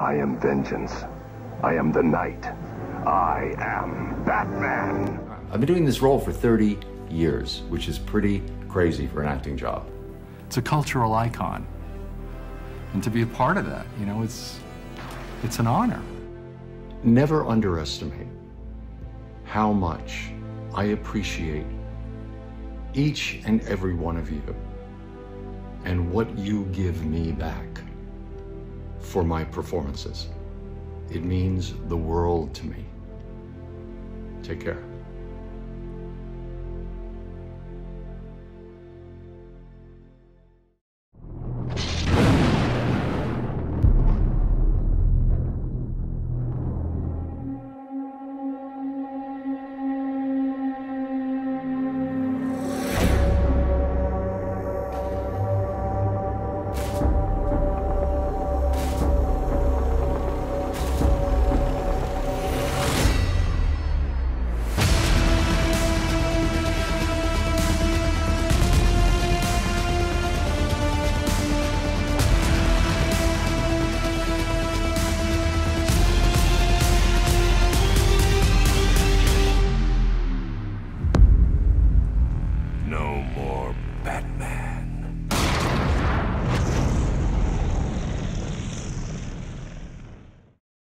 I am vengeance. I am the night. I am Batman. I've been doing this role for 30 years, which is pretty crazy for an acting job. It's a cultural icon. And to be a part of that, you know, it's it's an honor. Never underestimate how much I appreciate each and every one of you and what you give me back for my performances. It means the world to me. Take care.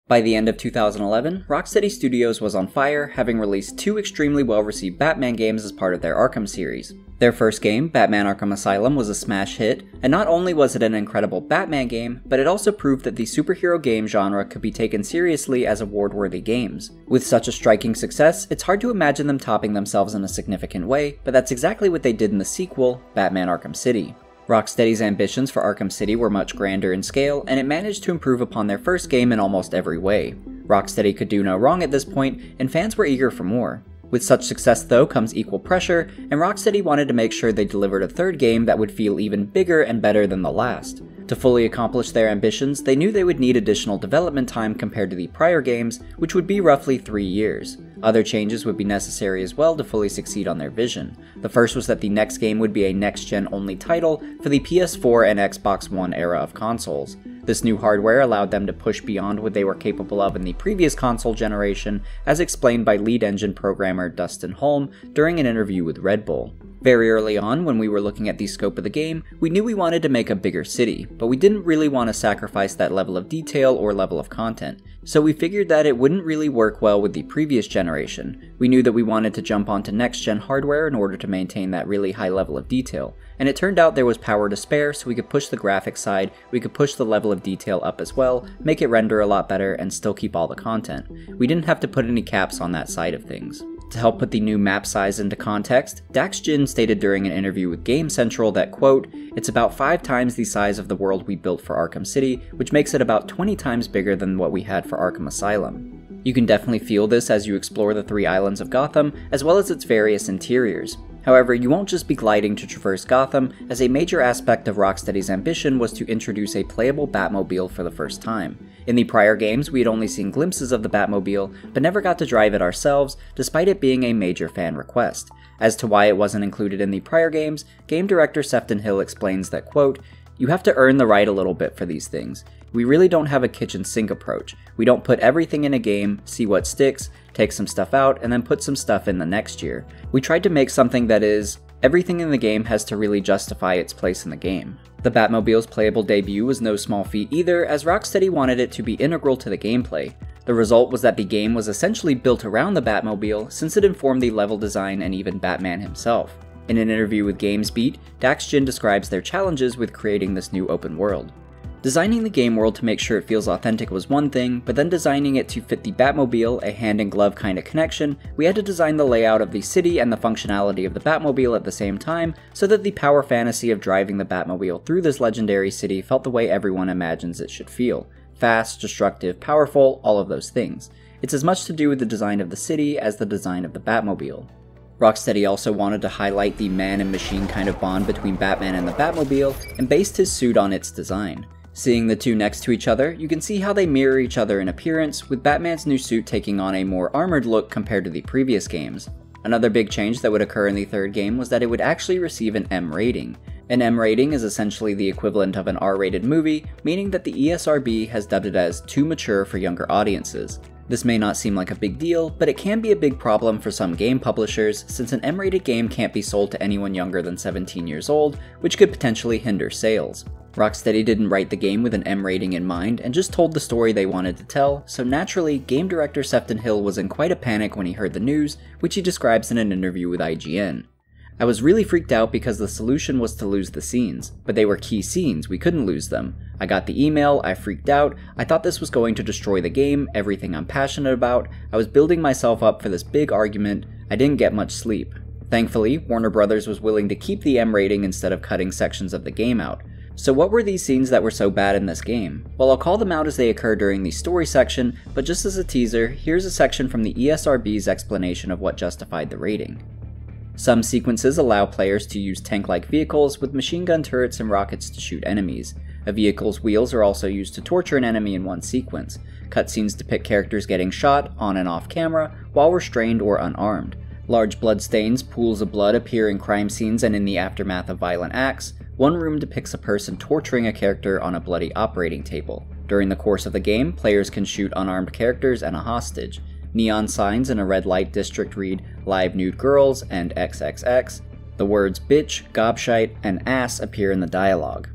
By the end of 2011, Rocksteady Studios was on fire, having released two extremely well received Batman games as part of their Arkham series. Their first game, Batman Arkham Asylum, was a smash hit, and not only was it an incredible Batman game, but it also proved that the superhero game genre could be taken seriously as award worthy games. With such a striking success, it's hard to imagine them topping themselves in a significant way, but that's exactly what they did in the sequel, Batman Arkham City. Rocksteady's ambitions for Arkham City were much grander in scale, and it managed to improve upon their first game in almost every way. Rocksteady could do no wrong at this point, and fans were eager for more. With such success, though, comes equal pressure, and Rocksteady wanted to make sure they delivered a third game that would feel even bigger and better than the last. To fully accomplish their ambitions, they knew they would need additional development time compared to the prior games, which would be roughly three years. Other changes would be necessary as well to fully succeed on their vision. The first was that the next game would be a next gen only title for the PS4 and Xbox One era of consoles. This new hardware allowed them to push beyond what they were capable of in the previous console generation, as explained by lead engine programmer Dustin Holm during an interview with Red Bull. Very early on, when we were looking at the scope of the game, we knew we wanted to make a bigger city, but we didn't really want to sacrifice that level of detail or level of content. So we figured that it wouldn't really work well with the previous generation. We knew that we wanted to jump onto next gen hardware in order to maintain that really high level of detail. And it turned out there was power to spare, so we could push the graphics side, we could push the level of detail up as well, make it render a lot better, and still keep all the content. We didn't have to put any caps on that side of things. To help put the new map size into context, Dax Ginn stated during an interview with Game Central that, quote, it's about 5 times the size of the world we built for Arkham City, which makes it about 20 times bigger than what we had for Arkham Asylum. You can definitely feel this as you explore the three islands of Gotham, as well as its various interiors. However, you won't just be gliding to traverse Gotham, as a major aspect of Rocksteady's ambition was to introduce a playable Batmobile for the first time. In the prior games, we had only seen glimpses of the Batmobile, but never got to drive it ourselves, despite it being a major fan request. As to why it wasn't included in the prior games, game director Sefton Hill explains that, quote, you have to earn the right a little bit for these things. We really don't have a kitchen sink approach. We don't put everything in a game, see what sticks, take some stuff out, and then put some stuff in the next year. We tried to make something that is, everything in the game has to really justify its place in the game. The Batmobile's playable debut was no small feat either, as Rocksteady wanted it to be integral to the gameplay. The result was that the game was essentially built around the Batmobile since it informed the level design and even Batman himself. In an interview with GamesBeat, Dax Ginn describes their challenges with creating this new open world. Designing the game world to make sure it feels authentic was one thing, but then designing it to fit the Batmobile, a hand in glove kind of connection, we had to design the layout of the city and the functionality of the Batmobile at the same time so that the power fantasy of driving the Batmobile through this legendary city felt the way everyone imagines it should feel fast, destructive, powerful, all of those things. It's as much to do with the design of the city as the design of the Batmobile. Rocksteady also wanted to highlight the man and machine kind of bond between Batman and the Batmobile, and based his suit on its design. Seeing the two next to each other, you can see how they mirror each other in appearance, with Batman's new suit taking on a more armored look compared to the previous games. Another big change that would occur in the third game was that it would actually receive an M rating. An M rating is essentially the equivalent of an R rated movie, meaning that the ESRB has dubbed it as too mature for younger audiences. This may not seem like a big deal, but it can be a big problem for some game publishers since an M rated game can't be sold to anyone younger than 17 years old, which could potentially hinder sales. Rocksteady didn't write the game with an M rating in mind and just told the story they wanted to tell, so naturally, game director Sefton Hill was in quite a panic when he heard the news, which he describes in an interview with IGN. I was really freaked out because the solution was to lose the scenes, but they were key scenes, we couldn't lose them. I got the email, I freaked out, I thought this was going to destroy the game, everything I'm passionate about, I was building myself up for this big argument, I didn't get much sleep. Thankfully, Warner Brothers was willing to keep the M rating instead of cutting sections of the game out. So what were these scenes that were so bad in this game? Well, I'll call them out as they occur during the story section, but just as a teaser, here's a section from the ESRB's explanation of what justified the rating. Some sequences allow players to use tank-like vehicles with machine gun turrets and rockets to shoot enemies. A vehicle's wheels are also used to torture an enemy in one sequence. Cutscenes depict characters getting shot, on and off camera, while restrained or unarmed. Large bloodstains, pools of blood appear in crime scenes and in the aftermath of violent acts. One room depicts a person torturing a character on a bloody operating table. During the course of the game, players can shoot unarmed characters and a hostage. Neon signs in a red light district read Live Nude Girls and XXX. The words bitch, gobshite, and ass appear in the dialogue.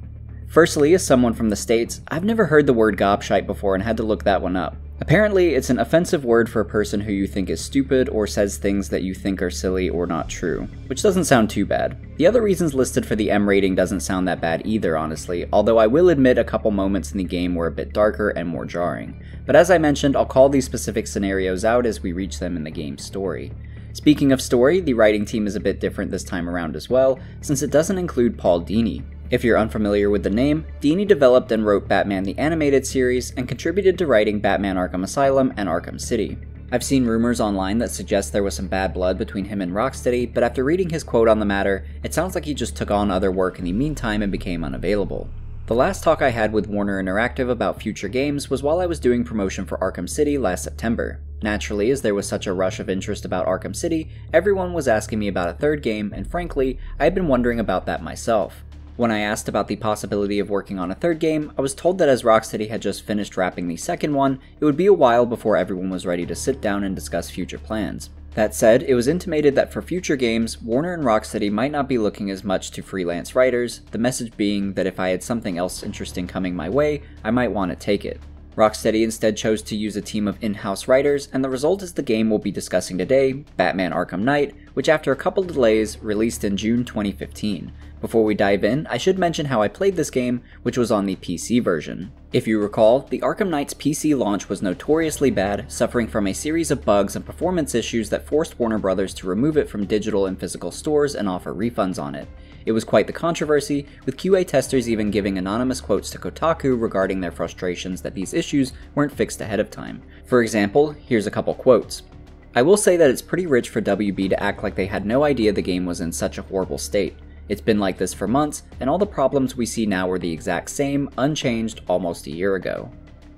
Firstly, as someone from the States, I've never heard the word gobshite before and had to look that one up. Apparently, it's an offensive word for a person who you think is stupid or says things that you think are silly or not true, which doesn't sound too bad. The other reasons listed for the M rating doesn't sound that bad either, honestly, although I will admit a couple moments in the game were a bit darker and more jarring. But as I mentioned, I'll call these specific scenarios out as we reach them in the game's story. Speaking of story, the writing team is a bit different this time around as well, since it doesn't include Paul Dini. If you're unfamiliar with the name, Dini developed and wrote Batman the Animated Series and contributed to writing Batman Arkham Asylum and Arkham City. I've seen rumors online that suggest there was some bad blood between him and Rocksteady, but after reading his quote on the matter, it sounds like he just took on other work in the meantime and became unavailable. The last talk I had with Warner Interactive about future games was while I was doing promotion for Arkham City last September. Naturally, as there was such a rush of interest about Arkham City, everyone was asking me about a third game, and frankly, I had been wondering about that myself. When I asked about the possibility of working on a third game, I was told that as Rocksteady had just finished wrapping the second one, it would be a while before everyone was ready to sit down and discuss future plans. That said, it was intimated that for future games, Warner and Rocksteady might not be looking as much to freelance writers, the message being that if I had something else interesting coming my way, I might want to take it. Rocksteady instead chose to use a team of in house writers, and the result is the game we'll be discussing today Batman Arkham Knight, which, after a couple delays, released in June 2015. Before we dive in, I should mention how I played this game, which was on the PC version. If you recall, the Arkham Knight's PC launch was notoriously bad, suffering from a series of bugs and performance issues that forced Warner Brothers to remove it from digital and physical stores and offer refunds on it. It was quite the controversy, with QA testers even giving anonymous quotes to Kotaku regarding their frustrations that these issues weren't fixed ahead of time. For example, here's a couple quotes. I will say that it's pretty rich for WB to act like they had no idea the game was in such a horrible state. It's been like this for months, and all the problems we see now were the exact same, unchanged, almost a year ago.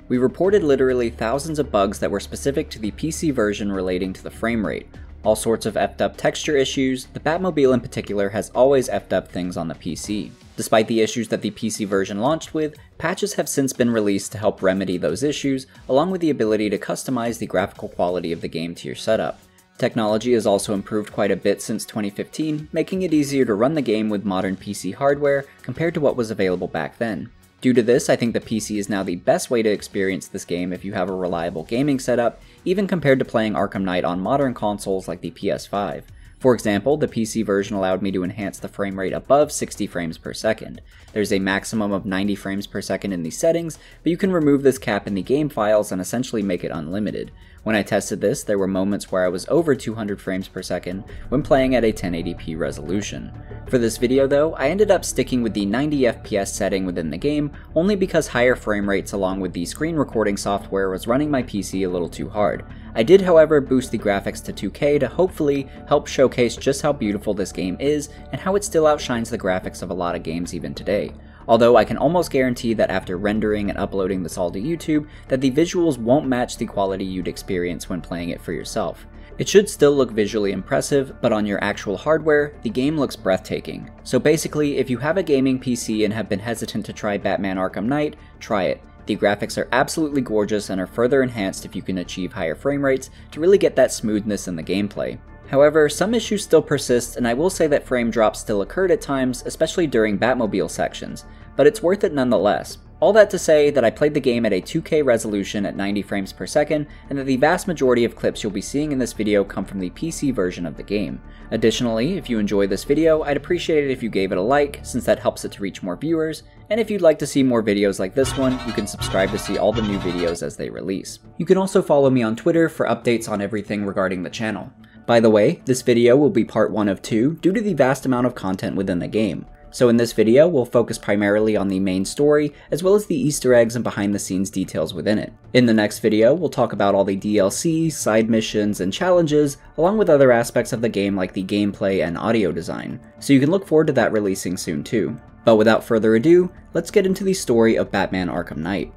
We reported literally thousands of bugs that were specific to the PC version relating to the frame rate, all sorts of effed up texture issues, the Batmobile in particular has always effed up things on the PC. Despite the issues that the PC version launched with, patches have since been released to help remedy those issues, along with the ability to customize the graphical quality of the game to your setup. Technology has also improved quite a bit since 2015, making it easier to run the game with modern PC hardware compared to what was available back then. Due to this, I think the PC is now the best way to experience this game if you have a reliable gaming setup, even compared to playing Arkham Knight on modern consoles like the PS5. For example, the PC version allowed me to enhance the frame rate above 60 frames per second. There's a maximum of 90 frames per second in the settings, but you can remove this cap in the game files and essentially make it unlimited. When I tested this, there were moments where I was over 200 frames per second when playing at a 1080p resolution. For this video though, I ended up sticking with the 90 FPS setting within the game, only because higher frame rates along with the screen recording software was running my PC a little too hard. I did however boost the graphics to 2K to hopefully help showcase just how beautiful this game is and how it still outshines the graphics of a lot of games even today although I can almost guarantee that after rendering and uploading this all to YouTube, that the visuals won't match the quality you'd experience when playing it for yourself. It should still look visually impressive, but on your actual hardware, the game looks breathtaking. So basically, if you have a gaming PC and have been hesitant to try Batman Arkham Knight, try it. The graphics are absolutely gorgeous and are further enhanced if you can achieve higher frame rates to really get that smoothness in the gameplay. However, some issues still persist, and I will say that frame drops still occurred at times, especially during Batmobile sections, but it's worth it nonetheless. All that to say that I played the game at a 2K resolution at 90 frames per second, and that the vast majority of clips you'll be seeing in this video come from the PC version of the game. Additionally, if you enjoyed this video, I'd appreciate it if you gave it a like, since that helps it to reach more viewers, and if you'd like to see more videos like this one, you can subscribe to see all the new videos as they release. You can also follow me on Twitter for updates on everything regarding the channel. By the way, this video will be part 1 of 2 due to the vast amount of content within the game. So in this video, we'll focus primarily on the main story, as well as the easter eggs and behind the scenes details within it. In the next video, we'll talk about all the DLC, side missions, and challenges, along with other aspects of the game like the gameplay and audio design. So you can look forward to that releasing soon too. But without further ado, let's get into the story of Batman Arkham Knight.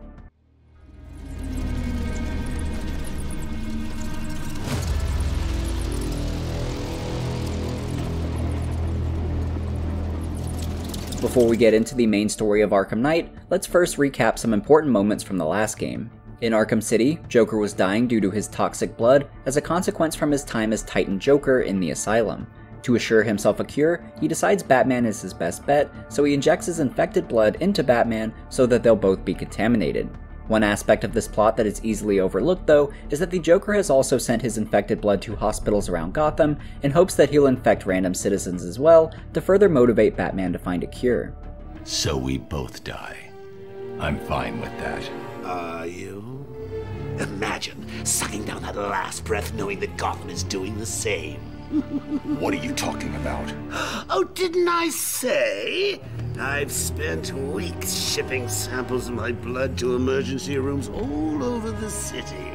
Before we get into the main story of Arkham Knight, let's first recap some important moments from the last game. In Arkham City, Joker was dying due to his toxic blood as a consequence from his time as Titan Joker in the asylum. To assure himself a cure, he decides Batman is his best bet, so he injects his infected blood into Batman so that they'll both be contaminated. One aspect of this plot that is easily overlooked, though, is that the Joker has also sent his infected blood to hospitals around Gotham in hopes that he'll infect random citizens as well to further motivate Batman to find a cure. So we both die. I'm fine with that. Are you? Imagine sucking down that last breath knowing that Gotham is doing the same. What are you talking about? Oh, didn't I say? I've spent weeks shipping samples of my blood to emergency rooms all over the city.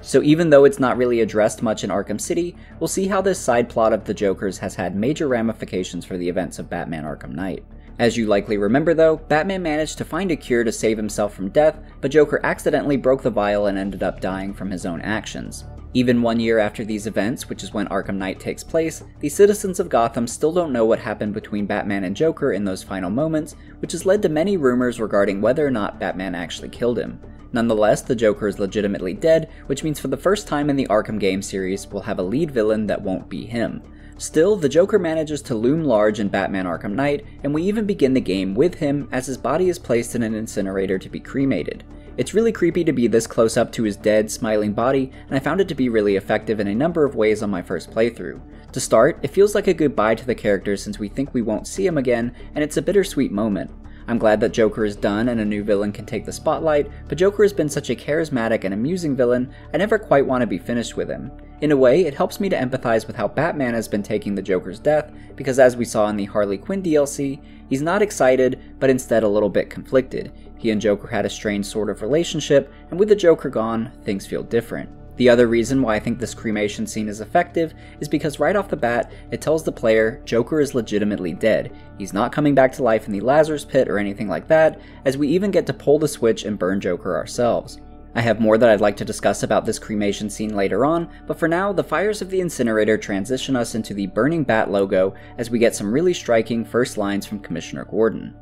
So even though it's not really addressed much in Arkham City, we'll see how this side plot of the Joker's has had major ramifications for the events of Batman Arkham Knight. As you likely remember though, Batman managed to find a cure to save himself from death, but Joker accidentally broke the vial and ended up dying from his own actions. Even one year after these events, which is when Arkham Knight takes place, the citizens of Gotham still don't know what happened between Batman and Joker in those final moments, which has led to many rumors regarding whether or not Batman actually killed him. Nonetheless, the Joker is legitimately dead, which means for the first time in the Arkham game series, we'll have a lead villain that won't be him. Still, the Joker manages to loom large in Batman Arkham Knight, and we even begin the game with him as his body is placed in an incinerator to be cremated. It's really creepy to be this close up to his dead, smiling body, and I found it to be really effective in a number of ways on my first playthrough. To start, it feels like a goodbye to the character since we think we won't see him again, and it's a bittersweet moment. I'm glad that Joker is done and a new villain can take the spotlight, but Joker has been such a charismatic and amusing villain, I never quite want to be finished with him. In a way, it helps me to empathize with how Batman has been taking the Joker's death, because as we saw in the Harley Quinn DLC, he's not excited, but instead a little bit conflicted. He and Joker had a strange sort of relationship, and with the Joker gone, things feel different. The other reason why I think this cremation scene is effective is because right off the bat, it tells the player Joker is legitimately dead. He's not coming back to life in the Lazarus pit or anything like that, as we even get to pull the switch and burn Joker ourselves. I have more that I'd like to discuss about this cremation scene later on, but for now, the fires of the incinerator transition us into the Burning Bat logo as we get some really striking first lines from Commissioner Gordon.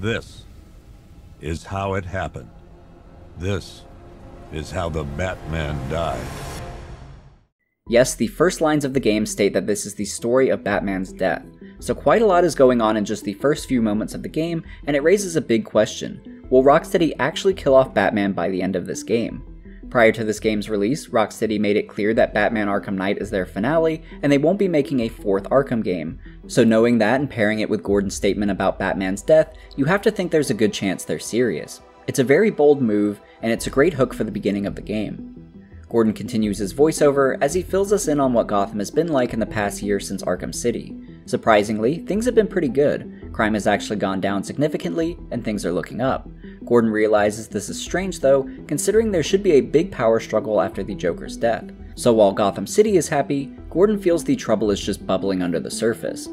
This is how it happened. This is how the Batman died. Yes, the first lines of the game state that this is the story of Batman's death. So quite a lot is going on in just the first few moments of the game, and it raises a big question. Will Rocksteady actually kill off Batman by the end of this game? Prior to this game's release, Rocksteady made it clear that Batman Arkham Knight is their finale, and they won't be making a fourth Arkham game. So knowing that and pairing it with Gordon's statement about Batman's death, you have to think there's a good chance they're serious. It's a very bold move, and it's a great hook for the beginning of the game. Gordon continues his voiceover as he fills us in on what Gotham has been like in the past year since Arkham City. Surprisingly, things have been pretty good. Crime has actually gone down significantly, and things are looking up. Gordon realizes this is strange though, considering there should be a big power struggle after the Joker's death. So while Gotham City is happy, Gordon feels the trouble is just bubbling under the surface.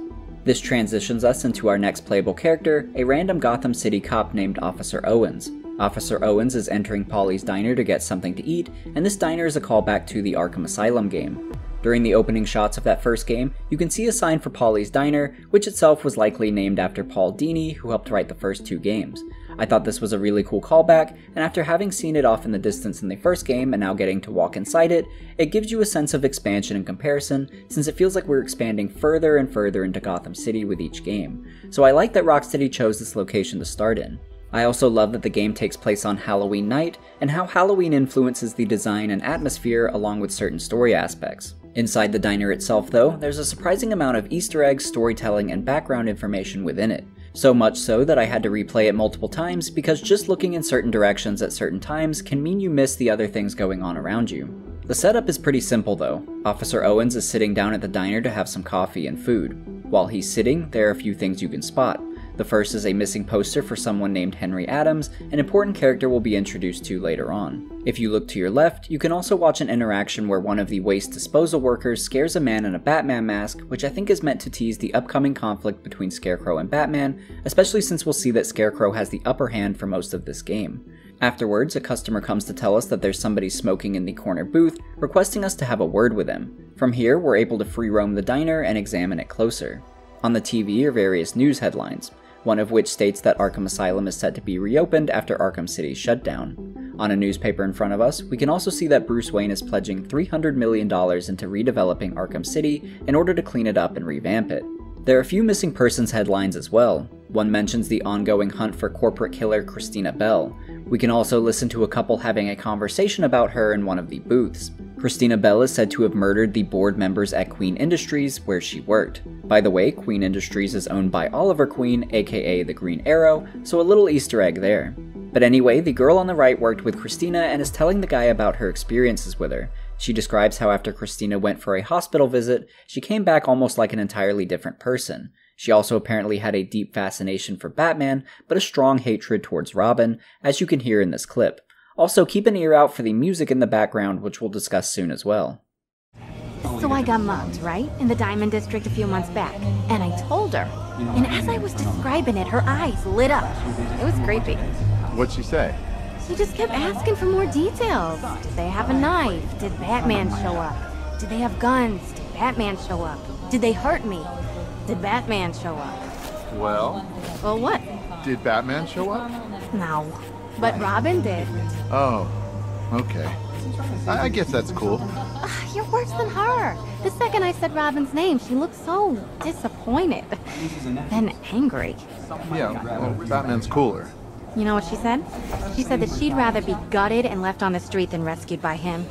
This transitions us into our next playable character, a random Gotham City cop named Officer Owens. Officer Owens is entering Pauli's diner to get something to eat, and this diner is a callback to the Arkham Asylum game. During the opening shots of that first game, you can see a sign for Pauli's Diner, which itself was likely named after Paul Dini, who helped write the first two games. I thought this was a really cool callback, and after having seen it off in the distance in the first game and now getting to walk inside it, it gives you a sense of expansion and comparison, since it feels like we're expanding further and further into Gotham City with each game. So I like that Rocksteady chose this location to start in. I also love that the game takes place on Halloween night, and how Halloween influences the design and atmosphere along with certain story aspects. Inside the diner itself, though, there's a surprising amount of Easter eggs, storytelling, and background information within it. So much so that I had to replay it multiple times because just looking in certain directions at certain times can mean you miss the other things going on around you. The setup is pretty simple though. Officer Owens is sitting down at the diner to have some coffee and food. While he's sitting, there are a few things you can spot. The first is a missing poster for someone named Henry Adams, an important character we'll be introduced to later on. If you look to your left, you can also watch an interaction where one of the waste disposal workers scares a man in a Batman mask, which I think is meant to tease the upcoming conflict between Scarecrow and Batman, especially since we'll see that Scarecrow has the upper hand for most of this game. Afterwards, a customer comes to tell us that there's somebody smoking in the corner booth, requesting us to have a word with him. From here, we're able to free roam the diner and examine it closer. On the TV are various news headlines one of which states that Arkham Asylum is set to be reopened after Arkham City's shutdown. On a newspaper in front of us, we can also see that Bruce Wayne is pledging $300 million into redeveloping Arkham City in order to clean it up and revamp it. There are a few missing persons headlines as well. One mentions the ongoing hunt for corporate killer Christina Bell. We can also listen to a couple having a conversation about her in one of the booths. Christina Bell is said to have murdered the board members at Queen Industries, where she worked. By the way, Queen Industries is owned by Oliver Queen, aka the Green Arrow, so a little Easter egg there. But anyway, the girl on the right worked with Christina and is telling the guy about her experiences with her. She describes how after Christina went for a hospital visit, she came back almost like an entirely different person. She also apparently had a deep fascination for Batman, but a strong hatred towards Robin, as you can hear in this clip. Also, keep an ear out for the music in the background, which we'll discuss soon as well. So I got mugged, right? In the Diamond District a few months back. And I told her. And as I was describing it, her eyes lit up. It was creepy. What'd she say? She just kept asking for more details. Did they have a knife? Did Batman show up? Did they have guns? Did Batman show up? Did they hurt me? Did Batman show up? Well? Well, what? Did Batman show up? No. But Robin did. Oh, okay. I, I guess that's cool. Uh, you're worse than her. The second I said Robin's name, she looked so disappointed. Then angry. Yeah, well, Batman's cooler. You know what she said? She said that she'd rather be gutted and left on the street than rescued by him.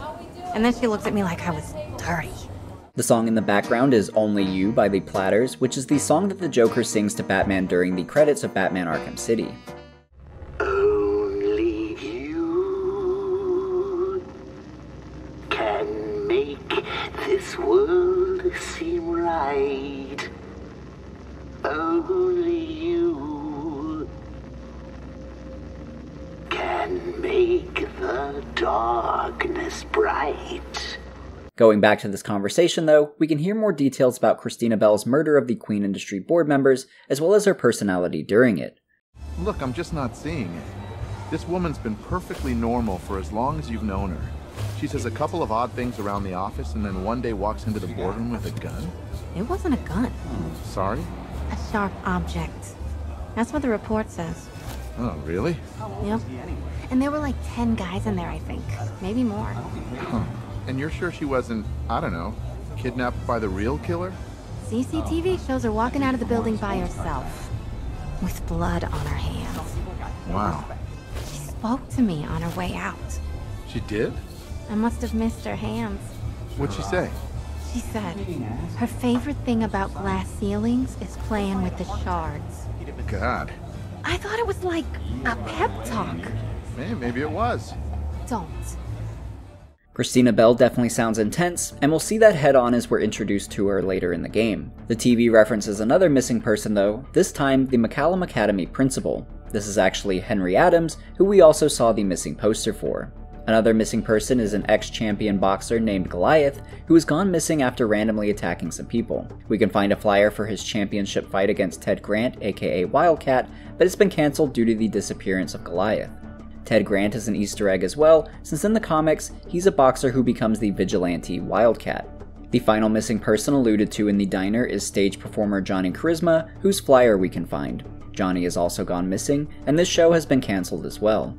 And then she looked at me like I was dirty. The song in the background is Only You by the Platters, which is the song that the Joker sings to Batman during the credits of Batman Arkham City. Going back to this conversation, though, we can hear more details about Christina Bell's murder of the Queen Industry board members, as well as her personality during it. Look, I'm just not seeing it. This woman's been perfectly normal for as long as you've known her. She says a couple of odd things around the office and then one day walks into the boardroom with a gun? It wasn't a gun. Sorry? A sharp object. That's what the report says. Oh, really? Yep. And there were like 10 guys in there, I think. Maybe more. Huh. And you're sure she wasn't, I don't know, kidnapped by the real killer? CCTV shows her walking out of the building by herself. With blood on her hands. Wow. She spoke to me on her way out. She did? I must have missed her hands. What'd she say? She said her favorite thing about glass ceilings is playing with the shards. God. I thought it was like a pep talk. Hey, maybe it was. Don't. Christina Bell definitely sounds intense, and we'll see that head on as we're introduced to her later in the game. The TV references another missing person though, this time the McCallum Academy principal. This is actually Henry Adams, who we also saw the missing poster for. Another missing person is an ex champion boxer named Goliath, who has gone missing after randomly attacking some people. We can find a flyer for his championship fight against Ted Grant, aka Wildcat, but it's been cancelled due to the disappearance of Goliath. Ted Grant is an Easter egg as well, since in the comics, he's a boxer who becomes the vigilante Wildcat. The final missing person alluded to in the diner is stage performer Johnny Charisma, whose flyer we can find. Johnny has also gone missing, and this show has been cancelled as well.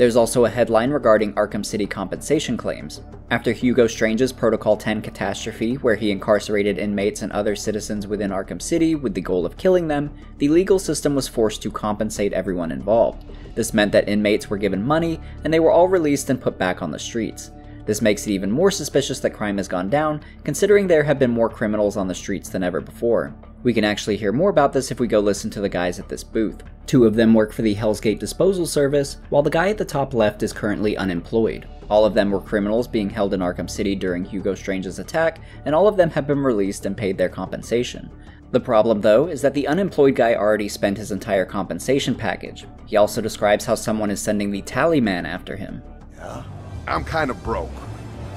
There's also a headline regarding Arkham City compensation claims. After Hugo Strange's Protocol 10 catastrophe, where he incarcerated inmates and other citizens within Arkham City with the goal of killing them, the legal system was forced to compensate everyone involved. This meant that inmates were given money, and they were all released and put back on the streets. This makes it even more suspicious that crime has gone down, considering there have been more criminals on the streets than ever before. We can actually hear more about this if we go listen to the guys at this booth. Two of them work for the Hell's Gate Disposal Service, while the guy at the top left is currently unemployed. All of them were criminals being held in Arkham City during Hugo Strange's attack, and all of them have been released and paid their compensation. The problem, though, is that the unemployed guy already spent his entire compensation package. He also describes how someone is sending the tally man after him. Yeah? I'm kind of broke.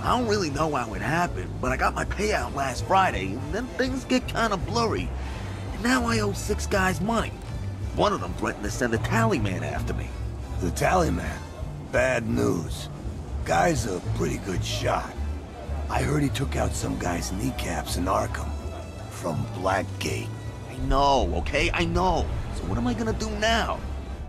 I don't really know how it happened, but I got my payout last Friday, and then things get kind of blurry. And now I owe six guys money. One of them threatened to send a tally man after me. The tally man? Bad news. Guy's a pretty good shot. I heard he took out some guy's kneecaps in Arkham. From Blackgate. I know, okay? I know. So what am I gonna do now?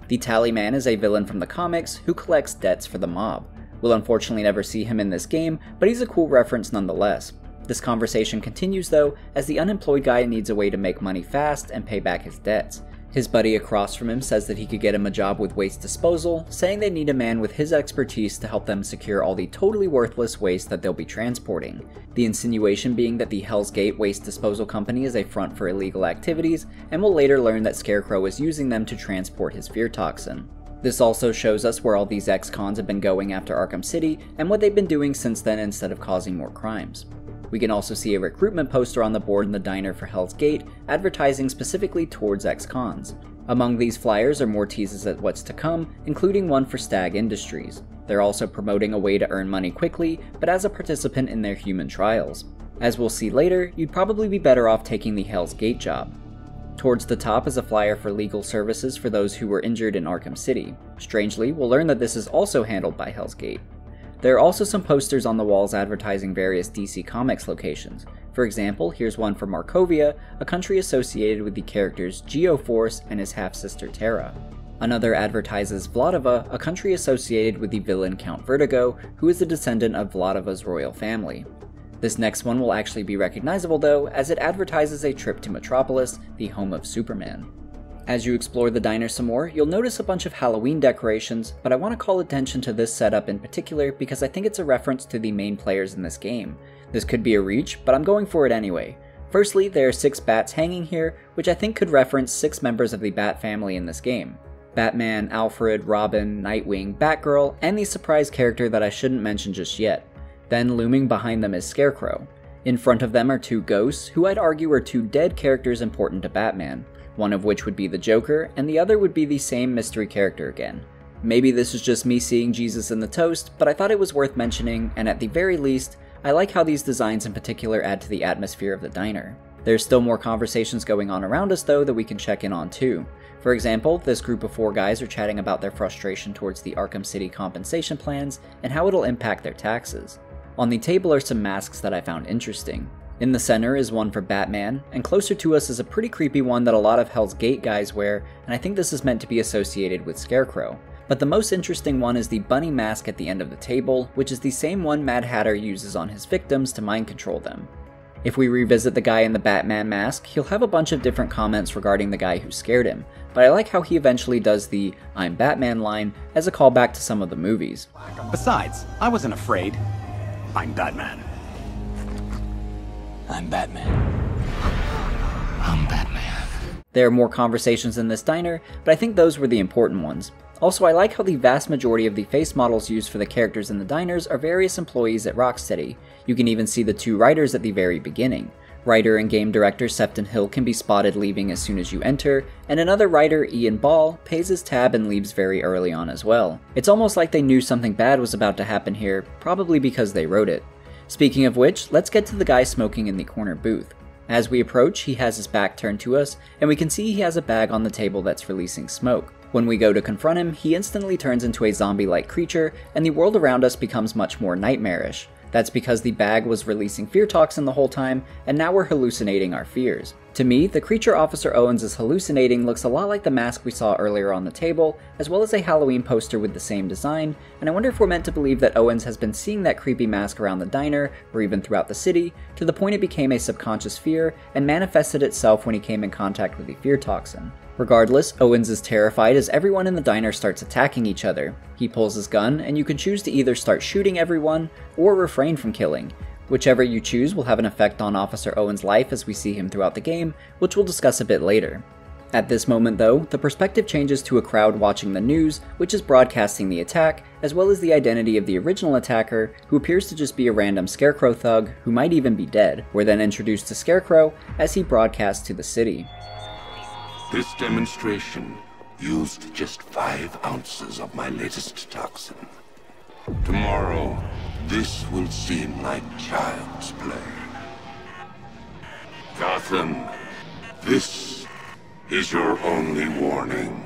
The Tally Man is a villain from the comics who collects debts for the mob. We'll unfortunately never see him in this game, but he's a cool reference nonetheless. This conversation continues though, as the unemployed guy needs a way to make money fast and pay back his debts. His buddy across from him says that he could get him a job with waste disposal, saying they need a man with his expertise to help them secure all the totally worthless waste that they'll be transporting. The insinuation being that the Hell's Gate Waste Disposal Company is a front for illegal activities, and we'll later learn that Scarecrow is using them to transport his fear toxin. This also shows us where all these ex-cons have been going after Arkham City, and what they've been doing since then instead of causing more crimes. We can also see a recruitment poster on the board in the diner for Hell's Gate, advertising specifically towards ex-cons. Among these flyers are more teases at what's to come, including one for Stagg Industries. They're also promoting a way to earn money quickly, but as a participant in their human trials. As we'll see later, you'd probably be better off taking the Hell's Gate job. Towards the top is a flyer for legal services for those who were injured in Arkham City. Strangely, we'll learn that this is also handled by Hell's Gate. There are also some posters on the walls advertising various DC Comics locations. For example, here's one for Markovia, a country associated with the characters Geoforce and his half sister Terra. Another advertises Vlatava, a country associated with the villain Count Vertigo, who is a descendant of Vlatava's royal family. This next one will actually be recognizable though, as it advertises a trip to Metropolis, the home of Superman. As you explore the diner some more, you'll notice a bunch of Halloween decorations, but I want to call attention to this setup in particular because I think it's a reference to the main players in this game. This could be a reach, but I'm going for it anyway. Firstly, there are six bats hanging here, which I think could reference six members of the Bat family in this game. Batman, Alfred, Robin, Nightwing, Batgirl, and the surprise character that I shouldn't mention just yet. Then looming behind them is Scarecrow. In front of them are two ghosts, who I'd argue are two dead characters important to Batman one of which would be the Joker, and the other would be the same mystery character again. Maybe this is just me seeing Jesus in the toast, but I thought it was worth mentioning, and at the very least, I like how these designs in particular add to the atmosphere of the diner. There's still more conversations going on around us though that we can check in on too. For example, this group of four guys are chatting about their frustration towards the Arkham City compensation plans and how it'll impact their taxes. On the table are some masks that I found interesting. In the center is one for Batman, and closer to us is a pretty creepy one that a lot of Hell's Gate guys wear, and I think this is meant to be associated with Scarecrow. But the most interesting one is the bunny mask at the end of the table, which is the same one Mad Hatter uses on his victims to mind control them. If we revisit the guy in the Batman mask, he'll have a bunch of different comments regarding the guy who scared him, but I like how he eventually does the I'm Batman line as a callback to some of the movies. Besides, I wasn't afraid. I'm Batman. I'm Batman. I'm Batman. There are more conversations in this diner, but I think those were the important ones. Also, I like how the vast majority of the face models used for the characters in the diners are various employees at Rocksteady. You can even see the two writers at the very beginning. Writer and game director Sefton Hill can be spotted leaving as soon as you enter, and another writer, Ian Ball, pays his tab and leaves very early on as well. It's almost like they knew something bad was about to happen here, probably because they wrote it. Speaking of which, let's get to the guy smoking in the corner booth. As we approach, he has his back turned to us, and we can see he has a bag on the table that's releasing smoke. When we go to confront him, he instantly turns into a zombie like creature, and the world around us becomes much more nightmarish. That's because the bag was releasing fear toxin the whole time, and now we're hallucinating our fears. To me, the creature Officer Owens is hallucinating looks a lot like the mask we saw earlier on the table, as well as a Halloween poster with the same design, and I wonder if we're meant to believe that Owens has been seeing that creepy mask around the diner, or even throughout the city, to the point it became a subconscious fear and manifested itself when he came in contact with the fear toxin. Regardless, Owens is terrified as everyone in the diner starts attacking each other. He pulls his gun, and you can choose to either start shooting everyone or refrain from killing. Whichever you choose will have an effect on Officer Owen's life as we see him throughout the game, which we'll discuss a bit later. At this moment, though, the perspective changes to a crowd watching the news, which is broadcasting the attack, as well as the identity of the original attacker, who appears to just be a random Scarecrow thug who might even be dead. We're then introduced to Scarecrow as he broadcasts to the city. This demonstration used just five ounces of my latest toxin. Tomorrow, this will seem like child's play. Gotham, this is your only warning.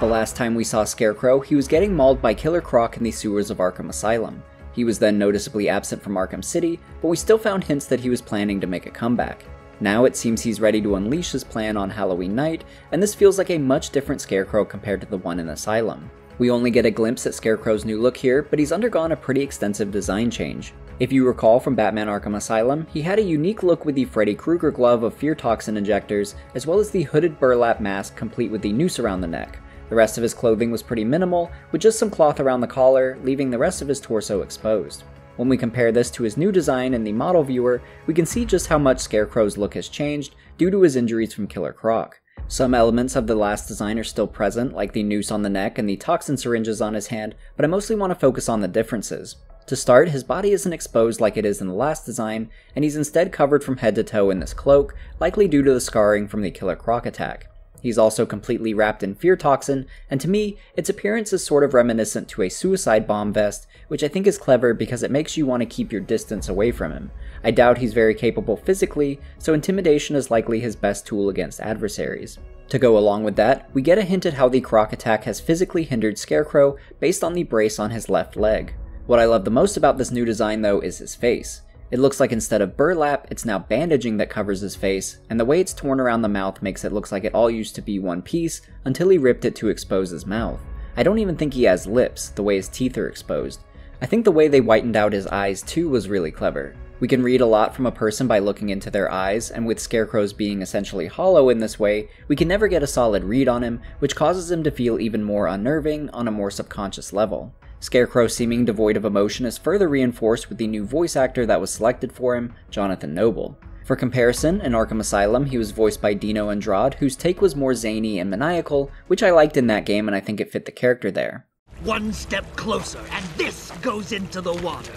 The last time we saw Scarecrow, he was getting mauled by Killer Croc in the sewers of Arkham Asylum. He was then noticeably absent from Arkham City, but we still found hints that he was planning to make a comeback. Now it seems he's ready to unleash his plan on Halloween night, and this feels like a much different Scarecrow compared to the one in Asylum. We only get a glimpse at Scarecrow's new look here, but he's undergone a pretty extensive design change. If you recall from Batman Arkham Asylum, he had a unique look with the Freddy Krueger glove of fear toxin injectors, as well as the hooded burlap mask complete with the noose around the neck. The rest of his clothing was pretty minimal, with just some cloth around the collar, leaving the rest of his torso exposed. When we compare this to his new design in the model viewer, we can see just how much Scarecrow's look has changed due to his injuries from Killer Croc. Some elements of the last design are still present, like the noose on the neck and the toxin syringes on his hand, but I mostly want to focus on the differences. To start, his body isn't exposed like it is in the last design, and he's instead covered from head to toe in this cloak, likely due to the scarring from the Killer Croc attack. He's also completely wrapped in fear toxin, and to me, its appearance is sort of reminiscent to a suicide bomb vest, which I think is clever because it makes you want to keep your distance away from him. I doubt he's very capable physically, so intimidation is likely his best tool against adversaries. To go along with that, we get a hint at how the Croc attack has physically hindered Scarecrow based on the brace on his left leg. What I love the most about this new design though is his face. It looks like instead of burlap, it's now bandaging that covers his face, and the way it's torn around the mouth makes it look like it all used to be one piece until he ripped it to expose his mouth. I don't even think he has lips, the way his teeth are exposed. I think the way they whitened out his eyes too was really clever. We can read a lot from a person by looking into their eyes, and with Scarecrow's being essentially hollow in this way, we can never get a solid read on him, which causes him to feel even more unnerving on a more subconscious level. Scarecrow seeming devoid of emotion is further reinforced with the new voice actor that was selected for him, Jonathan Noble. For comparison, in Arkham Asylum, he was voiced by Dino Andrade, whose take was more zany and maniacal, which I liked in that game and I think it fit the character there. One step closer, and this goes into the water.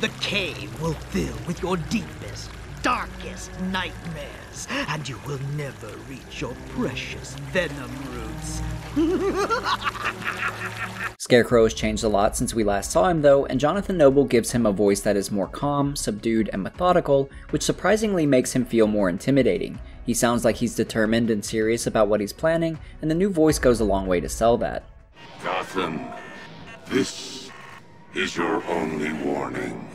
The cave will fill with your deepest, darkest nightmares, and you will never reach your precious venom roots. Scarecrow has changed a lot since we last saw him though, and Jonathan Noble gives him a voice that is more calm, subdued, and methodical, which surprisingly makes him feel more intimidating. He sounds like he's determined and serious about what he's planning, and the new voice goes a long way to sell that. Gotham, this is your only warning.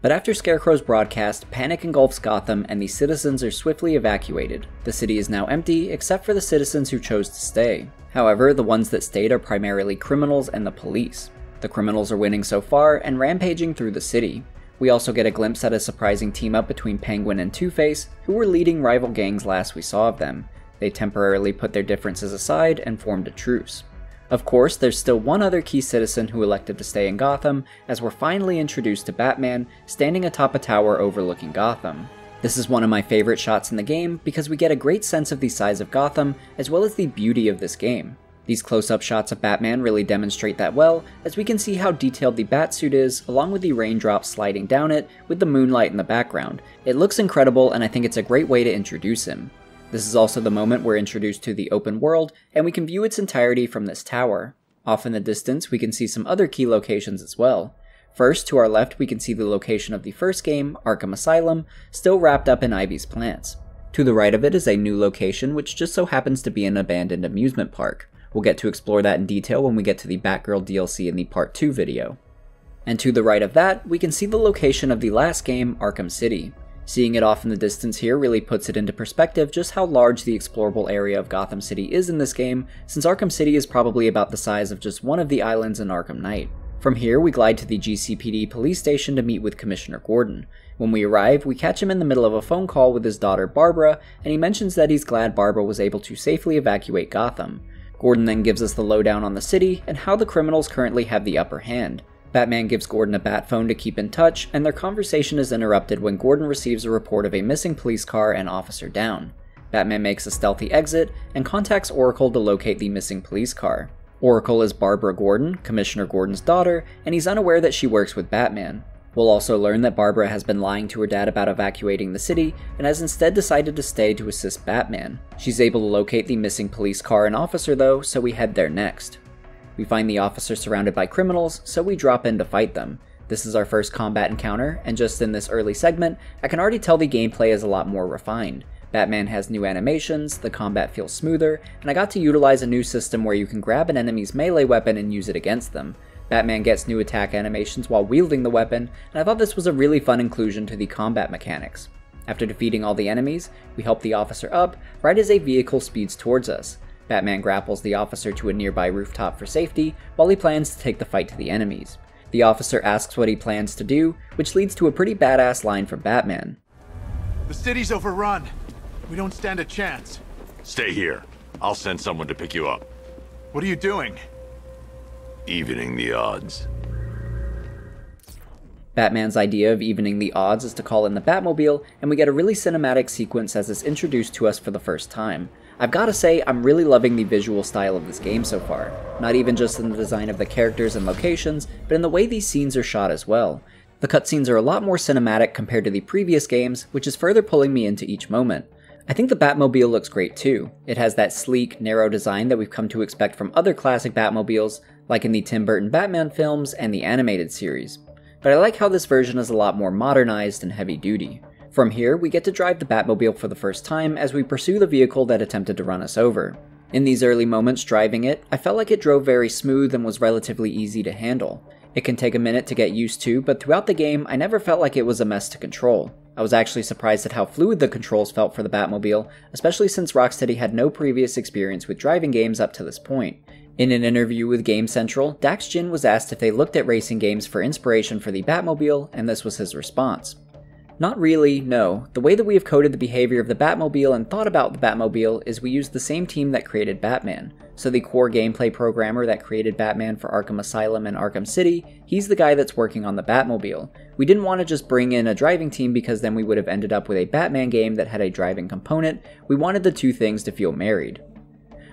But after Scarecrow's broadcast, panic engulfs Gotham and the citizens are swiftly evacuated. The city is now empty, except for the citizens who chose to stay. However, the ones that stayed are primarily criminals and the police. The criminals are winning so far and rampaging through the city. We also get a glimpse at a surprising team up between Penguin and Two Face, who were leading rival gangs last we saw of them. They temporarily put their differences aside and formed a truce. Of course, there's still one other key citizen who elected to stay in Gotham, as we're finally introduced to Batman standing atop a tower overlooking Gotham. This is one of my favorite shots in the game because we get a great sense of the size of Gotham as well as the beauty of this game. These close-up shots of Batman really demonstrate that well, as we can see how detailed the Batsuit is, along with the raindrops sliding down it, with the moonlight in the background. It looks incredible, and I think it's a great way to introduce him. This is also the moment we're introduced to the open world, and we can view its entirety from this tower. Off in the distance, we can see some other key locations as well. First, to our left, we can see the location of the first game, Arkham Asylum, still wrapped up in Ivy's plants. To the right of it is a new location, which just so happens to be an abandoned amusement park. We'll get to explore that in detail when we get to the Batgirl DLC in the Part 2 video. And to the right of that, we can see the location of the last game, Arkham City. Seeing it off in the distance here really puts it into perspective just how large the explorable area of Gotham City is in this game, since Arkham City is probably about the size of just one of the islands in Arkham Knight. From here, we glide to the GCPD police station to meet with Commissioner Gordon. When we arrive, we catch him in the middle of a phone call with his daughter Barbara, and he mentions that he's glad Barbara was able to safely evacuate Gotham. Gordon then gives us the lowdown on the city and how the criminals currently have the upper hand. Batman gives Gordon a bat phone to keep in touch, and their conversation is interrupted when Gordon receives a report of a missing police car and officer down. Batman makes a stealthy exit and contacts Oracle to locate the missing police car. Oracle is Barbara Gordon, Commissioner Gordon's daughter, and he's unaware that she works with Batman. We'll also learn that Barbara has been lying to her dad about evacuating the city and has instead decided to stay to assist Batman. She's able to locate the missing police car and officer though, so we head there next. We find the officer surrounded by criminals, so we drop in to fight them. This is our first combat encounter, and just in this early segment, I can already tell the gameplay is a lot more refined. Batman has new animations, the combat feels smoother, and I got to utilize a new system where you can grab an enemy's melee weapon and use it against them. Batman gets new attack animations while wielding the weapon, and I thought this was a really fun inclusion to the combat mechanics. After defeating all the enemies, we help the officer up right as a vehicle speeds towards us. Batman grapples the officer to a nearby rooftop for safety, while he plans to take the fight to the enemies. The officer asks what he plans to do, which leads to a pretty badass line from Batman. The city's overrun. We don't stand a chance. Stay here. I'll send someone to pick you up. What are you doing? Evening the odds. Batman's idea of evening the odds is to call in the Batmobile, and we get a really cinematic sequence as it's introduced to us for the first time. I've gotta say, I'm really loving the visual style of this game so far. Not even just in the design of the characters and locations, but in the way these scenes are shot as well. The cutscenes are a lot more cinematic compared to the previous games, which is further pulling me into each moment. I think the Batmobile looks great too. It has that sleek, narrow design that we've come to expect from other classic Batmobiles, like in the Tim Burton Batman films and the animated series. But I like how this version is a lot more modernized and heavy duty. From here, we get to drive the Batmobile for the first time as we pursue the vehicle that attempted to run us over. In these early moments driving it, I felt like it drove very smooth and was relatively easy to handle. It can take a minute to get used to, but throughout the game, I never felt like it was a mess to control. I was actually surprised at how fluid the controls felt for the Batmobile, especially since Rocksteady had no previous experience with driving games up to this point. In an interview with Game Central, Dax Ginn was asked if they looked at racing games for inspiration for the Batmobile, and this was his response. Not really, no. The way that we have coded the behavior of the Batmobile and thought about the Batmobile is we used the same team that created Batman. So the core gameplay programmer that created Batman for Arkham Asylum and Arkham City, he's the guy that's working on the Batmobile. We didn't want to just bring in a driving team because then we would have ended up with a Batman game that had a driving component. We wanted the two things to feel married.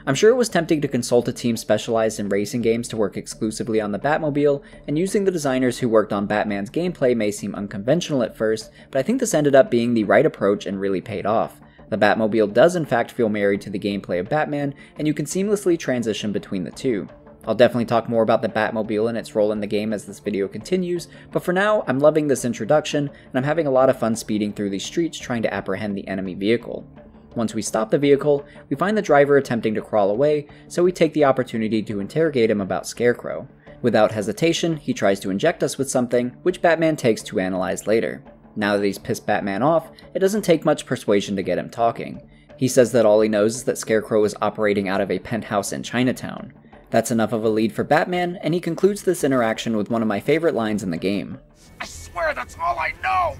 I'm sure it was tempting to consult a team specialized in racing games to work exclusively on the Batmobile, and using the designers who worked on Batman's gameplay may seem unconventional at first, but I think this ended up being the right approach and really paid off. The Batmobile does in fact feel married to the gameplay of Batman, and you can seamlessly transition between the two. I'll definitely talk more about the Batmobile and its role in the game as this video continues, but for now, I'm loving this introduction, and I'm having a lot of fun speeding through these streets trying to apprehend the enemy vehicle. Once we stop the vehicle, we find the driver attempting to crawl away, so we take the opportunity to interrogate him about Scarecrow. Without hesitation, he tries to inject us with something, which Batman takes to analyze later. Now that he's pissed Batman off, it doesn't take much persuasion to get him talking. He says that all he knows is that Scarecrow is operating out of a penthouse in Chinatown. That's enough of a lead for Batman, and he concludes this interaction with one of my favorite lines in the game. I swear that's all I know!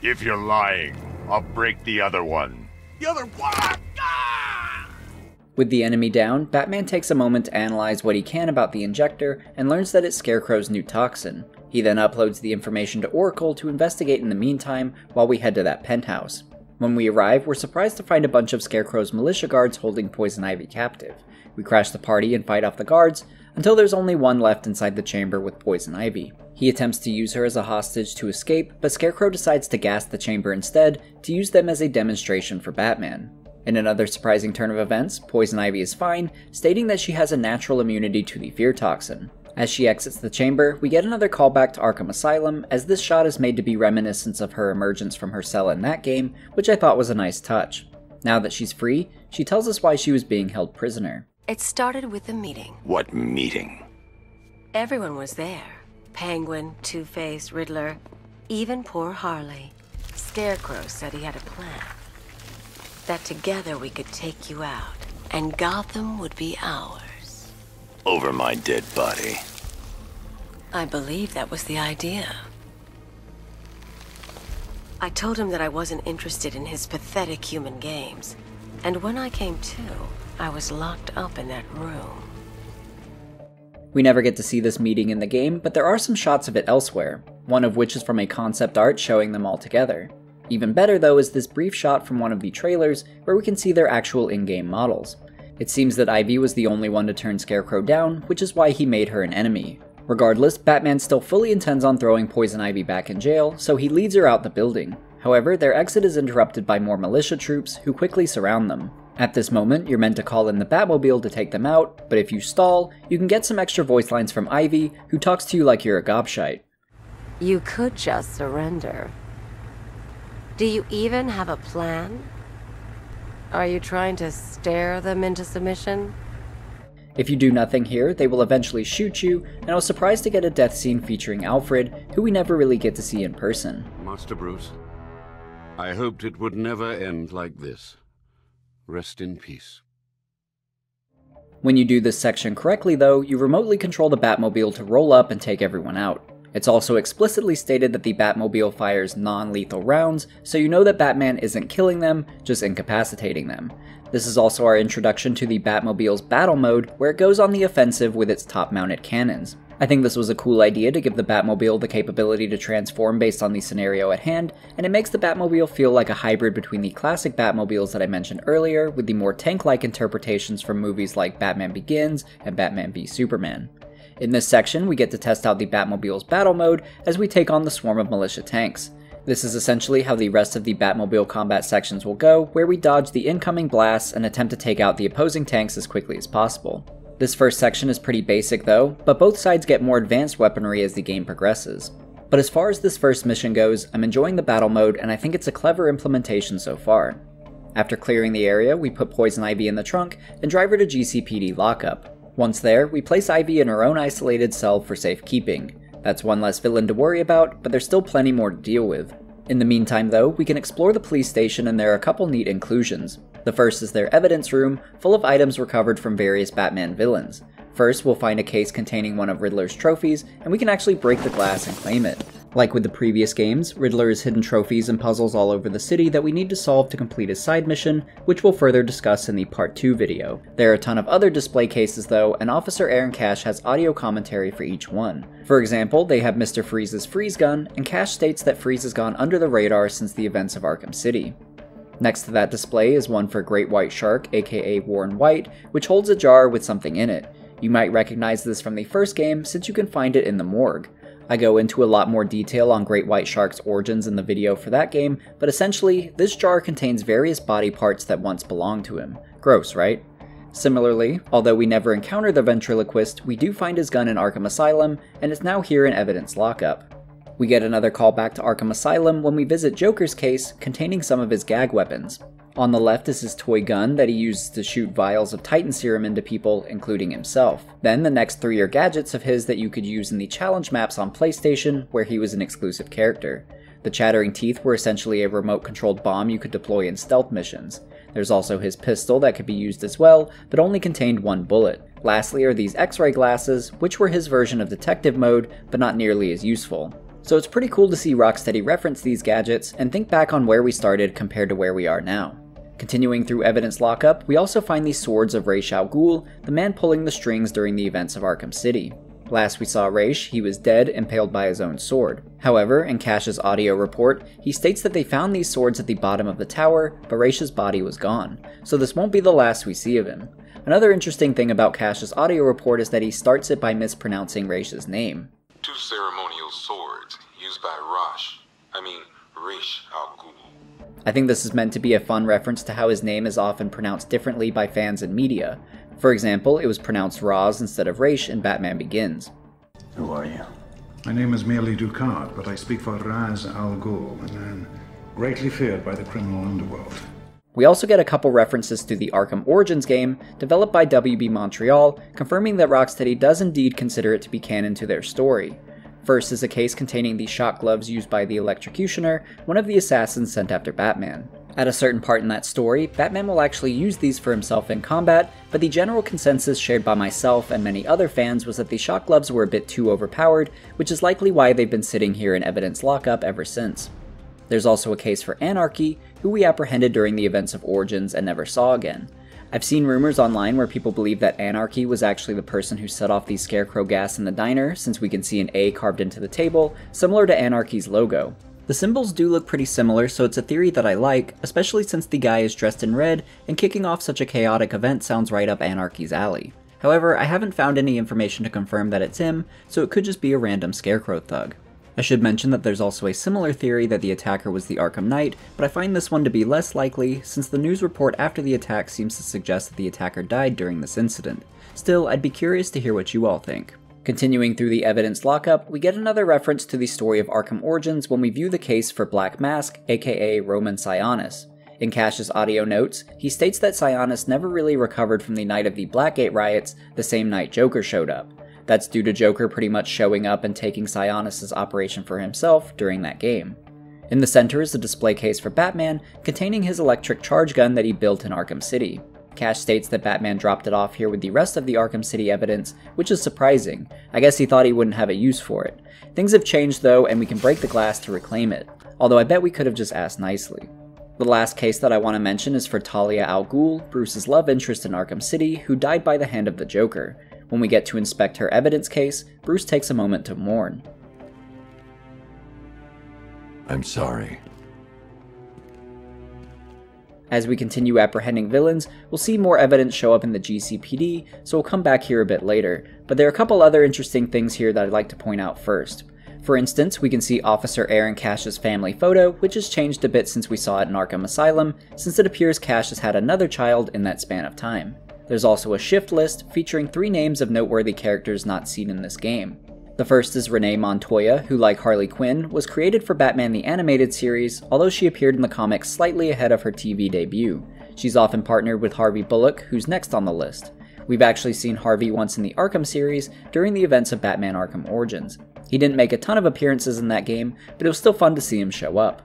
If you're lying, I'll break the other one. The other! Ah! With the enemy down, Batman takes a moment to analyze what he can about the injector and learns that it's Scarecrow's new toxin. He then uploads the information to Oracle to investigate in the meantime while we head to that penthouse. When we arrive, we're surprised to find a bunch of Scarecrow's militia guards holding Poison Ivy captive. We crash the party and fight off the guards until there's only one left inside the chamber with Poison Ivy. He attempts to use her as a hostage to escape, but Scarecrow decides to gas the chamber instead to use them as a demonstration for Batman. In another surprising turn of events, Poison Ivy is fine, stating that she has a natural immunity to the fear toxin. As she exits the chamber, we get another callback to Arkham Asylum, as this shot is made to be reminiscent of her emergence from her cell in that game, which I thought was a nice touch. Now that she's free, she tells us why she was being held prisoner. It started with a meeting. What meeting? Everyone was there. Penguin, Two-Face, Riddler, even poor Harley. Scarecrow said he had a plan. That together we could take you out, and Gotham would be ours. Over my dead body. I believe that was the idea. I told him that I wasn't interested in his pathetic human games. And when I came to, I was locked up in that room. We never get to see this meeting in the game, but there are some shots of it elsewhere, one of which is from a concept art showing them all together. Even better though is this brief shot from one of the trailers where we can see their actual in-game models. It seems that Ivy was the only one to turn Scarecrow down, which is why he made her an enemy. Regardless, Batman still fully intends on throwing Poison Ivy back in jail, so he leads her out the building. However, their exit is interrupted by more militia troops, who quickly surround them. At this moment, you're meant to call in the Batmobile to take them out, but if you stall, you can get some extra voice lines from Ivy, who talks to you like you're a gobshite. You could just surrender. Do you even have a plan? Are you trying to stare them into submission? If you do nothing here, they will eventually shoot you, and I was surprised to get a death scene featuring Alfred, who we never really get to see in person. Master Bruce, I hoped it would never end like this. Rest in peace. When you do this section correctly, though, you remotely control the Batmobile to roll up and take everyone out. It's also explicitly stated that the Batmobile fires non lethal rounds, so you know that Batman isn't killing them, just incapacitating them. This is also our introduction to the Batmobile's battle mode, where it goes on the offensive with its top mounted cannons. I think this was a cool idea to give the Batmobile the capability to transform based on the scenario at hand, and it makes the Batmobile feel like a hybrid between the classic Batmobiles that I mentioned earlier, with the more tank like interpretations from movies like Batman Begins and Batman v Superman. In this section, we get to test out the Batmobile's battle mode as we take on the swarm of militia tanks. This is essentially how the rest of the Batmobile combat sections will go, where we dodge the incoming blasts and attempt to take out the opposing tanks as quickly as possible. This first section is pretty basic though, but both sides get more advanced weaponry as the game progresses. But as far as this first mission goes, I'm enjoying the battle mode and I think it's a clever implementation so far. After clearing the area, we put Poison Ivy in the trunk and drive her to GCPD lockup. Once there, we place Ivy in her own isolated cell for safekeeping. That's one less villain to worry about, but there's still plenty more to deal with. In the meantime, though, we can explore the police station and there are a couple neat inclusions. The first is their evidence room, full of items recovered from various Batman villains. First, we'll find a case containing one of Riddler's trophies, and we can actually break the glass and claim it. Like with the previous games, Riddler has hidden trophies and puzzles all over the city that we need to solve to complete his side mission, which we'll further discuss in the Part 2 video. There are a ton of other display cases though, and Officer Aaron Cash has audio commentary for each one. For example, they have Mr. Freeze's freeze gun, and Cash states that Freeze has gone under the radar since the events of Arkham City. Next to that display is one for Great White Shark, aka Warren White, which holds a jar with something in it. You might recognize this from the first game since you can find it in the morgue. I go into a lot more detail on Great White Shark's origins in the video for that game, but essentially, this jar contains various body parts that once belonged to him. Gross, right? Similarly, although we never encounter the ventriloquist, we do find his gun in Arkham Asylum, and it's now here in evidence lockup. We get another callback to Arkham Asylum when we visit Joker's case containing some of his gag weapons. On the left is his toy gun that he uses to shoot vials of Titan serum into people, including himself. Then the next three are gadgets of his that you could use in the challenge maps on PlayStation, where he was an exclusive character. The Chattering Teeth were essentially a remote controlled bomb you could deploy in stealth missions. There's also his pistol that could be used as well, but only contained one bullet. Lastly are these x ray glasses, which were his version of detective mode, but not nearly as useful. So it's pretty cool to see Rocksteady reference these gadgets and think back on where we started compared to where we are now. Continuing through evidence lockup, we also find the swords of Ra's al Ghul, the man pulling the strings during the events of Arkham City. Last we saw Ra's, he was dead, impaled by his own sword. However, in Cash's audio report, he states that they found these swords at the bottom of the tower, but Ra's body was gone, so this won't be the last we see of him. Another interesting thing about Cash's audio report is that he starts it by mispronouncing Ra's name. Two ceremonial swords used by Rosh, I mean Rish al Ghul. I think this is meant to be a fun reference to how his name is often pronounced differently by fans and media. For example, it was pronounced Roz instead of Raish in Batman Begins. Who are you? My name is merely Ducard, but I speak for Raz Al Ghul, and I'm greatly feared by the criminal underworld. We also get a couple references to the Arkham Origins game, developed by WB Montreal, confirming that Rocksteady does indeed consider it to be canon to their story. First is a case containing the shock gloves used by the Electrocutioner, one of the assassins sent after Batman. At a certain part in that story, Batman will actually use these for himself in combat, but the general consensus shared by myself and many other fans was that the shock gloves were a bit too overpowered, which is likely why they've been sitting here in evidence lockup ever since. There's also a case for Anarchy, who we apprehended during the events of Origins and never saw again. I've seen rumors online where people believe that Anarchy was actually the person who set off the scarecrow gas in the diner, since we can see an A carved into the table, similar to Anarchy's logo. The symbols do look pretty similar, so it's a theory that I like, especially since the guy is dressed in red, and kicking off such a chaotic event sounds right up Anarchy's alley. However, I haven't found any information to confirm that it's him, so it could just be a random Scarecrow thug. I should mention that there's also a similar theory that the attacker was the Arkham Knight, but I find this one to be less likely, since the news report after the attack seems to suggest that the attacker died during this incident. Still, I'd be curious to hear what you all think. Continuing through the evidence lockup, we get another reference to the story of Arkham Origins when we view the case for Black Mask, aka Roman Sionis. In Cash's audio notes, he states that Sionis never really recovered from the night of the Blackgate riots, the same night Joker showed up. That's due to Joker pretty much showing up and taking Sionis' operation for himself during that game. In the center is a display case for Batman containing his electric charge gun that he built in Arkham City. Cash states that Batman dropped it off here with the rest of the Arkham City evidence, which is surprising. I guess he thought he wouldn't have a use for it. Things have changed though, and we can break the glass to reclaim it. Although I bet we could have just asked nicely. The last case that I want to mention is for Talia al Ghul, Bruce's love interest in Arkham City, who died by the hand of the Joker. When we get to inspect her evidence case, Bruce takes a moment to mourn. I'm sorry. As we continue apprehending villains, we'll see more evidence show up in the GCPD, so we'll come back here a bit later, but there are a couple other interesting things here that I'd like to point out first. For instance, we can see Officer Aaron Cash's family photo, which has changed a bit since we saw it in Arkham Asylum, since it appears Cash has had another child in that span of time. There's also a shift list featuring three names of noteworthy characters not seen in this game. The first is Renee Montoya, who, like Harley Quinn, was created for Batman the Animated Series, although she appeared in the comics slightly ahead of her TV debut. She's often partnered with Harvey Bullock, who's next on the list. We've actually seen Harvey once in the Arkham series during the events of Batman Arkham Origins. He didn't make a ton of appearances in that game, but it was still fun to see him show up.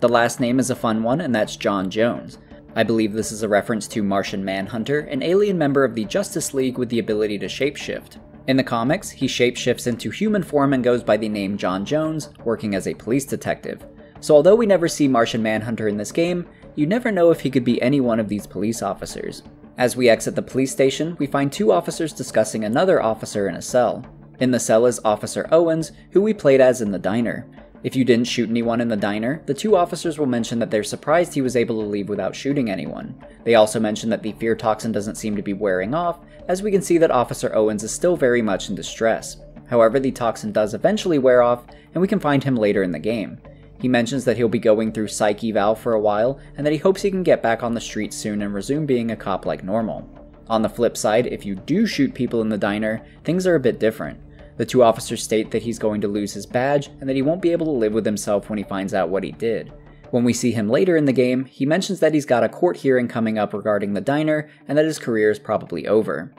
The last name is a fun one, and that's John Jones. I believe this is a reference to Martian Manhunter, an alien member of the Justice League with the ability to shapeshift. In the comics, he shapeshifts into human form and goes by the name John Jones, working as a police detective. So although we never see Martian Manhunter in this game, you never know if he could be any one of these police officers. As we exit the police station, we find two officers discussing another officer in a cell. In the cell is Officer Owens, who we played as in the diner. If you didn't shoot anyone in the diner, the two officers will mention that they're surprised he was able to leave without shooting anyone. They also mention that the fear toxin doesn't seem to be wearing off, as we can see that Officer Owens is still very much in distress. However, the toxin does eventually wear off, and we can find him later in the game. He mentions that he'll be going through psych eval for a while, and that he hopes he can get back on the streets soon and resume being a cop like normal. On the flip side, if you do shoot people in the diner, things are a bit different. The two officers state that he's going to lose his badge and that he won't be able to live with himself when he finds out what he did. When we see him later in the game, he mentions that he's got a court hearing coming up regarding the diner and that his career is probably over.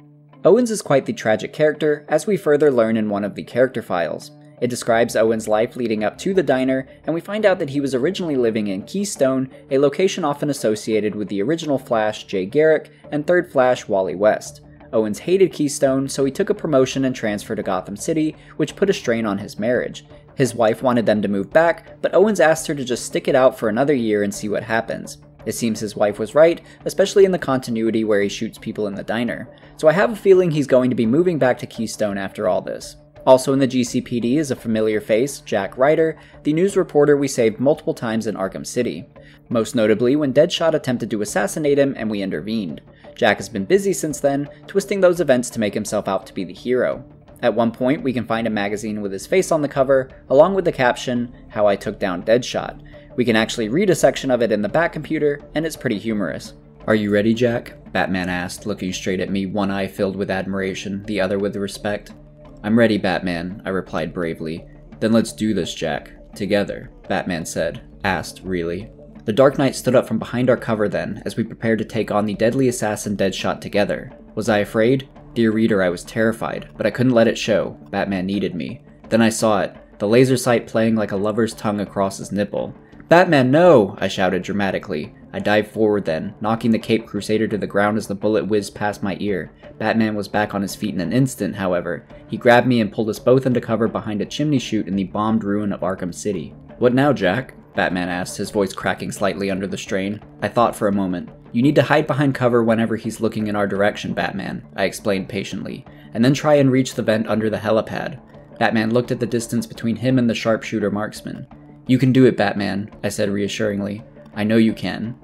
Owens is quite the tragic character, as we further learn in one of the character files. It describes Owen's life leading up to the diner, and we find out that he was originally living in Keystone, a location often associated with the original Flash, Jay Garrick, and third Flash, Wally West. Owens hated Keystone, so he took a promotion and transferred to Gotham City, which put a strain on his marriage. His wife wanted them to move back, but Owens asked her to just stick it out for another year and see what happens. It seems his wife was right, especially in the continuity where he shoots people in the diner. So I have a feeling he's going to be moving back to Keystone after all this. Also in the GCPD is a familiar face, Jack Ryder, the news reporter we saved multiple times in Arkham City. Most notably when Deadshot attempted to assassinate him and we intervened. Jack has been busy since then, twisting those events to make himself out to be the hero. At one point, we can find a magazine with his face on the cover, along with the caption, How I Took Down Deadshot. We can actually read a section of it in the back computer, and it's pretty humorous. Are you ready, Jack? Batman asked, looking straight at me, one eye filled with admiration, the other with respect. I'm ready, Batman, I replied bravely. Then let's do this, Jack. Together, Batman said. Asked, really. The Dark Knight stood up from behind our cover then, as we prepared to take on the deadly assassin Deadshot together. Was I afraid? Dear reader, I was terrified, but I couldn't let it show. Batman needed me. Then I saw it, the laser sight playing like a lover's tongue across his nipple. Batman, no! I shouted dramatically. I dived forward then, knocking the Cape Crusader to the ground as the bullet whizzed past my ear. Batman was back on his feet in an instant, however. He grabbed me and pulled us both into cover behind a chimney chute in the bombed ruin of Arkham City. What now, Jack? Batman asked, his voice cracking slightly under the strain. I thought for a moment. You need to hide behind cover whenever he's looking in our direction, Batman, I explained patiently, and then try and reach the vent under the helipad. Batman looked at the distance between him and the sharpshooter marksman. You can do it, Batman, I said reassuringly. I know you can.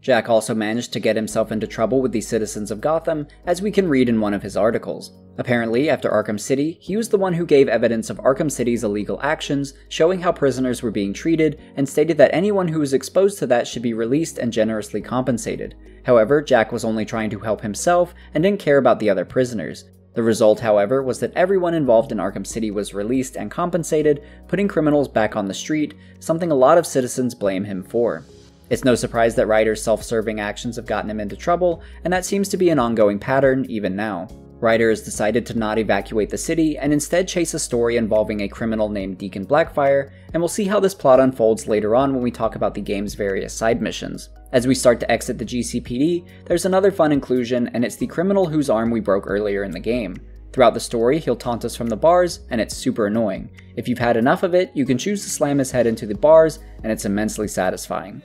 Jack also managed to get himself into trouble with the citizens of Gotham, as we can read in one of his articles. Apparently, after Arkham City, he was the one who gave evidence of Arkham City's illegal actions, showing how prisoners were being treated, and stated that anyone who was exposed to that should be released and generously compensated. However, Jack was only trying to help himself and didn't care about the other prisoners. The result, however, was that everyone involved in Arkham City was released and compensated, putting criminals back on the street, something a lot of citizens blame him for. It's no surprise that Ryder's self serving actions have gotten him into trouble, and that seems to be an ongoing pattern even now. Ryder has decided to not evacuate the city and instead chase a story involving a criminal named Deacon Blackfire, and we'll see how this plot unfolds later on when we talk about the game's various side missions. As we start to exit the GCPD, there's another fun inclusion, and it's the criminal whose arm we broke earlier in the game. Throughout the story, he'll taunt us from the bars, and it's super annoying. If you've had enough of it, you can choose to slam his head into the bars, and it's immensely satisfying.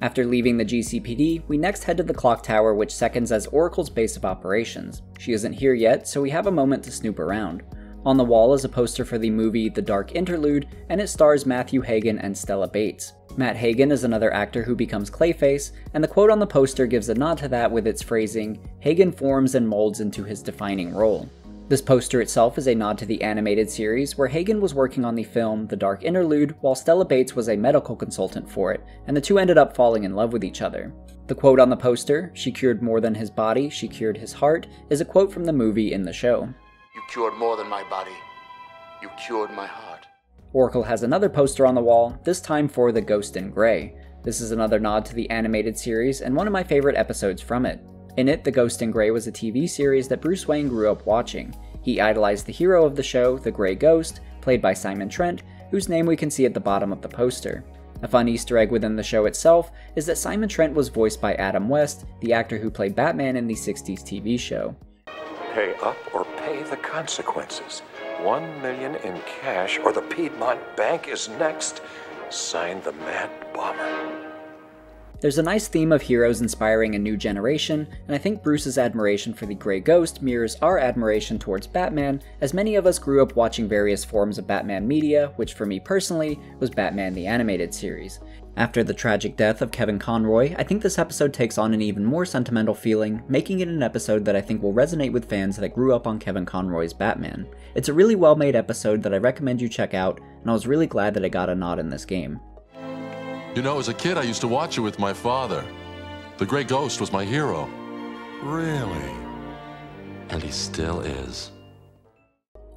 After leaving the GCPD, we next head to the clock tower which seconds as Oracle's base of operations. She isn't here yet, so we have a moment to snoop around. On the wall is a poster for the movie The Dark Interlude, and it stars Matthew Hagen and Stella Bates. Matt Hagen is another actor who becomes Clayface, and the quote on the poster gives a nod to that with its phrasing, Hagen forms and molds into his defining role. This poster itself is a nod to the animated series, where Hagen was working on the film The Dark Interlude, while Stella Bates was a medical consultant for it, and the two ended up falling in love with each other. The quote on the poster, She cured more than his body, she cured his heart, is a quote from the movie in the show. You cured more than my body. You cured my heart. Oracle has another poster on the wall, this time for The Ghost in Grey. This is another nod to the animated series and one of my favorite episodes from it. In it, The Ghost in Grey was a TV series that Bruce Wayne grew up watching. He idolized the hero of the show, the Grey Ghost, played by Simon Trent, whose name we can see at the bottom of the poster. A fun Easter egg within the show itself is that Simon Trent was voiced by Adam West, the actor who played Batman in the 60s TV show. Pay up or pay the consequences. One million in cash or the Piedmont Bank is next. Signed the Mad Bomber. There's a nice theme of heroes inspiring a new generation, and I think Bruce's admiration for the Grey Ghost mirrors our admiration towards Batman, as many of us grew up watching various forms of Batman media, which for me personally was Batman the Animated Series. After the tragic death of Kevin Conroy, I think this episode takes on an even more sentimental feeling, making it an episode that I think will resonate with fans that grew up on Kevin Conroy's Batman. It's a really well made episode that I recommend you check out, and I was really glad that I got a nod in this game. You know, as a kid, I used to watch it with my father. The Grey Ghost was my hero. Really? And he still is.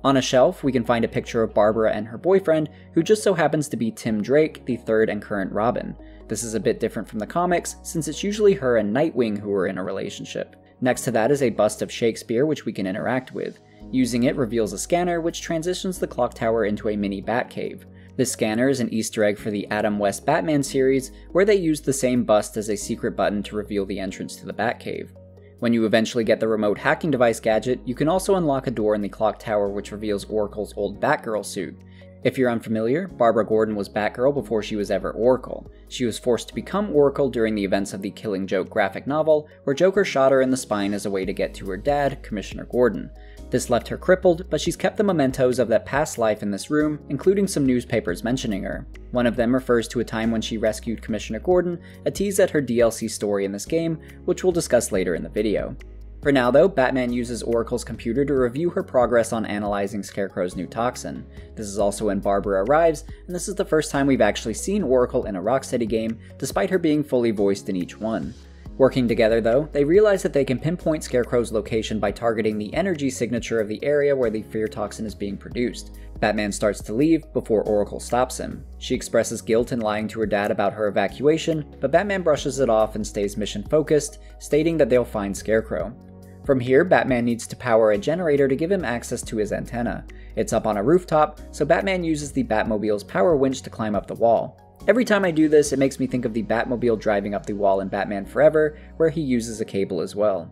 On a shelf, we can find a picture of Barbara and her boyfriend, who just so happens to be Tim Drake, the third and current Robin. This is a bit different from the comics, since it's usually her and Nightwing who are in a relationship. Next to that is a bust of Shakespeare, which we can interact with. Using it reveals a scanner, which transitions the clock tower into a mini Batcave. This scanner is an Easter egg for the Adam West Batman series, where they used the same bust as a secret button to reveal the entrance to the Batcave. When you eventually get the remote hacking device gadget, you can also unlock a door in the clock tower which reveals Oracle's old Batgirl suit. If you're unfamiliar, Barbara Gordon was Batgirl before she was ever Oracle. She was forced to become Oracle during the events of the Killing Joke graphic novel, where Joker shot her in the spine as a way to get to her dad, Commissioner Gordon. This left her crippled, but she's kept the mementos of that past life in this room, including some newspapers mentioning her. One of them refers to a time when she rescued Commissioner Gordon, a tease at her DLC story in this game, which we'll discuss later in the video. For now, though, Batman uses Oracle's computer to review her progress on analyzing Scarecrow's new toxin. This is also when Barbara arrives, and this is the first time we've actually seen Oracle in a Rocksteady game, despite her being fully voiced in each one. Working together, though, they realize that they can pinpoint Scarecrow's location by targeting the energy signature of the area where the fear toxin is being produced. Batman starts to leave before Oracle stops him. She expresses guilt in lying to her dad about her evacuation, but Batman brushes it off and stays mission focused, stating that they'll find Scarecrow. From here, Batman needs to power a generator to give him access to his antenna. It's up on a rooftop, so Batman uses the Batmobile's power winch to climb up the wall. Every time I do this, it makes me think of the Batmobile driving up the wall in Batman Forever, where he uses a cable as well.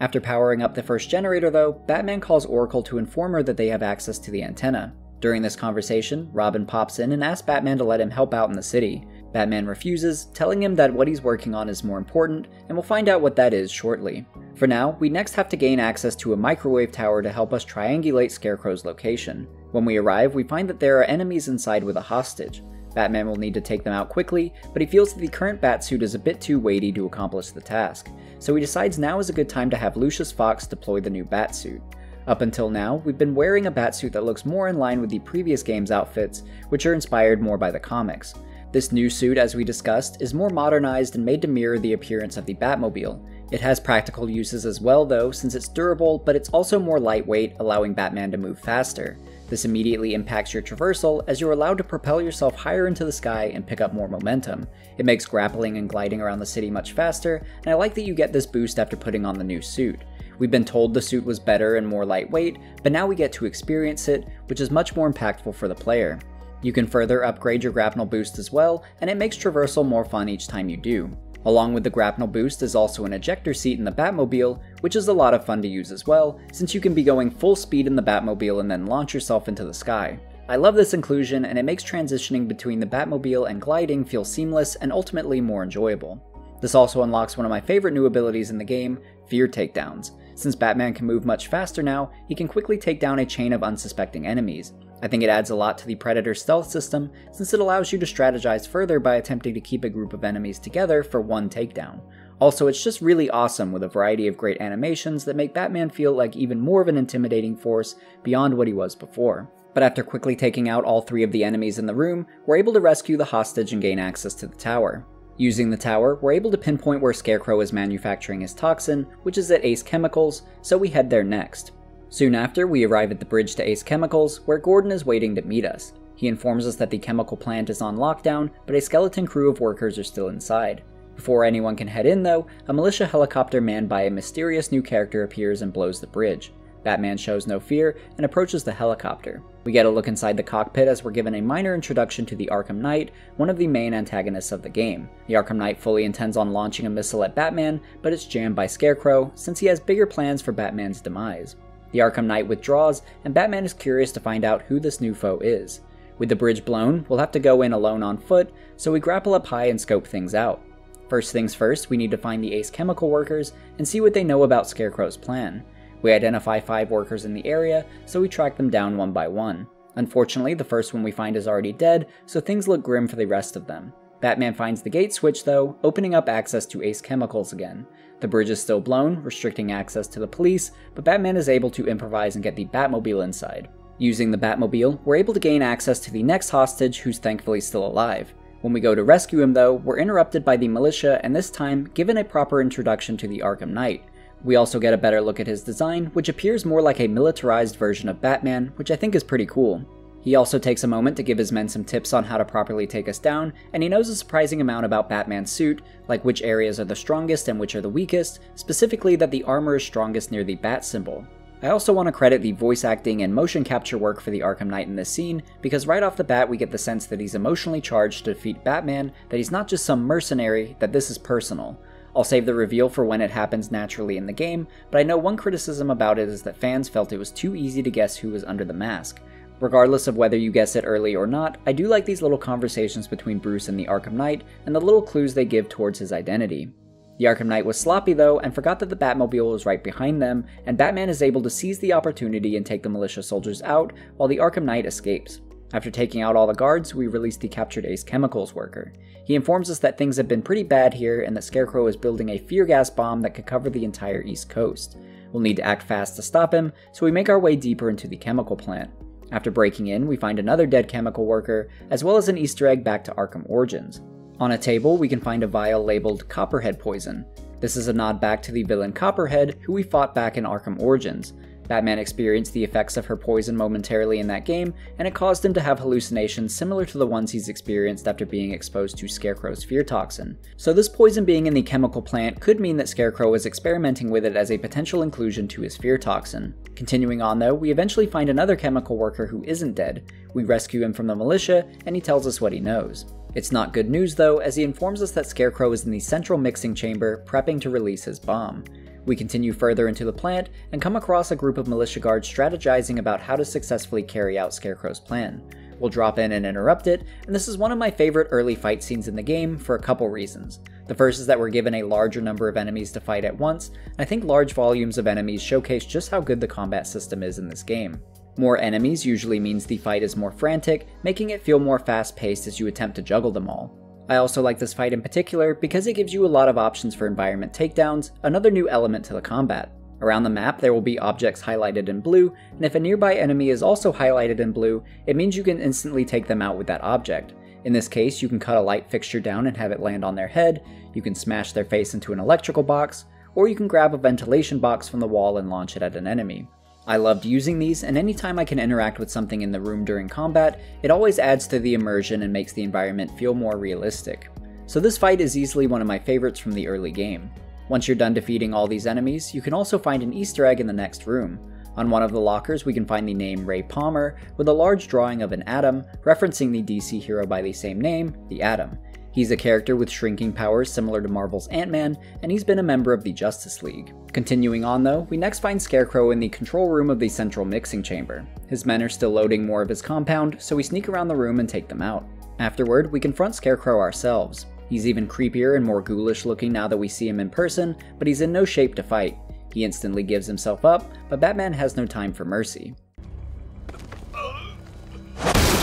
After powering up the first generator, though, Batman calls Oracle to inform her that they have access to the antenna. During this conversation, Robin pops in and asks Batman to let him help out in the city. Batman refuses, telling him that what he's working on is more important, and we'll find out what that is shortly. For now, we next have to gain access to a microwave tower to help us triangulate Scarecrow's location. When we arrive, we find that there are enemies inside with a hostage. Batman will need to take them out quickly, but he feels that the current Batsuit is a bit too weighty to accomplish the task, so he decides now is a good time to have Lucius Fox deploy the new Batsuit. Up until now, we've been wearing a Batsuit that looks more in line with the previous game's outfits, which are inspired more by the comics. This new suit, as we discussed, is more modernized and made to mirror the appearance of the Batmobile. It has practical uses as well, though, since it's durable, but it's also more lightweight, allowing Batman to move faster. This immediately impacts your traversal as you're allowed to propel yourself higher into the sky and pick up more momentum. It makes grappling and gliding around the city much faster, and I like that you get this boost after putting on the new suit. We've been told the suit was better and more lightweight, but now we get to experience it, which is much more impactful for the player. You can further upgrade your grapnel boost as well, and it makes traversal more fun each time you do. Along with the grapnel boost is also an ejector seat in the Batmobile, which is a lot of fun to use as well, since you can be going full speed in the Batmobile and then launch yourself into the sky. I love this inclusion, and it makes transitioning between the Batmobile and gliding feel seamless and ultimately more enjoyable. This also unlocks one of my favorite new abilities in the game, Fear Takedowns. Since Batman can move much faster now, he can quickly take down a chain of unsuspecting enemies. I think it adds a lot to the Predator stealth system, since it allows you to strategize further by attempting to keep a group of enemies together for one takedown. Also, it's just really awesome with a variety of great animations that make Batman feel like even more of an intimidating force beyond what he was before. But after quickly taking out all three of the enemies in the room, we're able to rescue the hostage and gain access to the tower. Using the tower, we're able to pinpoint where Scarecrow is manufacturing his toxin, which is at Ace Chemicals, so we head there next. Soon after, we arrive at the bridge to Ace Chemicals, where Gordon is waiting to meet us. He informs us that the chemical plant is on lockdown, but a skeleton crew of workers are still inside. Before anyone can head in, though, a militia helicopter manned by a mysterious new character appears and blows the bridge. Batman shows no fear and approaches the helicopter. We get a look inside the cockpit as we're given a minor introduction to the Arkham Knight, one of the main antagonists of the game. The Arkham Knight fully intends on launching a missile at Batman, but it's jammed by Scarecrow since he has bigger plans for Batman's demise. The Arkham Knight withdraws, and Batman is curious to find out who this new foe is. With the bridge blown, we'll have to go in alone on foot, so we grapple up high and scope things out. First things first, we need to find the Ace Chemical workers and see what they know about Scarecrow's plan. We identify five workers in the area, so we track them down one by one. Unfortunately, the first one we find is already dead, so things look grim for the rest of them. Batman finds the gate switch though, opening up access to Ace Chemicals again. The bridge is still blown, restricting access to the police, but Batman is able to improvise and get the Batmobile inside. Using the Batmobile, we're able to gain access to the next hostage who's thankfully still alive. When we go to rescue him though, we're interrupted by the militia and this time given a proper introduction to the Arkham Knight. We also get a better look at his design, which appears more like a militarized version of Batman, which I think is pretty cool. He also takes a moment to give his men some tips on how to properly take us down, and he knows a surprising amount about Batman's suit, like which areas are the strongest and which are the weakest, specifically that the armor is strongest near the bat symbol. I also want to credit the voice acting and motion capture work for the Arkham Knight in this scene, because right off the bat we get the sense that he's emotionally charged to defeat Batman, that he's not just some mercenary, that this is personal. I'll save the reveal for when it happens naturally in the game, but I know one criticism about it is that fans felt it was too easy to guess who was under the mask. Regardless of whether you guess it early or not, I do like these little conversations between Bruce and the Arkham Knight, and the little clues they give towards his identity. The Arkham Knight was sloppy though, and forgot that the Batmobile was right behind them, and Batman is able to seize the opportunity and take the militia soldiers out, while the Arkham Knight escapes. After taking out all the guards, we release the captured Ace Chemicals worker. He informs us that things have been pretty bad here and that Scarecrow is building a fear gas bomb that could cover the entire East Coast. We'll need to act fast to stop him, so we make our way deeper into the chemical plant. After breaking in, we find another dead chemical worker, as well as an Easter egg back to Arkham Origins. On a table, we can find a vial labeled Copperhead Poison. This is a nod back to the villain Copperhead, who we fought back in Arkham Origins. Batman experienced the effects of her poison momentarily in that game, and it caused him to have hallucinations similar to the ones he's experienced after being exposed to Scarecrow's fear toxin. So, this poison being in the chemical plant could mean that Scarecrow was experimenting with it as a potential inclusion to his fear toxin. Continuing on though, we eventually find another chemical worker who isn't dead. We rescue him from the militia, and he tells us what he knows. It's not good news though, as he informs us that Scarecrow is in the central mixing chamber, prepping to release his bomb. We continue further into the plant and come across a group of militia guards strategizing about how to successfully carry out Scarecrow's plan. We'll drop in and interrupt it, and this is one of my favorite early fight scenes in the game for a couple reasons. The first is that we're given a larger number of enemies to fight at once, and I think large volumes of enemies showcase just how good the combat system is in this game. More enemies usually means the fight is more frantic, making it feel more fast paced as you attempt to juggle them all. I also like this fight in particular because it gives you a lot of options for environment takedowns, another new element to the combat. Around the map, there will be objects highlighted in blue, and if a nearby enemy is also highlighted in blue, it means you can instantly take them out with that object. In this case, you can cut a light fixture down and have it land on their head, you can smash their face into an electrical box, or you can grab a ventilation box from the wall and launch it at an enemy. I loved using these, and anytime I can interact with something in the room during combat, it always adds to the immersion and makes the environment feel more realistic. So this fight is easily one of my favorites from the early game. Once you're done defeating all these enemies, you can also find an easter egg in the next room. On one of the lockers, we can find the name Ray Palmer, with a large drawing of an atom, referencing the DC hero by the same name, the Atom. He's a character with shrinking powers similar to Marvel's Ant-Man, and he's been a member of the Justice League. Continuing on though, we next find Scarecrow in the control room of the central mixing chamber. His men are still loading more of his compound, so we sneak around the room and take them out. Afterward, we confront Scarecrow ourselves. He's even creepier and more ghoulish looking now that we see him in person, but he's in no shape to fight. He instantly gives himself up, but Batman has no time for mercy.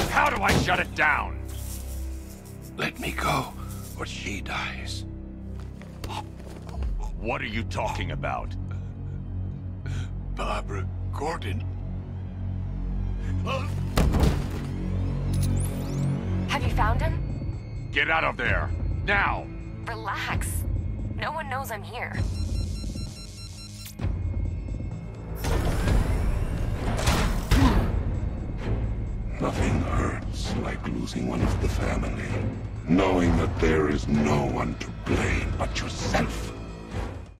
How do I shut it down? Let me go, or she dies. What are you talking about? Barbara Gordon. Have you found him? Get out of there! Now! Relax. No one knows I'm here. Nothing hurts like losing one of the family. Knowing that there is no one to blame but yourself.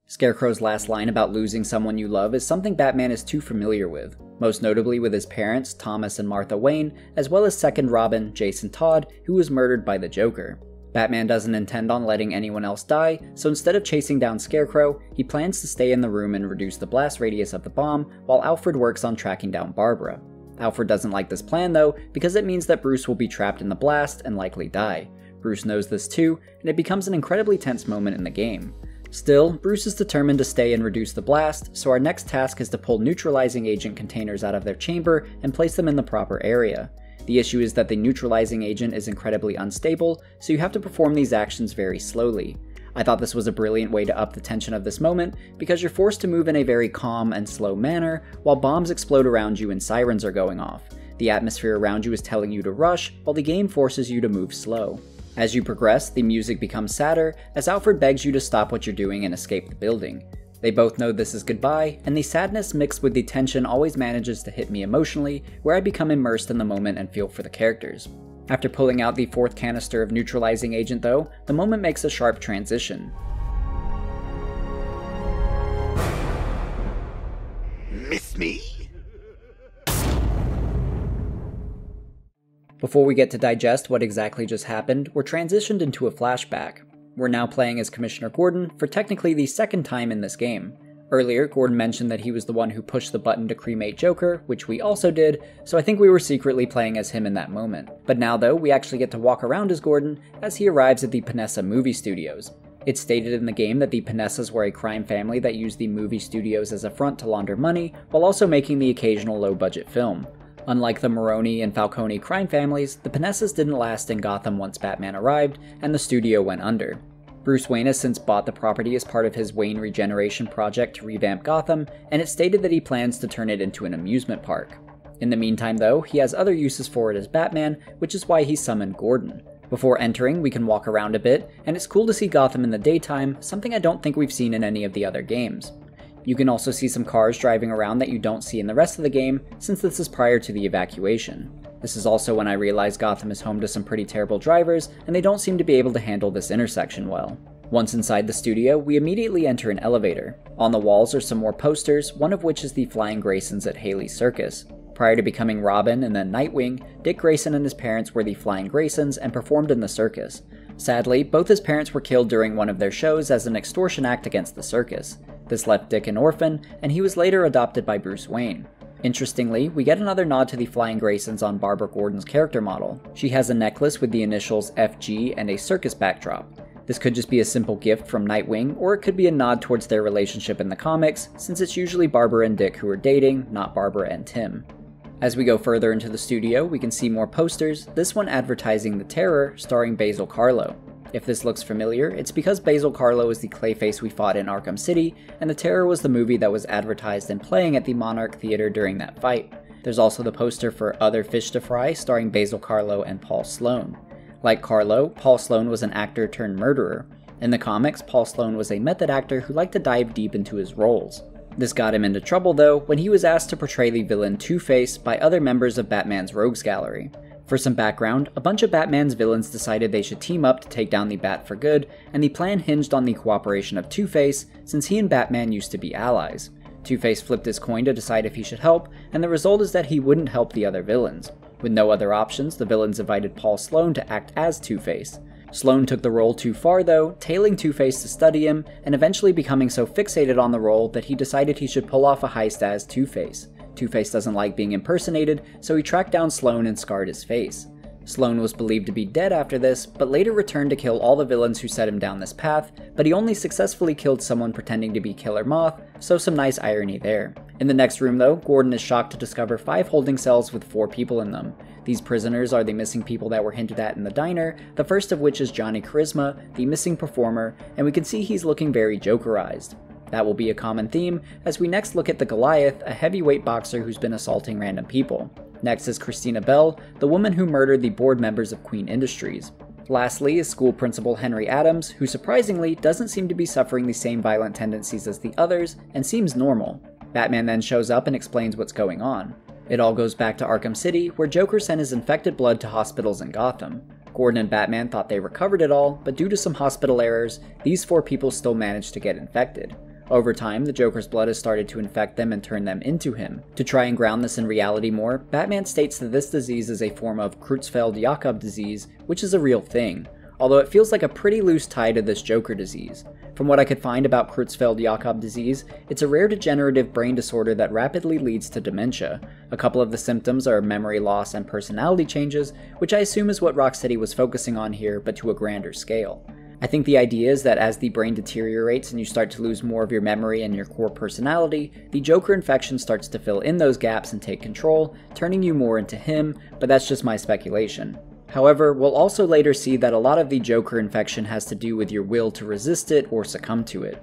Scarecrow's last line about losing someone you love is something Batman is too familiar with, most notably with his parents, Thomas and Martha Wayne, as well as second Robin, Jason Todd, who was murdered by the Joker. Batman doesn't intend on letting anyone else die, so instead of chasing down Scarecrow, he plans to stay in the room and reduce the blast radius of the bomb while Alfred works on tracking down Barbara. Alfred doesn't like this plan though, because it means that Bruce will be trapped in the blast and likely die. Bruce knows this too, and it becomes an incredibly tense moment in the game. Still, Bruce is determined to stay and reduce the blast, so our next task is to pull neutralizing agent containers out of their chamber and place them in the proper area. The issue is that the neutralizing agent is incredibly unstable, so you have to perform these actions very slowly. I thought this was a brilliant way to up the tension of this moment because you're forced to move in a very calm and slow manner while bombs explode around you and sirens are going off. The atmosphere around you is telling you to rush, while the game forces you to move slow. As you progress, the music becomes sadder as Alfred begs you to stop what you're doing and escape the building. They both know this is goodbye, and the sadness mixed with the tension always manages to hit me emotionally, where I become immersed in the moment and feel for the characters. After pulling out the fourth canister of neutralizing agent though, the moment makes a sharp transition. Miss me? Before we get to digest what exactly just happened, we're transitioned into a flashback. We're now playing as Commissioner Gordon for technically the second time in this game. Earlier, Gordon mentioned that he was the one who pushed the button to cremate Joker, which we also did, so I think we were secretly playing as him in that moment. But now, though, we actually get to walk around as Gordon as he arrives at the Panessa movie studios. It's stated in the game that the Panessas were a crime family that used the movie studios as a front to launder money, while also making the occasional low budget film. Unlike the Maroni and Falcone crime families, the Panessas didn't last in Gotham once Batman arrived, and the studio went under. Bruce Wayne has since bought the property as part of his Wayne Regeneration project to revamp Gotham, and it's stated that he plans to turn it into an amusement park. In the meantime, though, he has other uses for it as Batman, which is why he summoned Gordon. Before entering, we can walk around a bit, and it's cool to see Gotham in the daytime, something I don't think we've seen in any of the other games. You can also see some cars driving around that you don't see in the rest of the game, since this is prior to the evacuation. This is also when I realized Gotham is home to some pretty terrible drivers, and they don't seem to be able to handle this intersection well. Once inside the studio, we immediately enter an elevator. On the walls are some more posters, one of which is the Flying Graysons at Haly's Circus. Prior to becoming Robin and then Nightwing, Dick Grayson and his parents were the Flying Graysons and performed in the circus. Sadly, both his parents were killed during one of their shows as an extortion act against the circus. This left Dick an orphan, and he was later adopted by Bruce Wayne. Interestingly, we get another nod to the Flying Graysons on Barbara Gordon's character model. She has a necklace with the initials FG and a circus backdrop. This could just be a simple gift from Nightwing, or it could be a nod towards their relationship in the comics, since it's usually Barbara and Dick who are dating, not Barbara and Tim. As we go further into the studio, we can see more posters, this one advertising The Terror, starring Basil Karlo. If this looks familiar, it's because Basil Karlo is the Clayface we fought in Arkham City, and The Terror was the movie that was advertised and playing at the Monarch Theater during that fight. There's also the poster for Other Fish to Fry, starring Basil Karlo and Paul Sloan. Like Karlo, Paul Sloan was an actor turned murderer. In the comics, Paul Sloan was a method actor who liked to dive deep into his roles. This got him into trouble, though, when he was asked to portray the villain Two Face by other members of Batman's Rogues Gallery. For some background, a bunch of Batman's villains decided they should team up to take down the Bat for good, and the plan hinged on the cooperation of Two Face, since he and Batman used to be allies. Two Face flipped his coin to decide if he should help, and the result is that he wouldn't help the other villains. With no other options, the villains invited Paul Sloan to act as Two Face. Sloan took the role too far, though, tailing Two Face to study him, and eventually becoming so fixated on the role that he decided he should pull off a heist as Two Face. Two Face doesn't like being impersonated, so he tracked down Sloan and scarred his face. Sloan was believed to be dead after this, but later returned to kill all the villains who set him down this path, but he only successfully killed someone pretending to be Killer Moth, so some nice irony there. In the next room, though, Gordon is shocked to discover five holding cells with four people in them. These prisoners are the missing people that were hinted at in the diner, the first of which is Johnny Charisma, the missing performer, and we can see he's looking very Jokerized. That will be a common theme as we next look at the Goliath, a heavyweight boxer who's been assaulting random people. Next is Christina Bell, the woman who murdered the board members of Queen Industries. Lastly is school principal Henry Adams, who surprisingly doesn't seem to be suffering the same violent tendencies as the others and seems normal. Batman then shows up and explains what's going on. It all goes back to Arkham City, where Joker sent his infected blood to hospitals in Gotham. Gordon and Batman thought they recovered it all, but due to some hospital errors, these four people still managed to get infected. Over time, the Joker's blood has started to infect them and turn them into him. To try and ground this in reality more, Batman states that this disease is a form of Creutzfeldt-Jakob disease, which is a real thing, although it feels like a pretty loose tie to this Joker disease. From what I could find about Creutzfeldt-Jakob disease, it's a rare degenerative brain disorder that rapidly leads to dementia. A couple of the symptoms are memory loss and personality changes, which I assume is what Rocksteady was focusing on here, but to a grander scale. I think the idea is that as the brain deteriorates and you start to lose more of your memory and your core personality, the Joker infection starts to fill in those gaps and take control, turning you more into him, but that's just my speculation. However, we'll also later see that a lot of the Joker infection has to do with your will to resist it or succumb to it.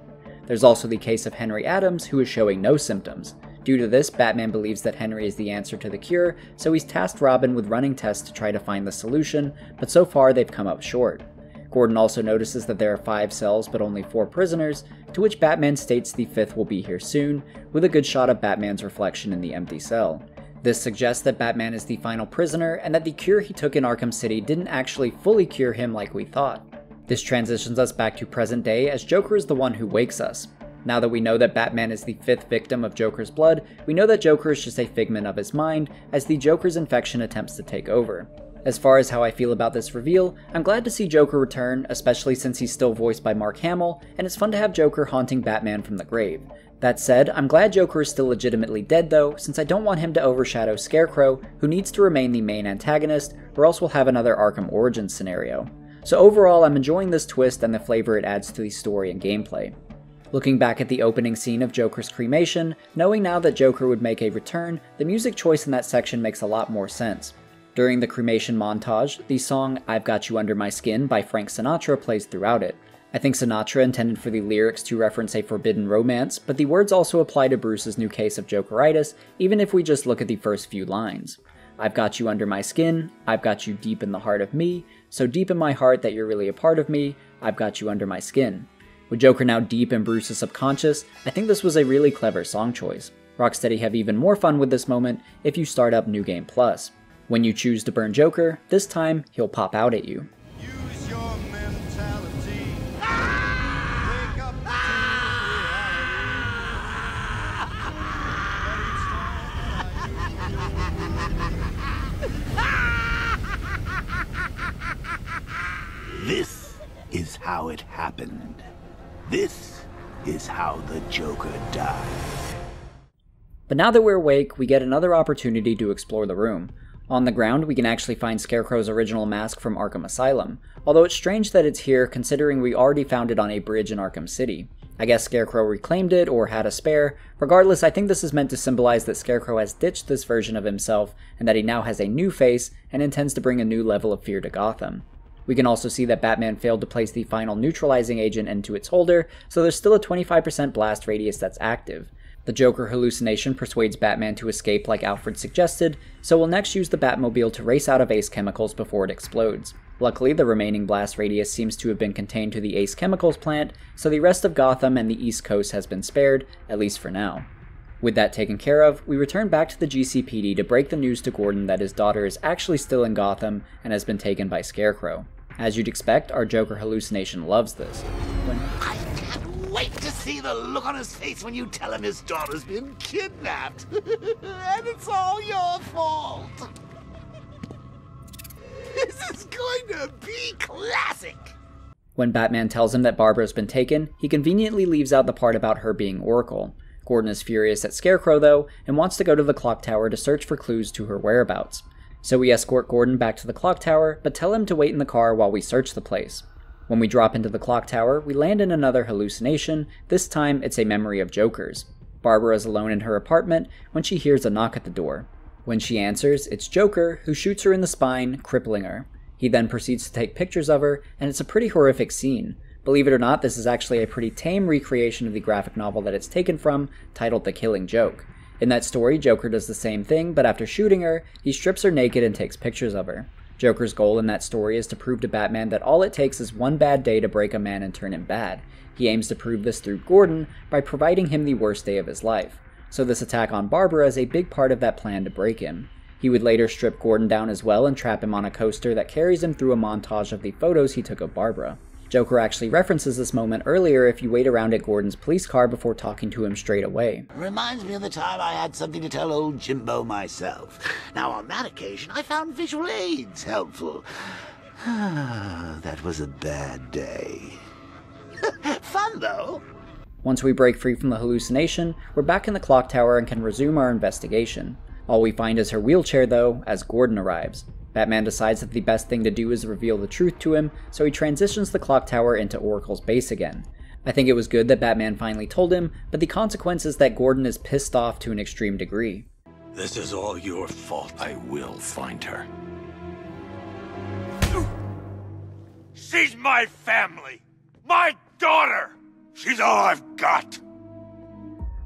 There's also the case of Henry Adams, who is showing no symptoms. Due to this, Batman believes that Henry is the answer to the cure, so he's tasked Robin with running tests to try to find the solution, but so far they've come up short. Gordon also notices that there are five cells but only four prisoners, to which Batman states the fifth will be here soon, with a good shot of Batman's reflection in the empty cell. This suggests that Batman is the final prisoner and that the cure he took in Arkham City didn't actually fully cure him like we thought. This transitions us back to present day as Joker is the one who wakes us. Now that we know that Batman is the fifth victim of Joker's blood, we know that Joker is just a figment of his mind as the Joker's infection attempts to take over. As far as how I feel about this reveal, I'm glad to see Joker return, especially since he's still voiced by Mark Hamill, and it's fun to have Joker haunting Batman from the grave. That said, I'm glad Joker is still legitimately dead though, since I don't want him to overshadow Scarecrow, who needs to remain the main antagonist, or else we'll have another Arkham Origins scenario. So overall, I'm enjoying this twist and the flavor it adds to the story and gameplay. Looking back at the opening scene of Joker's cremation, knowing now that Joker would make a return, the music choice in that section makes a lot more sense. During the cremation montage, the song I've Got You Under My Skin by Frank Sinatra plays throughout it. I think Sinatra intended for the lyrics to reference a forbidden romance, but the words also apply to Bruce's new case of Jokeritis, even if we just look at the first few lines. I've got you under my skin, I've got you deep in the heart of me, so deep in my heart that you're really a part of me, I've got you under my skin. With Joker now deep in Bruce's subconscious, I think this was a really clever song choice. Rocksteady have even more fun with this moment if you start up New Game Plus. When you choose to burn Joker, this time he'll pop out at you. This is how it happened. This is how the Joker died. But now that we're awake, we get another opportunity to explore the room. On the ground, we can actually find Scarecrow's original mask from Arkham Asylum, although it's strange that it's here considering we already found it on a bridge in Arkham City. I guess Scarecrow reclaimed it or had a spare. Regardless, I think this is meant to symbolize that Scarecrow has ditched this version of himself and that he now has a new face and intends to bring a new level of fear to Gotham. We can also see that Batman failed to place the final neutralizing agent into its holder, so there's still a 25% blast radius that's active. The Joker hallucination persuades Batman to escape like Alfred suggested, so we'll next use the Batmobile to race out of Ace Chemicals before it explodes. Luckily, the remaining blast radius seems to have been contained to the Ace Chemicals plant, so the rest of Gotham and the East Coast has been spared, at least for now. With that taken care of, we return back to the GCPD to break the news to Gordon that his daughter is actually still in Gotham and has been taken by Scarecrow. As you'd expect, our Joker hallucination loves this. When... Wait to see the look on his face when you tell him his daughter's been kidnapped. and it's all your fault. This is going to be classic. When Batman tells him that Barbara's been taken, he conveniently leaves out the part about her being Oracle. Gordon is furious at Scarecrow, though, and wants to go to the clock tower to search for clues to her whereabouts. So we escort Gordon back to the clock tower, but tell him to wait in the car while we search the place. When we drop into the clock tower, we land in another hallucination, this time it's a memory of Joker's. Barbara is alone in her apartment when she hears a knock at the door. When she answers, it's Joker, who shoots her in the spine, crippling her. He then proceeds to take pictures of her, and it's a pretty horrific scene. Believe it or not, this is actually a pretty tame recreation of the graphic novel that it's taken from, titled The Killing Joke. In that story, Joker does the same thing, but after shooting her, he strips her naked and takes pictures of her. Joker's goal in that story is to prove to Batman that all it takes is one bad day to break a man and turn him bad. He aims to prove this through Gordon by providing him the worst day of his life. So this attack on Barbara is a big part of that plan to break him. He would later strip Gordon down as well and trap him on a coaster that carries him through a montage of the photos he took of Barbara. Joker actually references this moment earlier if you wait around at Gordon's police car before talking to him straight away. Reminds me of the time I had something to tell old Jimbo myself. Now, on that occasion, I found visual aids helpful. that was a bad day. Fun, though. Once we break free from the hallucination, we're back in the clock tower and can resume our investigation. All we find is her wheelchair, though, as Gordon arrives. Batman decides that the best thing to do is reveal the truth to him, so he transitions the clock tower into Oracle's base again. I think it was good that Batman finally told him, but the consequence is that Gordon is pissed off to an extreme degree. This is all your fault. I will find her. She's my family! My daughter! She's all I've got!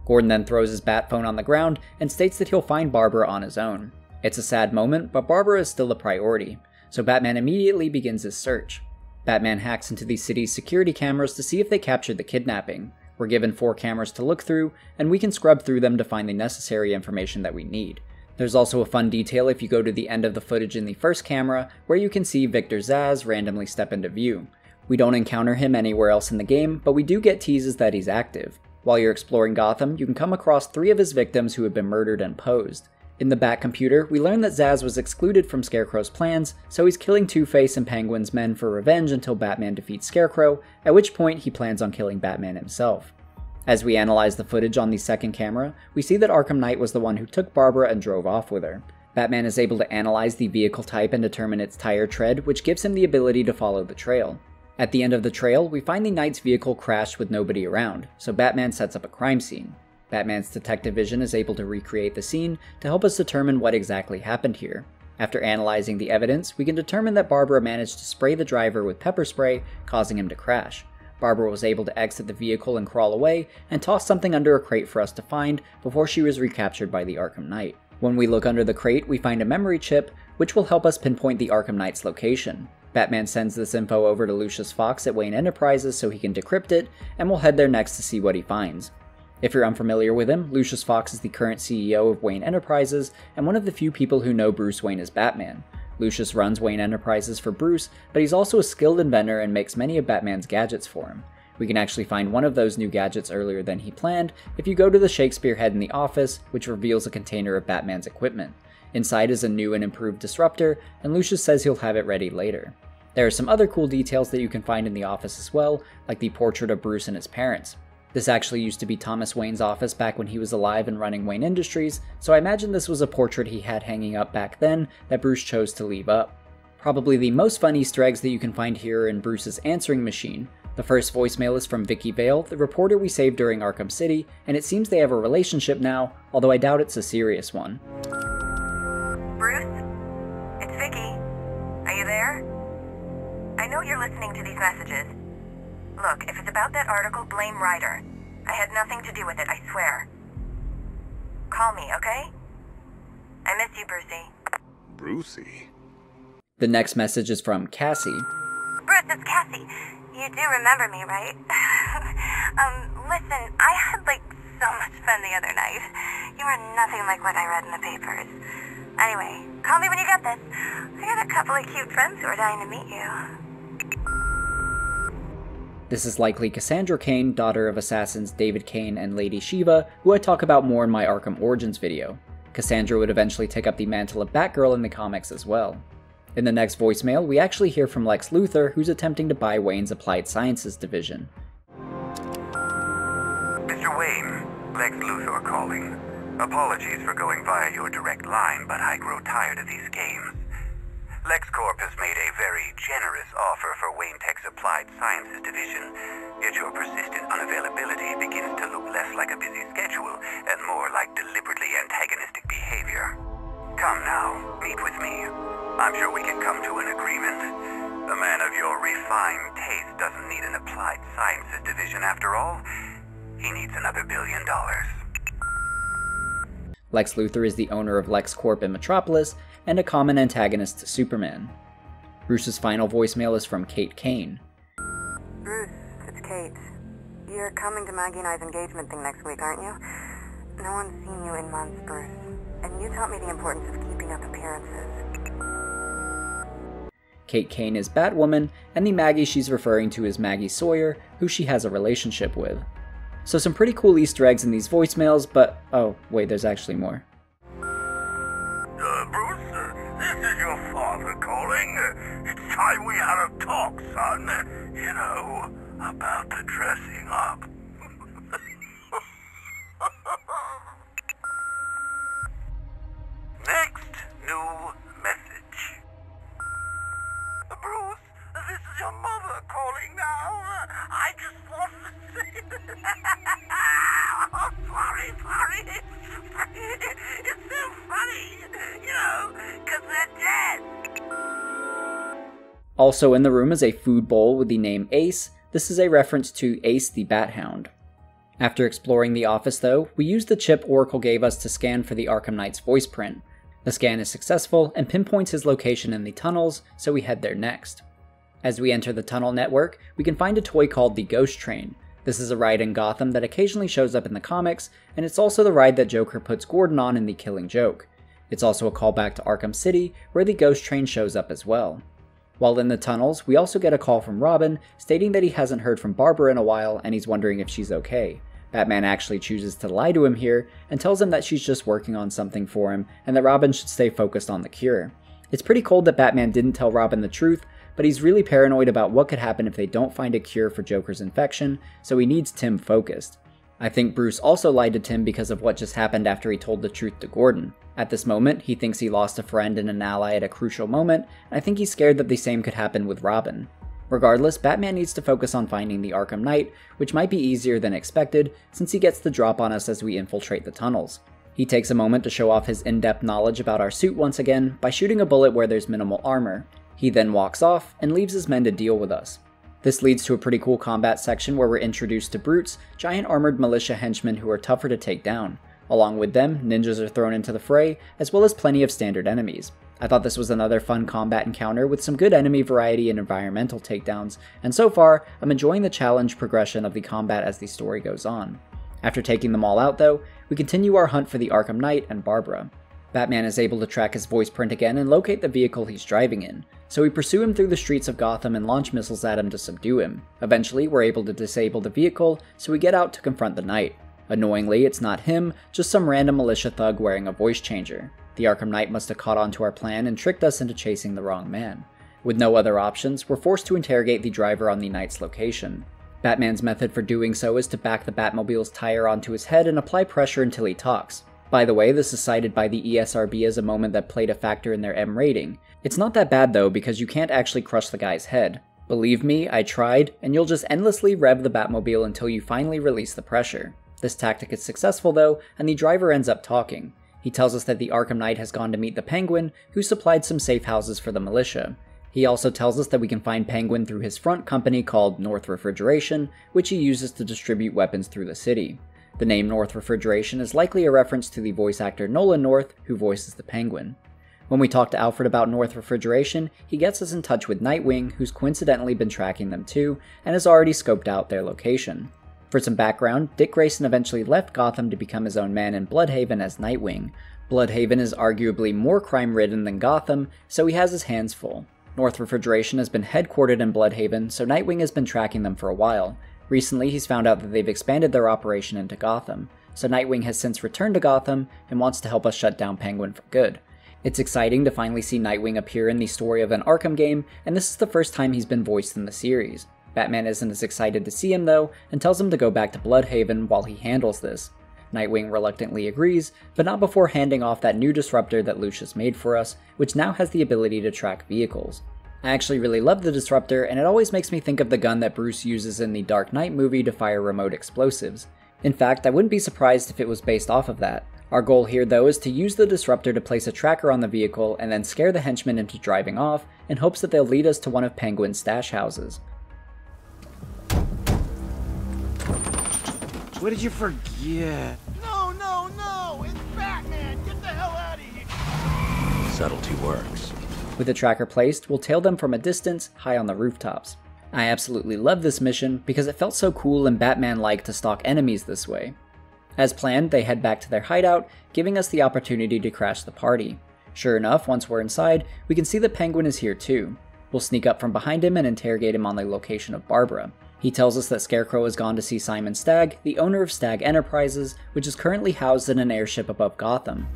Gordon then throws his bat phone on the ground and states that he'll find Barbara on his own. It's a sad moment, but Barbara is still a priority, so Batman immediately begins his search. Batman hacks into the city's security cameras to see if they captured the kidnapping. We're given four cameras to look through, and we can scrub through them to find the necessary information that we need. There's also a fun detail if you go to the end of the footage in the first camera, where you can see Victor Zsasz randomly step into view. We don't encounter him anywhere else in the game, but we do get teases that he's active. While you're exploring Gotham, you can come across three of his victims who have been murdered and posed. In the Bat computer, we learn that Zsasz was excluded from Scarecrow's plans, so he's killing Two-Face and Penguin's men for revenge until Batman defeats Scarecrow, at which point he plans on killing Batman himself. As we analyze the footage on the second camera, we see that Arkham Knight was the one who took Barbara and drove off with her. Batman is able to analyze the vehicle type and determine its tire tread, which gives him the ability to follow the trail. At the end of the trail, we find the Knight's vehicle crashed with nobody around, so Batman sets up a crime scene. Batman's detective vision is able to recreate the scene to help us determine what exactly happened here. After analyzing the evidence, we can determine that Barbara managed to spray the driver with pepper spray, causing him to crash. Barbara was able to exit the vehicle and crawl away, and toss something under a crate for us to find before she was recaptured by the Arkham Knight. When we look under the crate, we find a memory chip, which will help us pinpoint the Arkham Knight's location. Batman sends this info over to Lucius Fox at Wayne Enterprises so he can decrypt it, and we'll head there next to see what he finds. If you're unfamiliar with him, Lucius Fox is the current CEO of Wayne Enterprises and one of the few people who know Bruce Wayne as Batman. Lucius runs Wayne Enterprises for Bruce, but he's also a skilled inventor and makes many of Batman's gadgets for him. We can actually find one of those new gadgets earlier than he planned if you go to the Shakespeare head in the office, which reveals a container of Batman's equipment. Inside is a new and improved disruptor, and Lucius says he'll have it ready later. There are some other cool details that you can find in the office as well, like the portrait of Bruce and his parents. This actually used to be Thomas Wayne's office back when he was alive and running Wayne Industries, so I imagine this was a portrait he had hanging up back then that Bruce chose to leave up. Probably the most fun Easter eggs that you can find here in Bruce's answering machine. The first voicemail is from Vicki Vale, the reporter we saved during Arkham City, and it seems they have a relationship now, although I doubt it's a serious one. Bruce? It's Vicki. Are you there? I know you're listening to these messages. Look, if it's about that article, blame Ryder. I had nothing to do with it, I swear. Call me, okay? I miss you, Brucey. Brucey? The next message is from Cassie. Bruce, it's Cassie. You do remember me, right? um, listen, I had like so much fun the other night. You are nothing like what I read in the papers. Anyway, call me when you get this. I got a couple of cute friends who are dying to meet you. This is likely Cassandra Cain, daughter of assassins David Cain and Lady Shiva, who I talk about more in my Arkham Origins video. Cassandra would eventually take up the mantle of Batgirl in the comics as well. In the next voicemail, we actually hear from Lex Luthor, who's attempting to buy Wayne's Applied Sciences division. Mr. Wayne, Lex Luthor calling. Apologies for going via your direct line, but I grow tired of these games. LexCorp has made a very generous offer for Wayne Tech's Applied Sciences division, yet your persistent unavailability begins to look less like a busy schedule and more like deliberately antagonistic behavior. Come now, meet with me. I'm sure we can come to an agreement. A man of your refined taste doesn't need an Applied Sciences division after all. He needs another billion dollars. Lex Luthor is the owner of LexCorp in Metropolis and a common antagonist to Superman. Bruce's final voicemail is from Kate Kane. Bruce, it's Kate. You're coming to Maggie and I's engagement thing next week, aren't you? No one's seen you in months, Bruce. And you taught me the importance of keeping up appearances. Kate Kane is Batwoman, and the Maggie she's referring to is Maggie Sawyer, who she has a relationship with. So some pretty cool Easter eggs in these voicemails, but oh, wait, there's actually more. Uh, Bruce, this is your father calling. It's time we had a talk, son. You know, about the dressing up. Next, new message. Bruce, this is your mother calling now. I just want to say... sorry, sorry. It's so funny, you know, because they're dead. Also in the room is a food bowl with the name Ace. This is a reference to Ace the Bat Hound. After exploring the office, though, we use the chip Oracle gave us to scan for the Arkham Knight's voice print. The scan is successful and pinpoints his location in the tunnels, so we head there next. As we enter the tunnel network, we can find a toy called the Ghost Train. This is a ride in Gotham that occasionally shows up in the comics, and it's also the ride that Joker puts Gordon on in The Killing Joke. It's also a callback to Arkham City, where the Ghost Train shows up as well. While in the tunnels, we also get a call from Robin stating that he hasn't heard from Barbara in a while and he's wondering if she's okay. Batman actually chooses to lie to him here and tells him that she's just working on something for him and that Robin should stay focused on the cure. It's pretty cold that Batman didn't tell Robin the truth, but he's really paranoid about what could happen if they don't find a cure for Joker's infection, so he needs Tim focused. I think Bruce also lied to Tim because of what just happened after he told the truth to Gordon. At this moment, he thinks he lost a friend and an ally at a crucial moment, and I think he's scared that the same could happen with Robin. Regardless, Batman needs to focus on finding the Arkham Knight, which might be easier than expected since he gets the drop on us as we infiltrate the tunnels. He takes a moment to show off his in depth knowledge about our suit once again by shooting a bullet where there's minimal armor. He then walks off and leaves his men to deal with us. This leads to a pretty cool combat section where we're introduced to brutes, giant armored militia henchmen who are tougher to take down. Along with them, ninjas are thrown into the fray, as well as plenty of standard enemies. I thought this was another fun combat encounter with some good enemy variety and environmental takedowns, and so far, I'm enjoying the challenge progression of the combat as the story goes on. After taking them all out, though, we continue our hunt for the Arkham Knight and Barbara. Batman is able to track his voice print again and locate the vehicle he's driving in, so we pursue him through the streets of Gotham and launch missiles at him to subdue him. Eventually, we're able to disable the vehicle, so we get out to confront the Knight. Annoyingly, it's not him, just some random militia thug wearing a voice changer. The Arkham Knight must have caught on to our plan and tricked us into chasing the wrong man. With no other options, we're forced to interrogate the driver on the Knight's location. Batman's method for doing so is to back the Batmobile's tire onto his head and apply pressure until he talks. By the way, this is cited by the ESRB as a moment that played a factor in their M rating. It's not that bad though, because you can't actually crush the guy's head. Believe me, I tried, and you'll just endlessly rev the Batmobile until you finally release the pressure. This tactic is successful though, and the driver ends up talking. He tells us that the Arkham Knight has gone to meet the Penguin, who supplied some safe houses for the militia. He also tells us that we can find Penguin through his front company called North Refrigeration, which he uses to distribute weapons through the city. The name North Refrigeration is likely a reference to the voice actor Nolan North, who voices the Penguin. When we talk to Alfred about North Refrigeration, he gets us in touch with Nightwing, who's coincidentally been tracking them too, and has already scoped out their location. For some background, Dick Grayson eventually left Gotham to become his own man in Blüdhaven as Nightwing. Blüdhaven is arguably more crime ridden than Gotham, so he has his hands full. North Refrigeration has been headquartered in Blüdhaven, so Nightwing has been tracking them for a while. Recently, he's found out that they've expanded their operation into Gotham, so Nightwing has since returned to Gotham and wants to help us shut down Penguin for good. It's exciting to finally see Nightwing appear in the story of an Arkham game, and this is the first time he's been voiced in the series. Batman isn't as excited to see him though, and tells him to go back to Blüdhaven while he handles this. Nightwing reluctantly agrees, but not before handing off that new disruptor that Lucius made for us, which now has the ability to track vehicles. I actually really love the disruptor, and it always makes me think of the gun that Bruce uses in the Dark Knight movie to fire remote explosives. In fact, I wouldn't be surprised if it was based off of that. Our goal here, though, is to use the disruptor to place a tracker on the vehicle and then scare the henchmen into driving off in hopes that they'll lead us to one of Penguin's stash houses. What did you forget? No, no, no! It's Batman! Get the hell out of here! Subtlety works. With the tracker placed, we'll tail them from a distance, high on the rooftops. I absolutely love this mission because it felt so cool and Batman-like to stalk enemies this way. As planned, they head back to their hideout, giving us the opportunity to crash the party. Sure enough, once we're inside, we can see the Penguin is here too. We'll sneak up from behind him and interrogate him on the location of Barbara. He tells us that Scarecrow has gone to see Simon Stagg, the owner of Stagg Enterprises, which is currently housed in an airship above Gotham.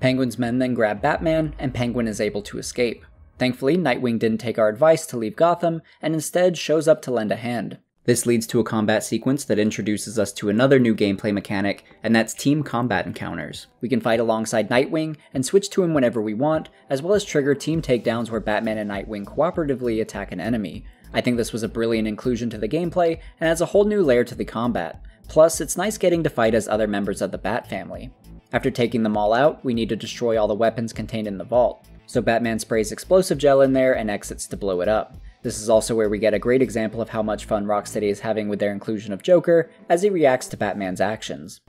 Penguin's men then grab Batman, and Penguin is able to escape. Thankfully, Nightwing didn't take our advice to leave Gotham, and instead shows up to lend a hand. This leads to a combat sequence that introduces us to another new gameplay mechanic, and that's team combat encounters. We can fight alongside Nightwing and switch to him whenever we want, as well as trigger team takedowns where Batman and Nightwing cooperatively attack an enemy. I think this was a brilliant inclusion to the gameplay and adds a whole new layer to the combat. Plus, it's nice getting to fight as other members of the Bat family. After taking them all out, we need to destroy all the weapons contained in the vault. So Batman sprays explosive gel in there and exits to blow it up. This is also where we get a great example of how much fun Rocksteady is having with their inclusion of Joker as he reacts to Batman's actions.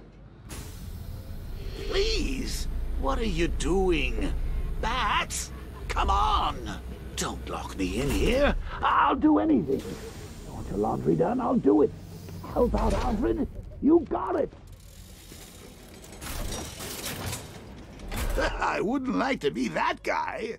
Please, what are you doing? Bats? Come on! Don't lock me in here. I'll do anything. You want your laundry done? I'll do it. Help out, Alfred. You got it. I wouldn't like to be that guy.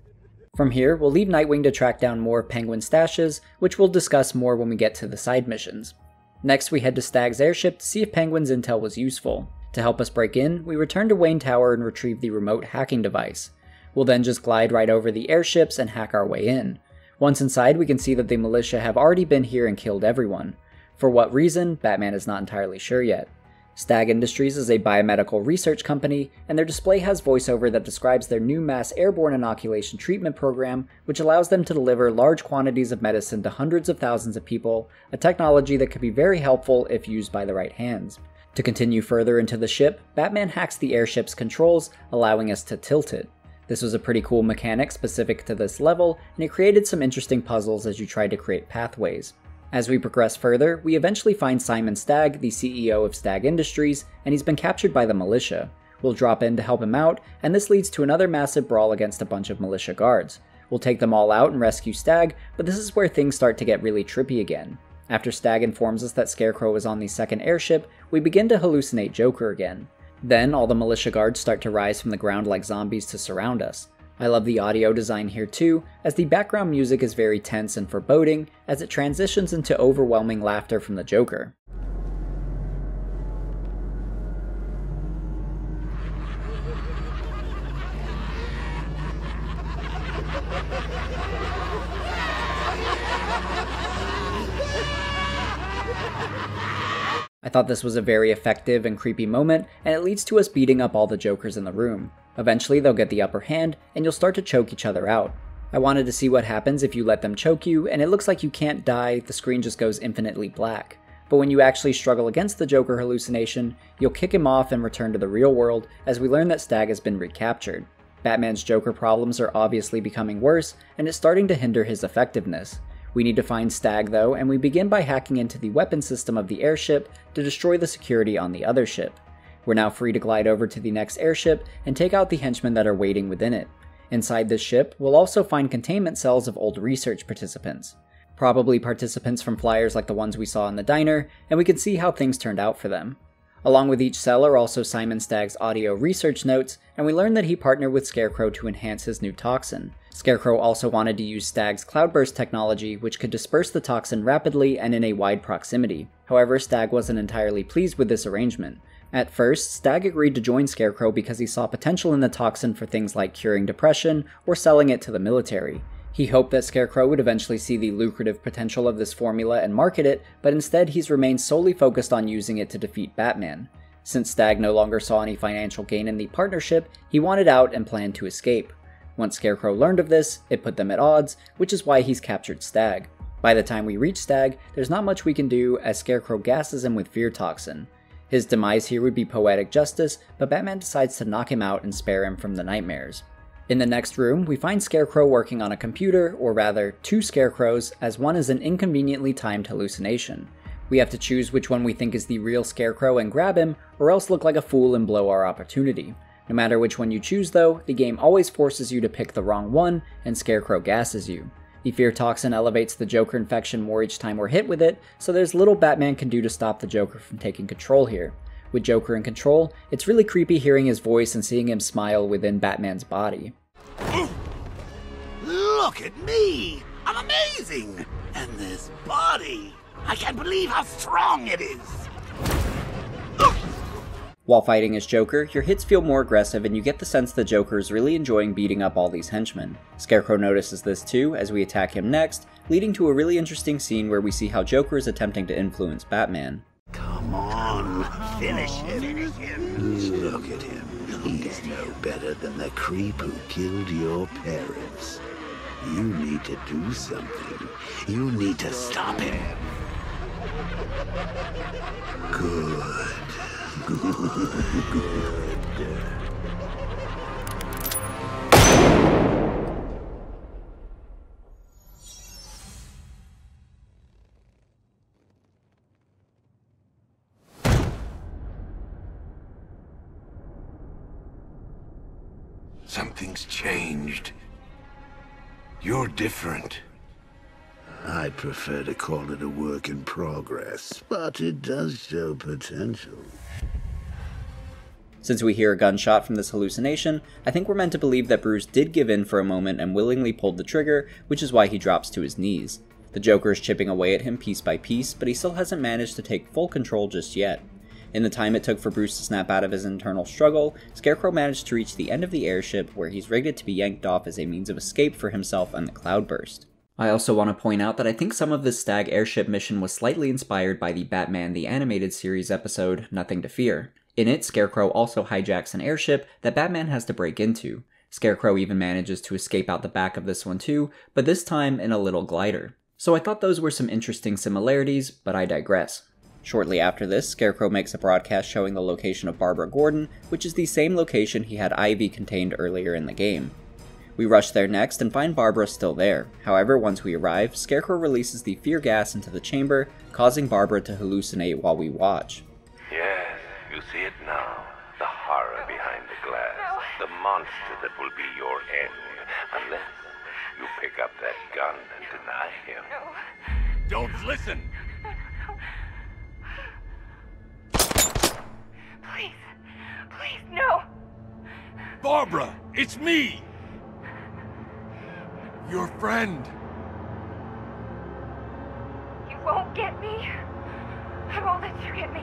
From here, we'll leave Nightwing to track down more Penguin stashes, which we'll discuss more when we get to the side missions. Next, we head to Stagg's airship to see if Penguin's intel was useful. To help us break in, we return to Wayne Tower and retrieve the remote hacking device. We'll then just glide right over the airships and hack our way in. Once inside, we can see that the militia have already been here and killed everyone. For what reason, Batman is not entirely sure yet. Stagg Industries is a biomedical research company, and their display has voiceover that describes their new mass airborne inoculation treatment program, which allows them to deliver large quantities of medicine to hundreds of thousands of people, a technology that could be very helpful if used by the right hands. To continue further into the ship, Batman hacks the airship's controls, allowing us to tilt it. This was a pretty cool mechanic specific to this level, and it created some interesting puzzles as you tried to create pathways. As we progress further, we eventually find Simon Stagg, the CEO of Stagg Industries, and he's been captured by the militia. We'll drop in to help him out, and this leads to another massive brawl against a bunch of militia guards. We'll take them all out and rescue Stagg, but this is where things start to get really trippy again. After Stagg informs us that Scarecrow is on the second airship, we begin to hallucinate Joker again. Then, all the militia guards start to rise from the ground like zombies to surround us. I love the audio design here too, as the background music is very tense and foreboding as it transitions into overwhelming laughter from the Joker. I thought this was a very effective and creepy moment, and it leads to us beating up all the Jokers in the room. Eventually, they'll get the upper hand, and you'll start to choke each other out. I wanted to see what happens if you let them choke you, and it looks like you can't die, the screen just goes infinitely black. But when you actually struggle against the Joker hallucination, you'll kick him off and return to the real world as we learn that Stagg has been recaptured. Batman's Joker problems are obviously becoming worse, and it's starting to hinder his effectiveness. We need to find Stagg though, and we begin by hacking into the weapon system of the airship to destroy the security on the other ship. We're now free to glide over to the next airship and take out the henchmen that are waiting within it. Inside this ship, we'll also find containment cells of old research participants. Probably participants from flyers like the ones we saw in the diner, and we can see how things turned out for them. Along with each cell are also Simon Stagg's audio research notes, and we learn that he partnered with Scarecrow to enhance his new toxin. Scarecrow also wanted to use Stagg's cloudburst technology, which could disperse the toxin rapidly and in a wide proximity. However, Stagg wasn't entirely pleased with this arrangement. At first, Stagg agreed to join Scarecrow because he saw potential in the toxin for things like curing depression or selling it to the military. He hoped that Scarecrow would eventually see the lucrative potential of this formula and market it, but instead he's remained solely focused on using it to defeat Batman. Since Stagg no longer saw any financial gain in the partnership, he wanted out and planned to escape. Once Scarecrow learned of this, it put them at odds, which is why he's captured Stagg. By the time we reach Stagg, there's not much we can do as Scarecrow gasses him with fear toxin. His demise here would be poetic justice, but Batman decides to knock him out and spare him from the nightmares. In the next room, we find Scarecrow working on a computer, or rather, two Scarecrows, as one is an inconveniently timed hallucination. We have to choose which one we think is the real Scarecrow and grab him, or else look like a fool and blow our opportunity. No matter which one you choose though, the game always forces you to pick the wrong one, and Scarecrow gasses you. The fear toxin elevates the Joker infection more each time we're hit with it, so there's little Batman can do to stop the Joker from taking control here. With Joker in control, it's really creepy hearing his voice and seeing him smile within Batman's body. Look at me! I'm amazing! And this body! I can't believe how strong it is! While fighting as Joker, your hits feel more aggressive and you get the sense the Joker is really enjoying beating up all these henchmen. Scarecrow notices this too as we attack him next, leading to a really interesting scene where we see how Joker is attempting to influence Batman. Come on, finish him. Finish him. Look at him. He's no better than the creep who killed your parents. You need to do something. You need to stop him. Good. Something's changed. You're different. I'd prefer to call it a work in progress, but it does show potential. Since we hear a gunshot from this hallucination, I think we're meant to believe that Bruce did give in for a moment and willingly pulled the trigger, which is why he drops to his knees. The Joker is chipping away at him piece by piece, but he still hasn't managed to take full control just yet. In the time it took for Bruce to snap out of his internal struggle, Scarecrow managed to reach the end of the airship where he's rigged it to be yanked off as a means of escape for himself and the Cloudburst. I also want to point out that I think some of this Stagg airship mission was slightly inspired by the Batman the Animated Series episode, Nothing to Fear. In it, Scarecrow also hijacks an airship that Batman has to break into. Scarecrow even manages to escape out the back of this one too, but this time in a little glider. So I thought those were some interesting similarities, but I digress. Shortly after this, Scarecrow makes a broadcast showing the location of Barbara Gordon, which is the same location he had Ivy contained earlier in the game. We rush there next and find Barbara still there. However, once we arrive, Scarecrow releases the fear gas into the chamber, causing Barbara to hallucinate while we watch. Yes, you see it now. The horror behind the glass. The monster that will be your end. Unless you pick up that gun and deny him. No. Don't listen! Please. Please, no! Barbara, it's me! Your friend. You won't get me. I won't let you get me.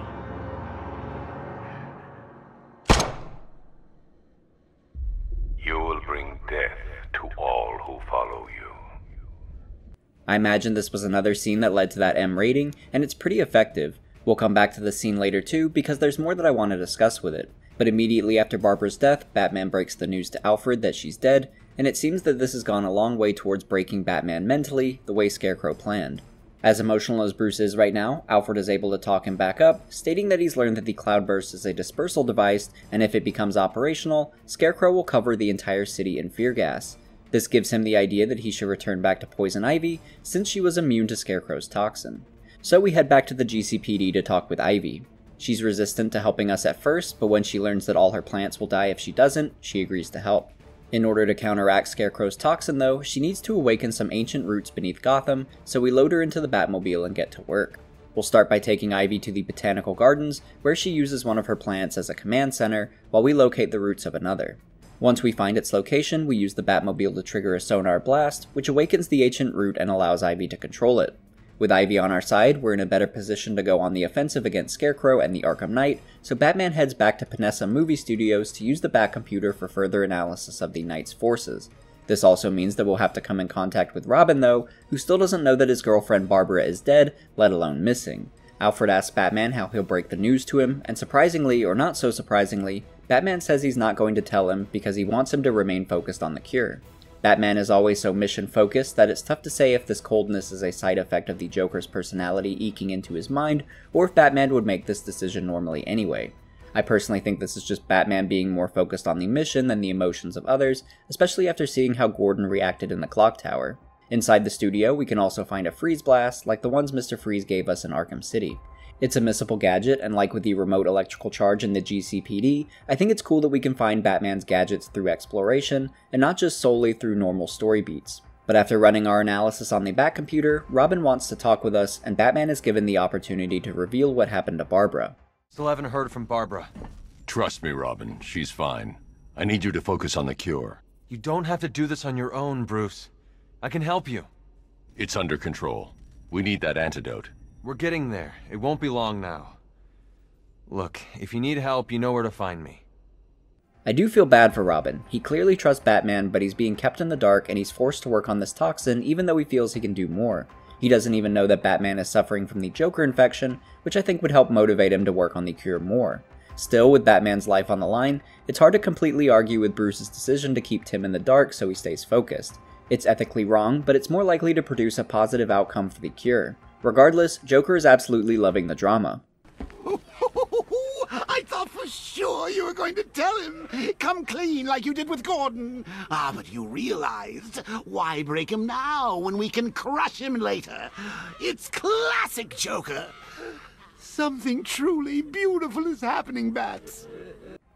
You will bring death to all who follow you. I imagine this was another scene that led to that M rating, and it's pretty effective. We'll come back to this scene later too, because there's more that I want to discuss with it. But immediately after Barbara's death, Batman breaks the news to Alfred that she's dead, and it seems that this has gone a long way towards breaking Batman mentally, the way Scarecrow planned. As emotional as Bruce is right now, Alfred is able to talk him back up, stating that he's learned that the Cloudburst is a dispersal device, and if it becomes operational, Scarecrow will cover the entire city in fear gas. This gives him the idea that he should return back to Poison Ivy, since she was immune to Scarecrow's toxin. So we head back to the GCPD to talk with Ivy. She's resistant to helping us at first, but when she learns that all her plants will die if she doesn't, she agrees to help. In order to counteract Scarecrow's toxin, though, she needs to awaken some ancient roots beneath Gotham, so we load her into the Batmobile and get to work. We'll start by taking Ivy to the Botanical Gardens, where she uses one of her plants as a command center, while we locate the roots of another. Once we find its location, we use the Batmobile to trigger a sonar blast, which awakens the ancient root and allows Ivy to control it. With Ivy on our side, we're in a better position to go on the offensive against Scarecrow and the Arkham Knight, so Batman heads back to Panessa Movie Studios to use the Batcomputer for further analysis of the Knight's forces. This also means that we'll have to come in contact with Robin, though, who still doesn't know that his girlfriend Barbara is dead, let alone missing. Alfred asks Batman how he'll break the news to him, and surprisingly, or not so surprisingly, Batman says he's not going to tell him because he wants him to remain focused on the cure. Batman is always so mission focused that it's tough to say if this coldness is a side effect of the Joker's personality eking into his mind, or if Batman would make this decision normally anyway. I personally think this is just Batman being more focused on the mission than the emotions of others, especially after seeing how Gordon reacted in the clock tower. Inside the studio, we can also find a freeze blast, like the ones Mr. Freeze gave us in Arkham City. It's a missable gadget, and like with the remote electrical charge in the GCPD, I think it's cool that we can find Batman's gadgets through exploration, and not just solely through normal story beats. But after running our analysis on the Batcomputer, Robin wants to talk with us, and Batman is given the opportunity to reveal what happened to Barbara. Still haven't heard from Barbara. Trust me, Robin. She's fine. I need you to focus on the cure. You don't have to do this on your own, Bruce. I can help you. It's under control. We need that antidote. We're getting there. It won't be long now. Look, if you need help, you know where to find me. I do feel bad for Robin. He clearly trusts Batman, but he's being kept in the dark and he's forced to work on this toxin even though he feels he can do more. He doesn't even know that Batman is suffering from the Joker infection, which I think would help motivate him to work on the cure more. Still, with Batman's life on the line, it's hard to completely argue with Bruce's decision to keep Tim in the dark so he stays focused. It's ethically wrong, but it's more likely to produce a positive outcome for the cure. Regardless, Joker is absolutely loving the drama. I thought for sure you were going to tell him. Come clean like you did with Gordon. Ah, but you realized. Why break him now when we can crush him later? It's classic Joker. Something truly beautiful is happening, Bats.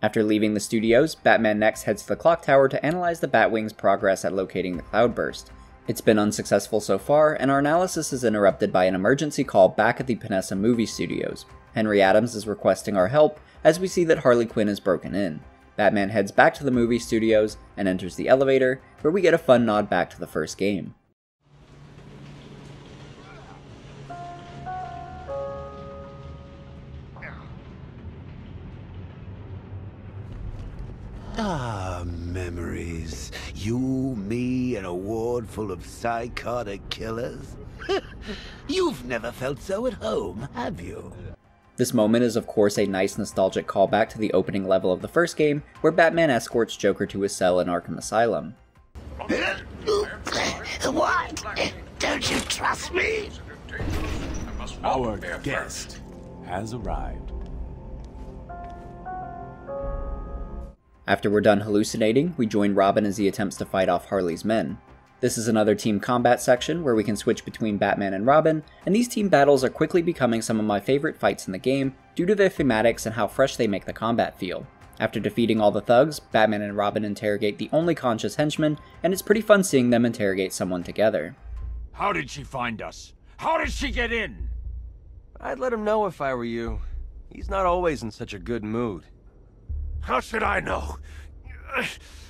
After leaving the studios, Batman next heads to the clock tower to analyze the Batwing's progress at locating the Cloudburst. It's been unsuccessful so far, and our analysis is interrupted by an emergency call back at the Panessa Movie Studios. Henry Adams is requesting our help as we see that Harley Quinn is broken in. Batman heads back to the movie studios and enters the elevator, where we get a fun nod back to the first game. Ah, memories. You, me, and a ward full of psychotic killers. You've never felt so at home, have you? This moment is, of course, a nice nostalgic callback to the opening level of the first game, where Batman escorts Joker to his cell in Arkham Asylum. What? Don't you trust me? Our guest has arrived. After we're done hallucinating, we join Robin as he attempts to fight off Harley's men. This is another team combat section where we can switch between Batman and Robin, and these team battles are quickly becoming some of my favorite fights in the game due to their thematics and how fresh they make the combat feel. After defeating all the thugs, Batman and Robin interrogate the only conscious henchman, and it's pretty fun seeing them interrogate someone together. How did she find us? How did she get in? I'd let him know if I were you. He's not always in such a good mood. How should I know?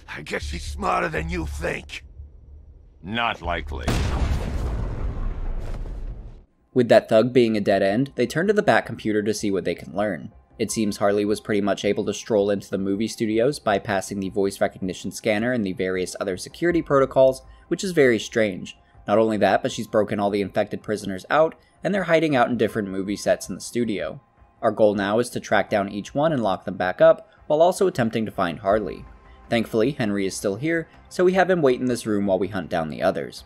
I guess she's smarter than you think. Not likely. With that thug being a dead end, they turn to the Bat computer to see what they can learn. It seems Harley was pretty much able to stroll into the movie studios, bypassing the voice recognition scanner and the various other security protocols, which is very strange. Not only that, but she's broken all the infected prisoners out, and they're hiding out in different movie sets in the studio. Our goal now is to track down each one and lock them back up, while also attempting to find Harley. Thankfully, Henry is still here, so we have him wait in this room while we hunt down the others.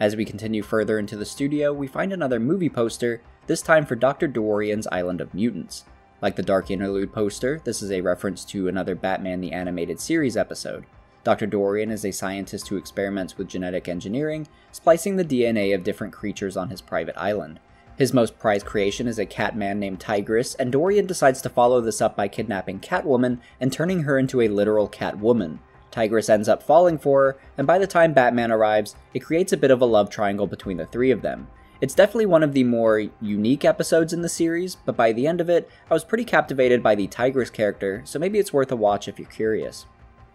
As we continue further into the studio, we find another movie poster, this time for Dr. Dorian's Island of Mutants. Like the Dark Interlude poster, this is a reference to another Batman the Animated Series episode. Dr. Dorian is a scientist who experiments with genetic engineering, splicing the DNA of different creatures on his private island. His most prized creation is a cat man named Tygrus, and Dorian decides to follow this up by kidnapping Catwoman and turning her into a literal Catwoman. Tygrus ends up falling for her, and by the time Batman arrives, it creates a bit of a love triangle between the three of them. It's definitely one of the more unique episodes in the series, but by the end of it, I was pretty captivated by the Tygrus character, so maybe it's worth a watch if you're curious.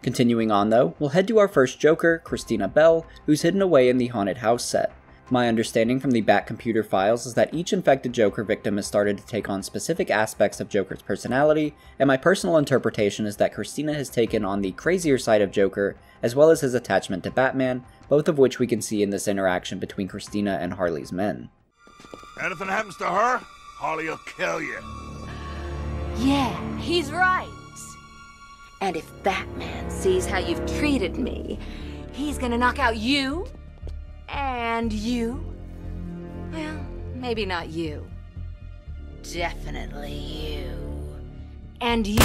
Continuing on though, we'll head to our first Joker, Christina Bell, who's hidden away in the haunted house set. My understanding from the Bat computer files is that each infected Joker victim has started to take on specific aspects of Joker's personality, and my personal interpretation is that Christina has taken on the crazier side of Joker, as well as his attachment to Batman, both of which we can see in this interaction between Christina and Harley's men. Anything happens to her, Harley will kill you. Yeah, he's right. And if Batman sees how you've treated me, he's gonna knock out you and you? Well, maybe not you. Definitely you. And you.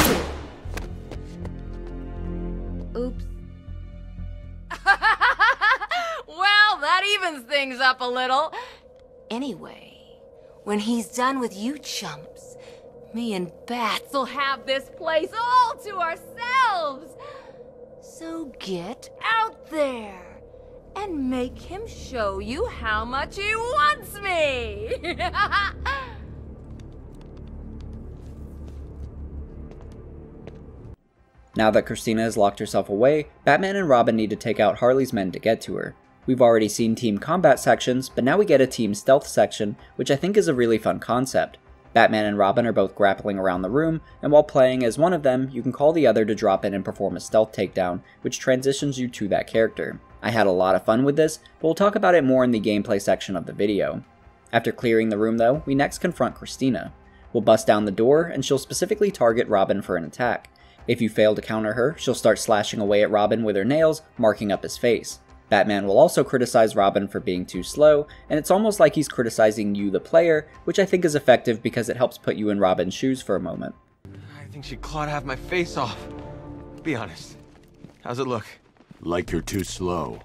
Oops. well, that evens things up a little. Anyway, when he's done with you chumps, me and Bats will have this place all to ourselves. So get out there and make him show you how much he wants me. Now that Christina has locked herself away, Batman and Robin need to take out Harley's men to get to her. We've already seen team combat sections, but now we get a team stealth section, which I think is a really fun concept. Batman and Robin are both grappling around the room, and while playing as one of them, you can call the other to drop in and perform a stealth takedown, which transitions you to that character. I had a lot of fun with this, but we'll talk about it more in the gameplay section of the video. After clearing the room though, we next confront Christina. We'll bust down the door, and she'll specifically target Robin for an attack. If you fail to counter her, she'll start slashing away at Robin with her nails, marking up his face. Batman will also criticize Robin for being too slow, and it's almost like he's criticizing you, the player, which I think is effective because it helps put you in Robin's shoes for a moment. I think she clawed half my face off. Be honest. How's it look? Like you're too slow.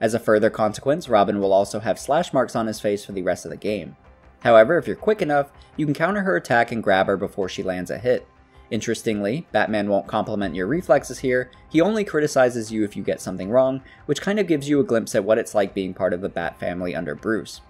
As a further consequence, Robin will also have slash marks on his face for the rest of the game. However, if you're quick enough, you can counter her attack and grab her before she lands a hit. Interestingly, Batman won't compliment your reflexes here, he only criticizes you if you get something wrong, which kind of gives you a glimpse at what it's like being part of the Bat family under Bruce.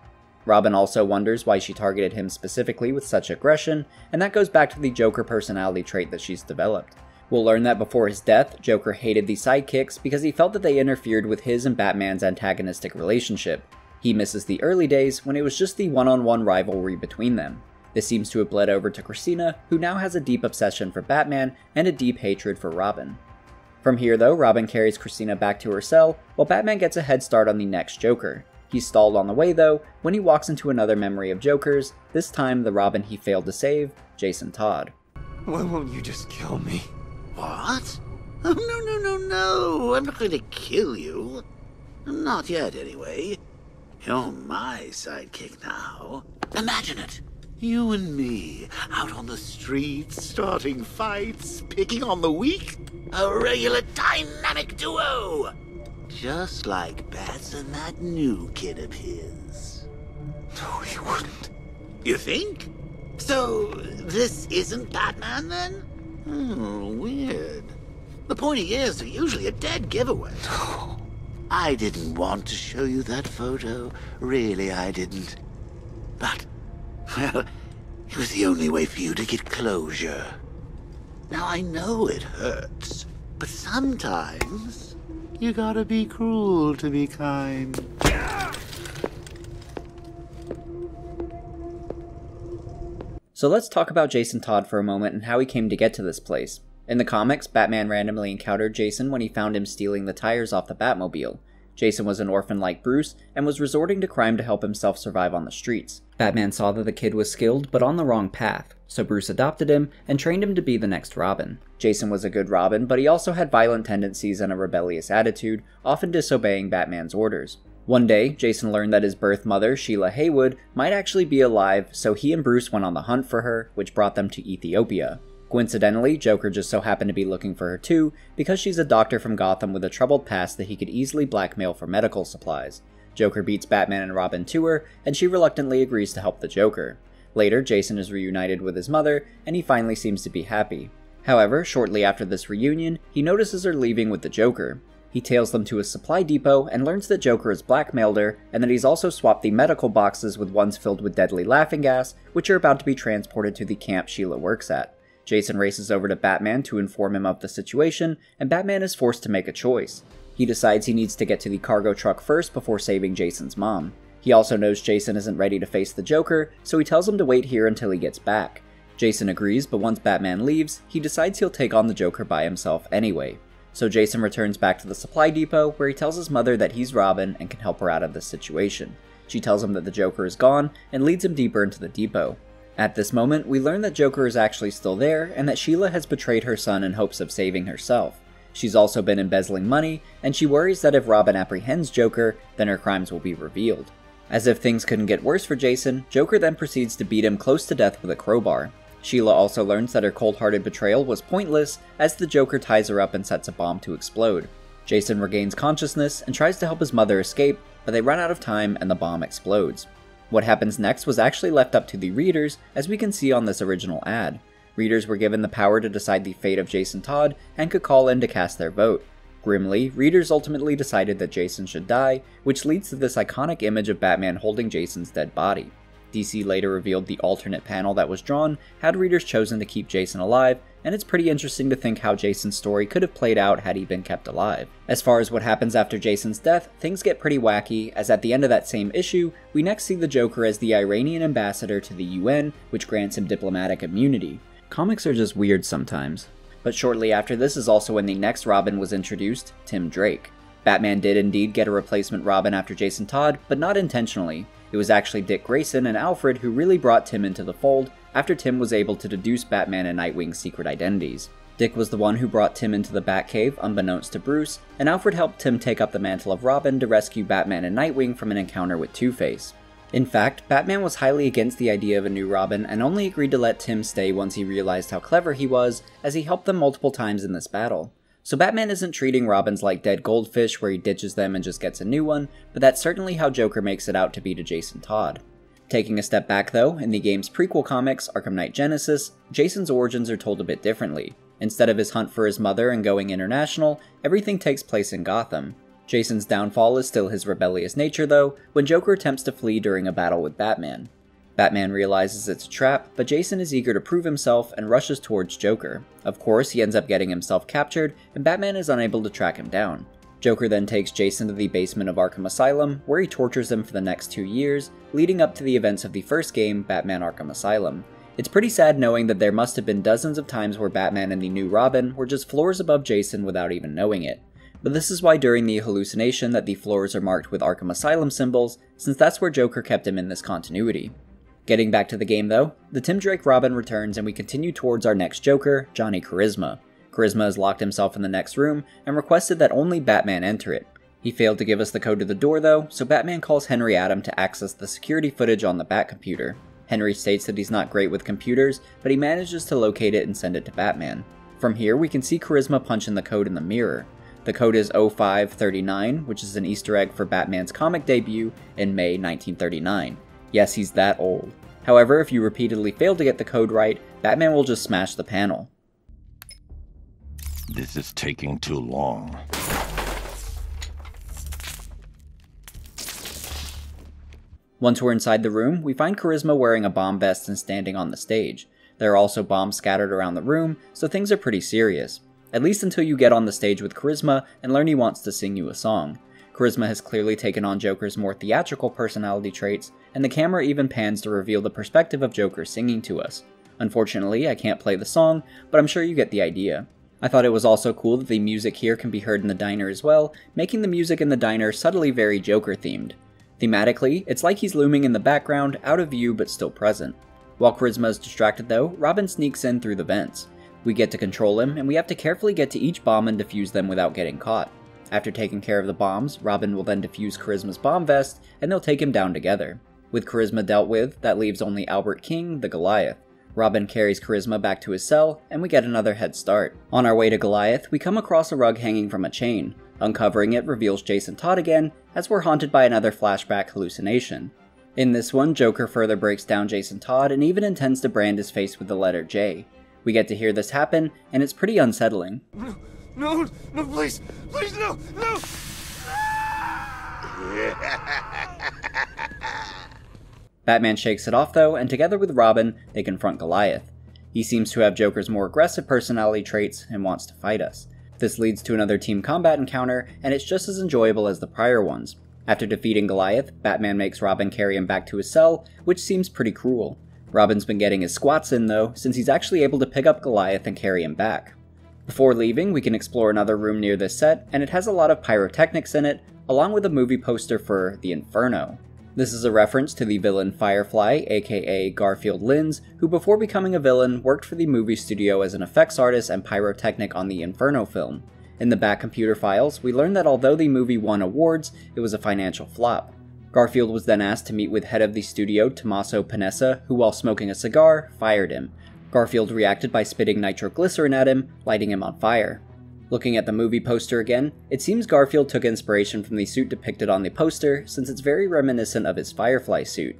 Robin also wonders why she targeted him specifically with such aggression, and that goes back to the Joker personality trait that she's developed. We'll learn that before his death, Joker hated the sidekicks because he felt that they interfered with his and Batman's antagonistic relationship. He misses the early days when it was just the one on one rivalry between them. This seems to have bled over to Christina, who now has a deep obsession for Batman and a deep hatred for Robin. From here, though, Robin carries Christina back to her cell, while Batman gets a head start on the next Joker. He's stalled on the way, though, when he walks into another memory of Joker's, this time the Robin he failed to save, Jason Todd. Why won't you just kill me? What? Oh, no, no, no, no. I'm not going to kill you. Not yet, anyway. You're my sidekick now. Imagine it. You and me, out on the streets, starting fights, picking on the weak. A regular dynamic duo! Just like Bats and that new kid of his. No, he wouldn't. You think? So, this isn't Batman then? Hmm, weird. The pointy ears are usually a dead giveaway. I didn't want to show you that photo. Really, I didn't. But, well, it was the only way for you to get closure. Now, I know it hurts, but sometimes you gotta be cruel to be kind. So let's talk about Jason Todd for a moment and how he came to get to this place. In the comics, Batman randomly encountered Jason when he found him stealing the tires off the Batmobile. Jason was an orphan like Bruce and was resorting to crime to help himself survive on the streets. Batman saw that the kid was skilled but on the wrong path, so Bruce adopted him and trained him to be the next Robin. Jason was a good Robin, but he also had violent tendencies and a rebellious attitude, often disobeying Batman's orders. One day, Jason learned that his birth mother, Sheila Haywood, might actually be alive, so he and Bruce went on the hunt for her, which brought them to Ethiopia. Coincidentally, Joker just so happened to be looking for her too, because she's a doctor from Gotham with a troubled past that he could easily blackmail for medical supplies. Joker beats Batman and Robin to her, and she reluctantly agrees to help the Joker. Later, Jason is reunited with his mother, and he finally seems to be happy. However, shortly after this reunion, he notices her leaving with the Joker. He tails them to a supply depot and learns that Joker has blackmailed her and that he's also swapped the medical boxes with ones filled with deadly laughing gas, which are about to be transported to the camp Sheila works at. Jason races over to Batman to inform him of the situation, and Batman is forced to make a choice. He decides he needs to get to the cargo truck first before saving Jason's mom. He also knows Jason isn't ready to face the Joker, so he tells him to wait here until he gets back. Jason agrees, but once Batman leaves, he decides he'll take on the Joker by himself anyway. So Jason returns back to the supply depot, where he tells his mother that he's Robin and can help her out of this situation. She tells him that the Joker is gone and leads him deeper into the depot. At this moment, we learn that Joker is actually still there and that Sheila has betrayed her son in hopes of saving herself. She's also been embezzling money, and she worries that if Robin apprehends Joker, then her crimes will be revealed. As if things couldn't get worse for Jason, Joker then proceeds to beat him close to death with a crowbar. Sheila also learns that her cold hearted betrayal was pointless as the Joker ties her up and sets a bomb to explode. Jason regains consciousness and tries to help his mother escape, but they run out of time and the bomb explodes. What happens next was actually left up to the readers, as we can see on this original ad. Readers were given the power to decide the fate of Jason Todd and could call in to cast their vote. Grimly, readers ultimately decided that Jason should die, which leads to this iconic image of Batman holding Jason's dead body. DC later revealed the alternate panel that was drawn had readers chosen to keep Jason alive, and it's pretty interesting to think how Jason's story could have played out had he been kept alive. As far as what happens after Jason's death, things get pretty wacky, as at the end of that same issue, we next see the Joker as the Iranian ambassador to the UN, which grants him diplomatic immunity. Comics are just weird sometimes. But shortly after this is also when the next Robin was introduced, Tim Drake. Batman did indeed get a replacement Robin after Jason Todd, but not intentionally. It was actually Dick Grayson and Alfred who really brought Tim into the fold after Tim was able to deduce Batman and Nightwing's secret identities. Dick was the one who brought Tim into the Batcave unbeknownst to Bruce, and Alfred helped Tim take up the mantle of Robin to rescue Batman and Nightwing from an encounter with Two Face. In fact, Batman was highly against the idea of a new Robin and only agreed to let Tim stay once he realized how clever he was, as he helped them multiple times in this battle. So Batman isn't treating Robins like dead goldfish where he ditches them and just gets a new one, but that's certainly how Joker makes it out to be to Jason Todd. Taking a step back though, in the game's prequel comics, Arkham Knight Genesis, Jason's origins are told a bit differently. Instead of his hunt for his mother and going international, everything takes place in Gotham. Jason's downfall is still his rebellious nature though, when Joker attempts to flee during a battle with Batman. Batman realizes it's a trap, but Jason is eager to prove himself and rushes towards Joker. Of course, he ends up getting himself captured, and Batman is unable to track him down. Joker then takes Jason to the basement of Arkham Asylum, where he tortures him for the next two years, leading up to the events of the first game, Batman Arkham Asylum. It's pretty sad knowing that there must have been dozens of times where Batman and the new Robin were just floors above Jason without even knowing it. But this is why during the hallucination that the floors are marked with Arkham Asylum symbols, since that's where Joker kept him in this continuity. Getting back to the game though, the Tim Drake Robin returns and we continue towards our next Joker, Johnny Charisma. Charisma has locked himself in the next room and requested that only Batman enter it. He failed to give us the code to the door though, so Batman calls Henry Adam to access the security footage on the Bat computer. Henry states that he's not great with computers, but he manages to locate it and send it to Batman. From here, we can see Charisma punch in the code in the mirror. The code is 0539, which is an Easter egg for Batman's comic debut in May 1939. Yes, he's that old. However, if you repeatedly fail to get the code right, Batman will just smash the panel. This is taking too long. Once we're inside the room, we find Charisma wearing a bomb vest and standing on the stage. There are also bombs scattered around the room, so things are pretty serious. At least until you get on the stage with Charisma and learn he wants to sing you a song. Charisma has clearly taken on Joker's more theatrical personality traits, and the camera even pans to reveal the perspective of Joker singing to us. Unfortunately, I can't play the song, but I'm sure you get the idea. I thought it was also cool that the music here can be heard in the diner as well, making the music in the diner subtly very Joker themed. Thematically, it's like he's looming in the background, out of view but still present. While Charisma is distracted though, Robin sneaks in through the vents. We get to control him, and we have to carefully get to each bomb and defuse them without getting caught. After taking care of the bombs, Robin will then defuse Charisma's bomb vest, and they'll take him down together. With Charisma dealt with, that leaves only Albert King, the Goliath. Robin carries Charisma back to his cell, and we get another head start. On our way to Goliath, we come across a rug hanging from a chain. Uncovering it reveals Jason Todd again, as we're haunted by another flashback hallucination. In this one, Joker further breaks down Jason Todd and even intends to brand his face with the letter J. We get to hear this happen, and it's pretty unsettling. No, no, no, please, please, no, no! Batman shakes it off though, and together with Robin, they confront Goliath. He seems to have Joker's more aggressive personality traits and wants to fight us. This leads to another team combat encounter, and it's just as enjoyable as the prior ones. After defeating Goliath, Batman makes Robin carry him back to his cell, which seems pretty cruel. Robin's been getting his squats in though, since he's actually able to pick up Goliath and carry him back. Before leaving, we can explore another room near this set, and it has a lot of pyrotechnics in it, along with a movie poster for The Inferno. This is a reference to the villain Firefly, aka Garfield Lynns, who before becoming a villain worked for the movie studio as an effects artist and pyrotechnic on the Inferno film. In the Bat computer files, we learn that although the movie won awards, it was a financial flop. Garfield was then asked to meet with head of the studio, Tommaso Panessa, who while smoking a cigar, fired him. Garfield reacted by spitting nitroglycerin at him, lighting him on fire. Looking at the movie poster again, it seems Garfield took inspiration from the suit depicted on the poster, since it's very reminiscent of his Firefly suit.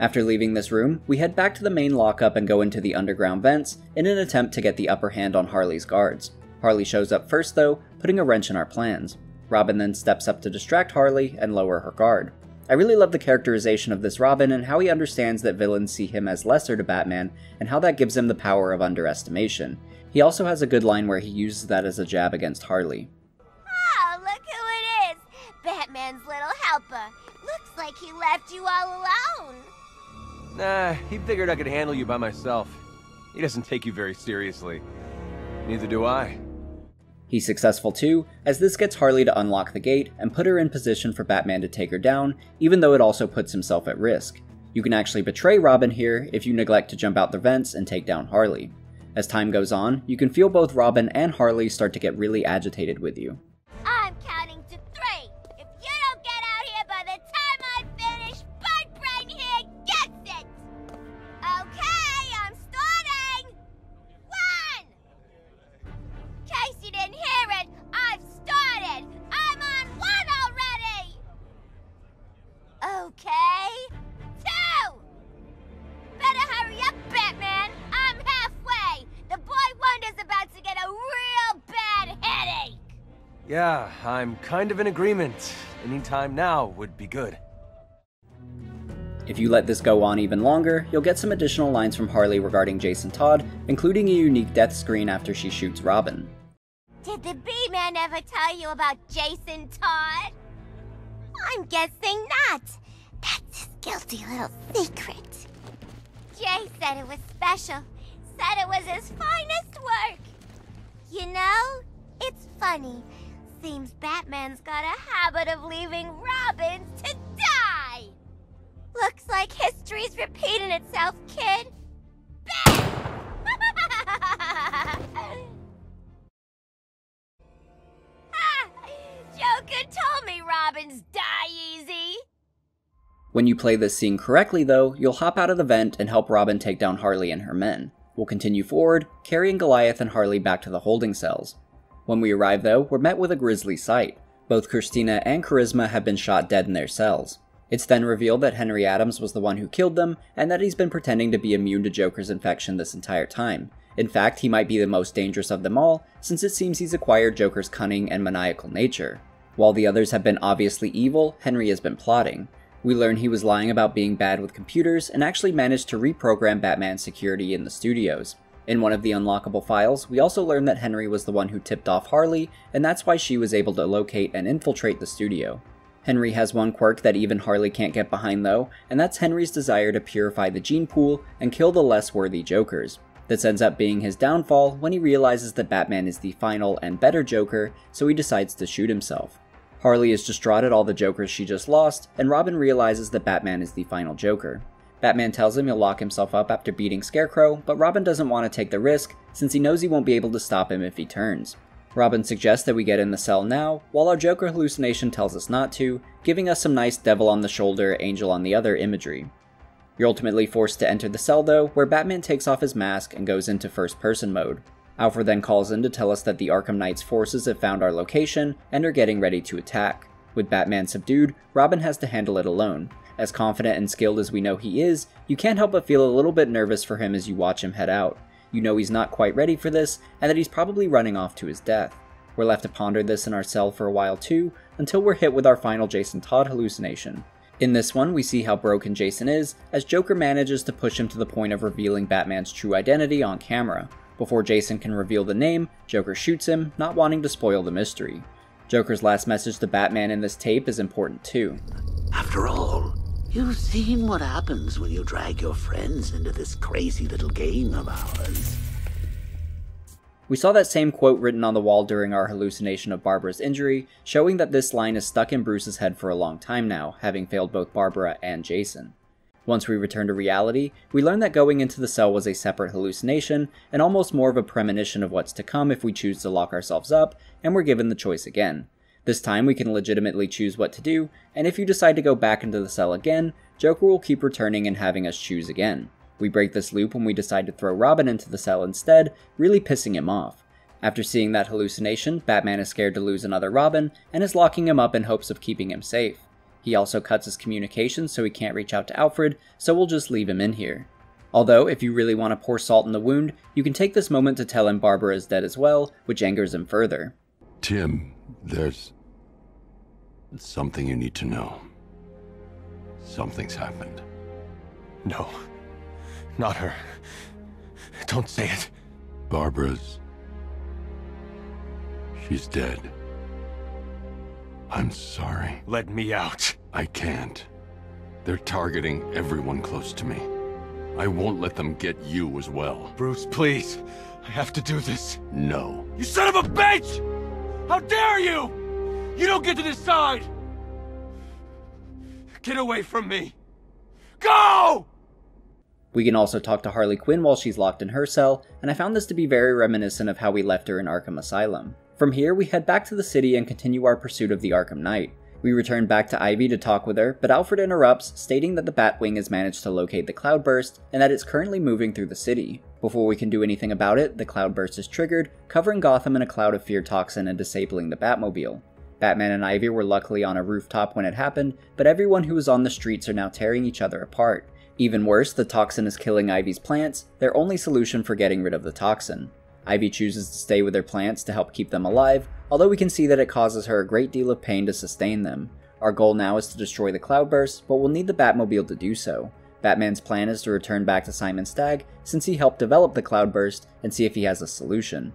After leaving this room, we head back to the main lockup and go into the underground vents in an attempt to get the upper hand on Harley's guards. Harley shows up first though, putting a wrench in our plans. Robin then steps up to distract Harley and lower her guard. I really love the characterization of this Robin and how he understands that villains see him as lesser to Batman and how that gives him the power of underestimation. He also has a good line where he uses that as a jab against Harley. Oh, look who it is! Batman's little helper. Looks like he left you all alone. Nah, he figured I could handle you by myself. He doesn't take you very seriously. Neither do I. He's successful too, as this gets Harley to unlock the gate and put her in position for Batman to take her down, even though it also puts himself at risk. You can actually betray Robin here if you neglect to jump out the vents and take down Harley. As time goes on, you can feel both Robin and Harley start to get really agitated with you. I'm kind of in agreement. Any time now would be good. If you let this go on even longer, you'll get some additional lines from Harley regarding Jason Todd, including a unique death screen after she shoots Robin. Did the B-Man ever tell you about Jason Todd? I'm guessing not. That's his guilty little secret. Jay said it was special. Said it was his finest work. You know, it's funny. Seems Batman's got a habit of leaving Robins to die. Looks like history's repeating itself, kid. Joker told me Robins die easy. When you play this scene correctly though, you'll hop out of the vent and help Robin take down Harley and her men. We'll continue forward, carrying Goliath and Harley back to the holding cells. When we arrive though, we're met with a grisly sight. Both Christina and Charisma have been shot dead in their cells. It's then revealed that Henry Adams was the one who killed them, and that he's been pretending to be immune to Joker's infection this entire time. In fact, he might be the most dangerous of them all, since it seems he's acquired Joker's cunning and maniacal nature. While the others have been obviously evil, Henry has been plotting. We learn he was lying about being bad with computers and actually managed to reprogram Batman's security in the studios. In one of the unlockable files, we also learn that Henry was the one who tipped off Harley, and that's why she was able to locate and infiltrate the studio. Henry has one quirk that even Harley can't get behind though, and that's Henry's desire to purify the gene pool and kill the less worthy Jokers. This ends up being his downfall when he realizes that Batman is the final and better Joker, so he decides to shoot himself. Harley is distraught at all the Jokers she just lost, and Robin realizes that Batman is the final Joker. Batman tells him he'll lock himself up after beating Scarecrow, but Robin doesn't want to take the risk since he knows he won't be able to stop him if he turns. Robin suggests that we get in the cell now, while our Joker hallucination tells us not to, giving us some nice devil on the shoulder, angel on the other imagery. You're ultimately forced to enter the cell though, where Batman takes off his mask and goes into first person mode. Alfred then calls in to tell us that the Arkham Knight's forces have found our location and are getting ready to attack. With Batman subdued, Robin has to handle it alone. As confident and skilled as we know he is, you can't help but feel a little bit nervous for him as you watch him head out. You know he's not quite ready for this, and that he's probably running off to his death. We're left to ponder this in our cell for a while too, until we're hit with our final Jason Todd hallucination. In this one, we see how broken Jason is, as Joker manages to push him to the point of revealing Batman's true identity on camera. Before Jason can reveal the name, Joker shoots him, not wanting to spoil the mystery. Joker's last message to Batman in this tape is important too. After all, you've seen what happens when you drag your friends into this crazy little game of ours. We saw that same quote written on the wall during our hallucination of Barbara's injury, showing that this line is stuck in Bruce's head for a long time now, having failed both Barbara and Jason. Once we return to reality, we learn that going into the cell was a separate hallucination, and almost more of a premonition of what's to come if we choose to lock ourselves up, and we're given the choice again. This time we can legitimately choose what to do, and if you decide to go back into the cell again, Joker will keep returning and having us choose again. We break this loop when we decide to throw Robin into the cell instead, really pissing him off. After seeing that hallucination, Batman is scared to lose another Robin and is locking him up in hopes of keeping him safe. He also cuts his communications so he can't reach out to Alfred, so we'll just leave him in here. Although, if you really want to pour salt in the wound, you can take this moment to tell him Barbara is dead as well, which angers him further. Tim, there's something you need to know. Something's happened. No. Not her. Don't say it. Barbara's. She's dead. I'm sorry. Let me out. I can't. They're targeting everyone close to me. I won't let them get you as well. Bruce, please. I have to do this. No. You son of a bitch! How dare you! You don't get to decide! Get away from me! Go! We can also talk to Harley Quinn while she's locked in her cell, and I found this to be very reminiscent of how we left her in Arkham Asylum. From here, we head back to the city and continue our pursuit of the Arkham Knight. We return back to Ivy to talk with her, but Alfred interrupts, stating that the Batwing has managed to locate the Cloudburst and that it's currently moving through the city. Before we can do anything about it, the Cloudburst is triggered, covering Gotham in a cloud of fear toxin and disabling the Batmobile. Batman and Ivy were luckily on a rooftop when it happened, but everyone who was on the streets are now tearing each other apart. Even worse, the toxin is killing Ivy's plants, their only solution for getting rid of the toxin. Ivy chooses to stay with her plants to help keep them alive, although we can see that it causes her a great deal of pain to sustain them. Our goal now is to destroy the Cloudburst, but we'll need the Batmobile to do so. Batman's plan is to return back to Simon Stagg, since he helped develop the Cloudburst, and see if he has a solution.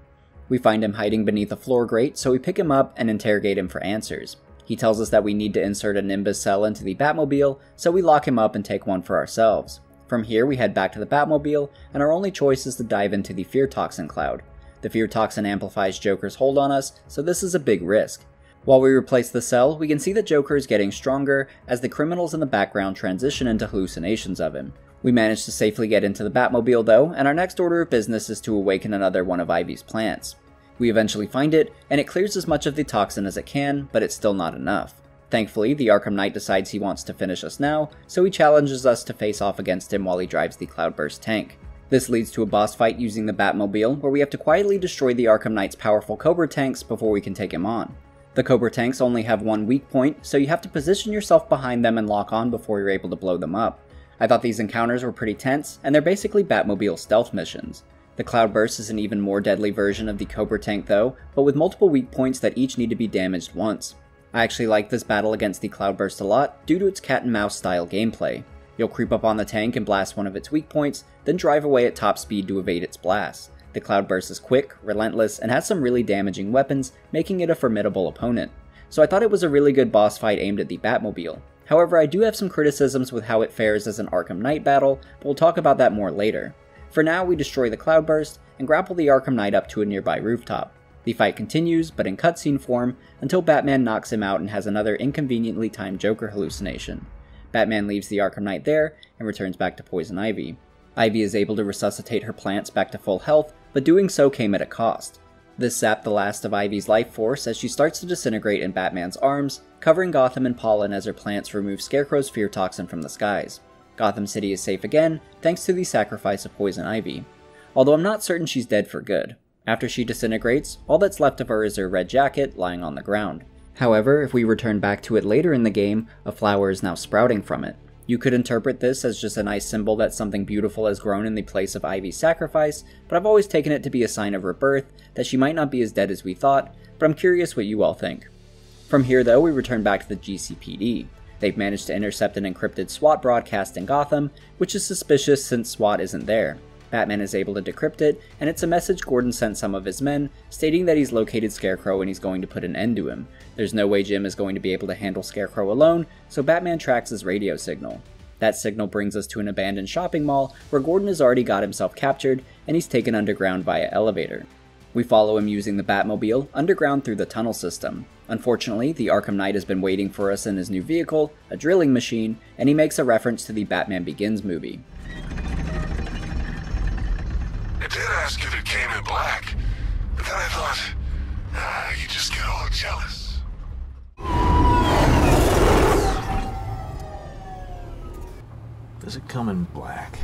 We find him hiding beneath a floor grate, so we pick him up and interrogate him for answers. He tells us that we need to insert a Nimbus cell into the Batmobile, so we lock him up and take one for ourselves. From here, we head back to the Batmobile, and our only choice is to dive into the Fear Toxin cloud. The Fear Toxin amplifies Joker's hold on us, so this is a big risk. While we replace the cell, we can see that Joker is getting stronger as the criminals in the background transition into hallucinations of him. We manage to safely get into the Batmobile though, and our next order of business is to awaken another one of Ivy's plants. We eventually find it, and it clears as much of the toxin as it can, but it's still not enough. Thankfully, the Arkham Knight decides he wants to finish us now, so he challenges us to face off against him while he drives the Cloudburst tank. This leads to a boss fight using the Batmobile, where we have to quietly destroy the Arkham Knight's powerful Cobra tanks before we can take him on. The Cobra tanks only have one weak point, so you have to position yourself behind them and lock on before you're able to blow them up. I thought these encounters were pretty tense, and they're basically Batmobile stealth missions. The Cloudburst is an even more deadly version of the Cobra tank though, but with multiple weak points that each need to be damaged once. I actually like this battle against the Cloudburst a lot due to its cat and mouse style gameplay. You'll creep up on the tank and blast one of its weak points, then drive away at top speed to evade its blast. The Cloudburst is quick, relentless, and has some really damaging weapons, making it a formidable opponent. So I thought it was a really good boss fight aimed at the Batmobile. However, I do have some criticisms with how it fares as an Arkham Knight battle, but we'll talk about that more later. For now, we destroy the Cloudburst and grapple the Arkham Knight up to a nearby rooftop. The fight continues, but in cutscene form, until Batman knocks him out and has another inconveniently timed Joker hallucination. Batman leaves the Arkham Knight there and returns back to Poison Ivy. Ivy is able to resuscitate her plants back to full health, but doing so came at a cost. This sapped the last of Ivy's life force as she starts to disintegrate in Batman's arms, covering Gotham in pollen as her plants remove Scarecrow's fear toxin from the skies. Gotham City is safe again, thanks to the sacrifice of Poison Ivy. Although I'm not certain she's dead for good. After she disintegrates, all that's left of her is her red jacket lying on the ground. However, if we return back to it later in the game, a flower is now sprouting from it. You could interpret this as just a nice symbol that something beautiful has grown in the place of Ivy's sacrifice, but I've always taken it to be a sign of rebirth, that she might not be as dead as we thought, but I'm curious what you all think. From here, though, we return back to the GCPD. They've managed to intercept an encrypted SWAT broadcast in Gotham, which is suspicious since SWAT isn't there. Batman is able to decrypt it, and it's a message Gordon sent some of his men, stating that he's located Scarecrow and he's going to put an end to him. There's no way Jim is going to be able to handle Scarecrow alone, so Batman tracks his radio signal. That signal brings us to an abandoned shopping mall where Gordon has already got himself captured and he's taken underground via elevator. We follow him using the Batmobile underground through the tunnel system. Unfortunately, the Arkham Knight has been waiting for us in his new vehicle, a drilling machine, and he makes a reference to the Batman Begins movie. I did ask if it came in black, but then I thought, ah, you just get all jealous. Does it come in black?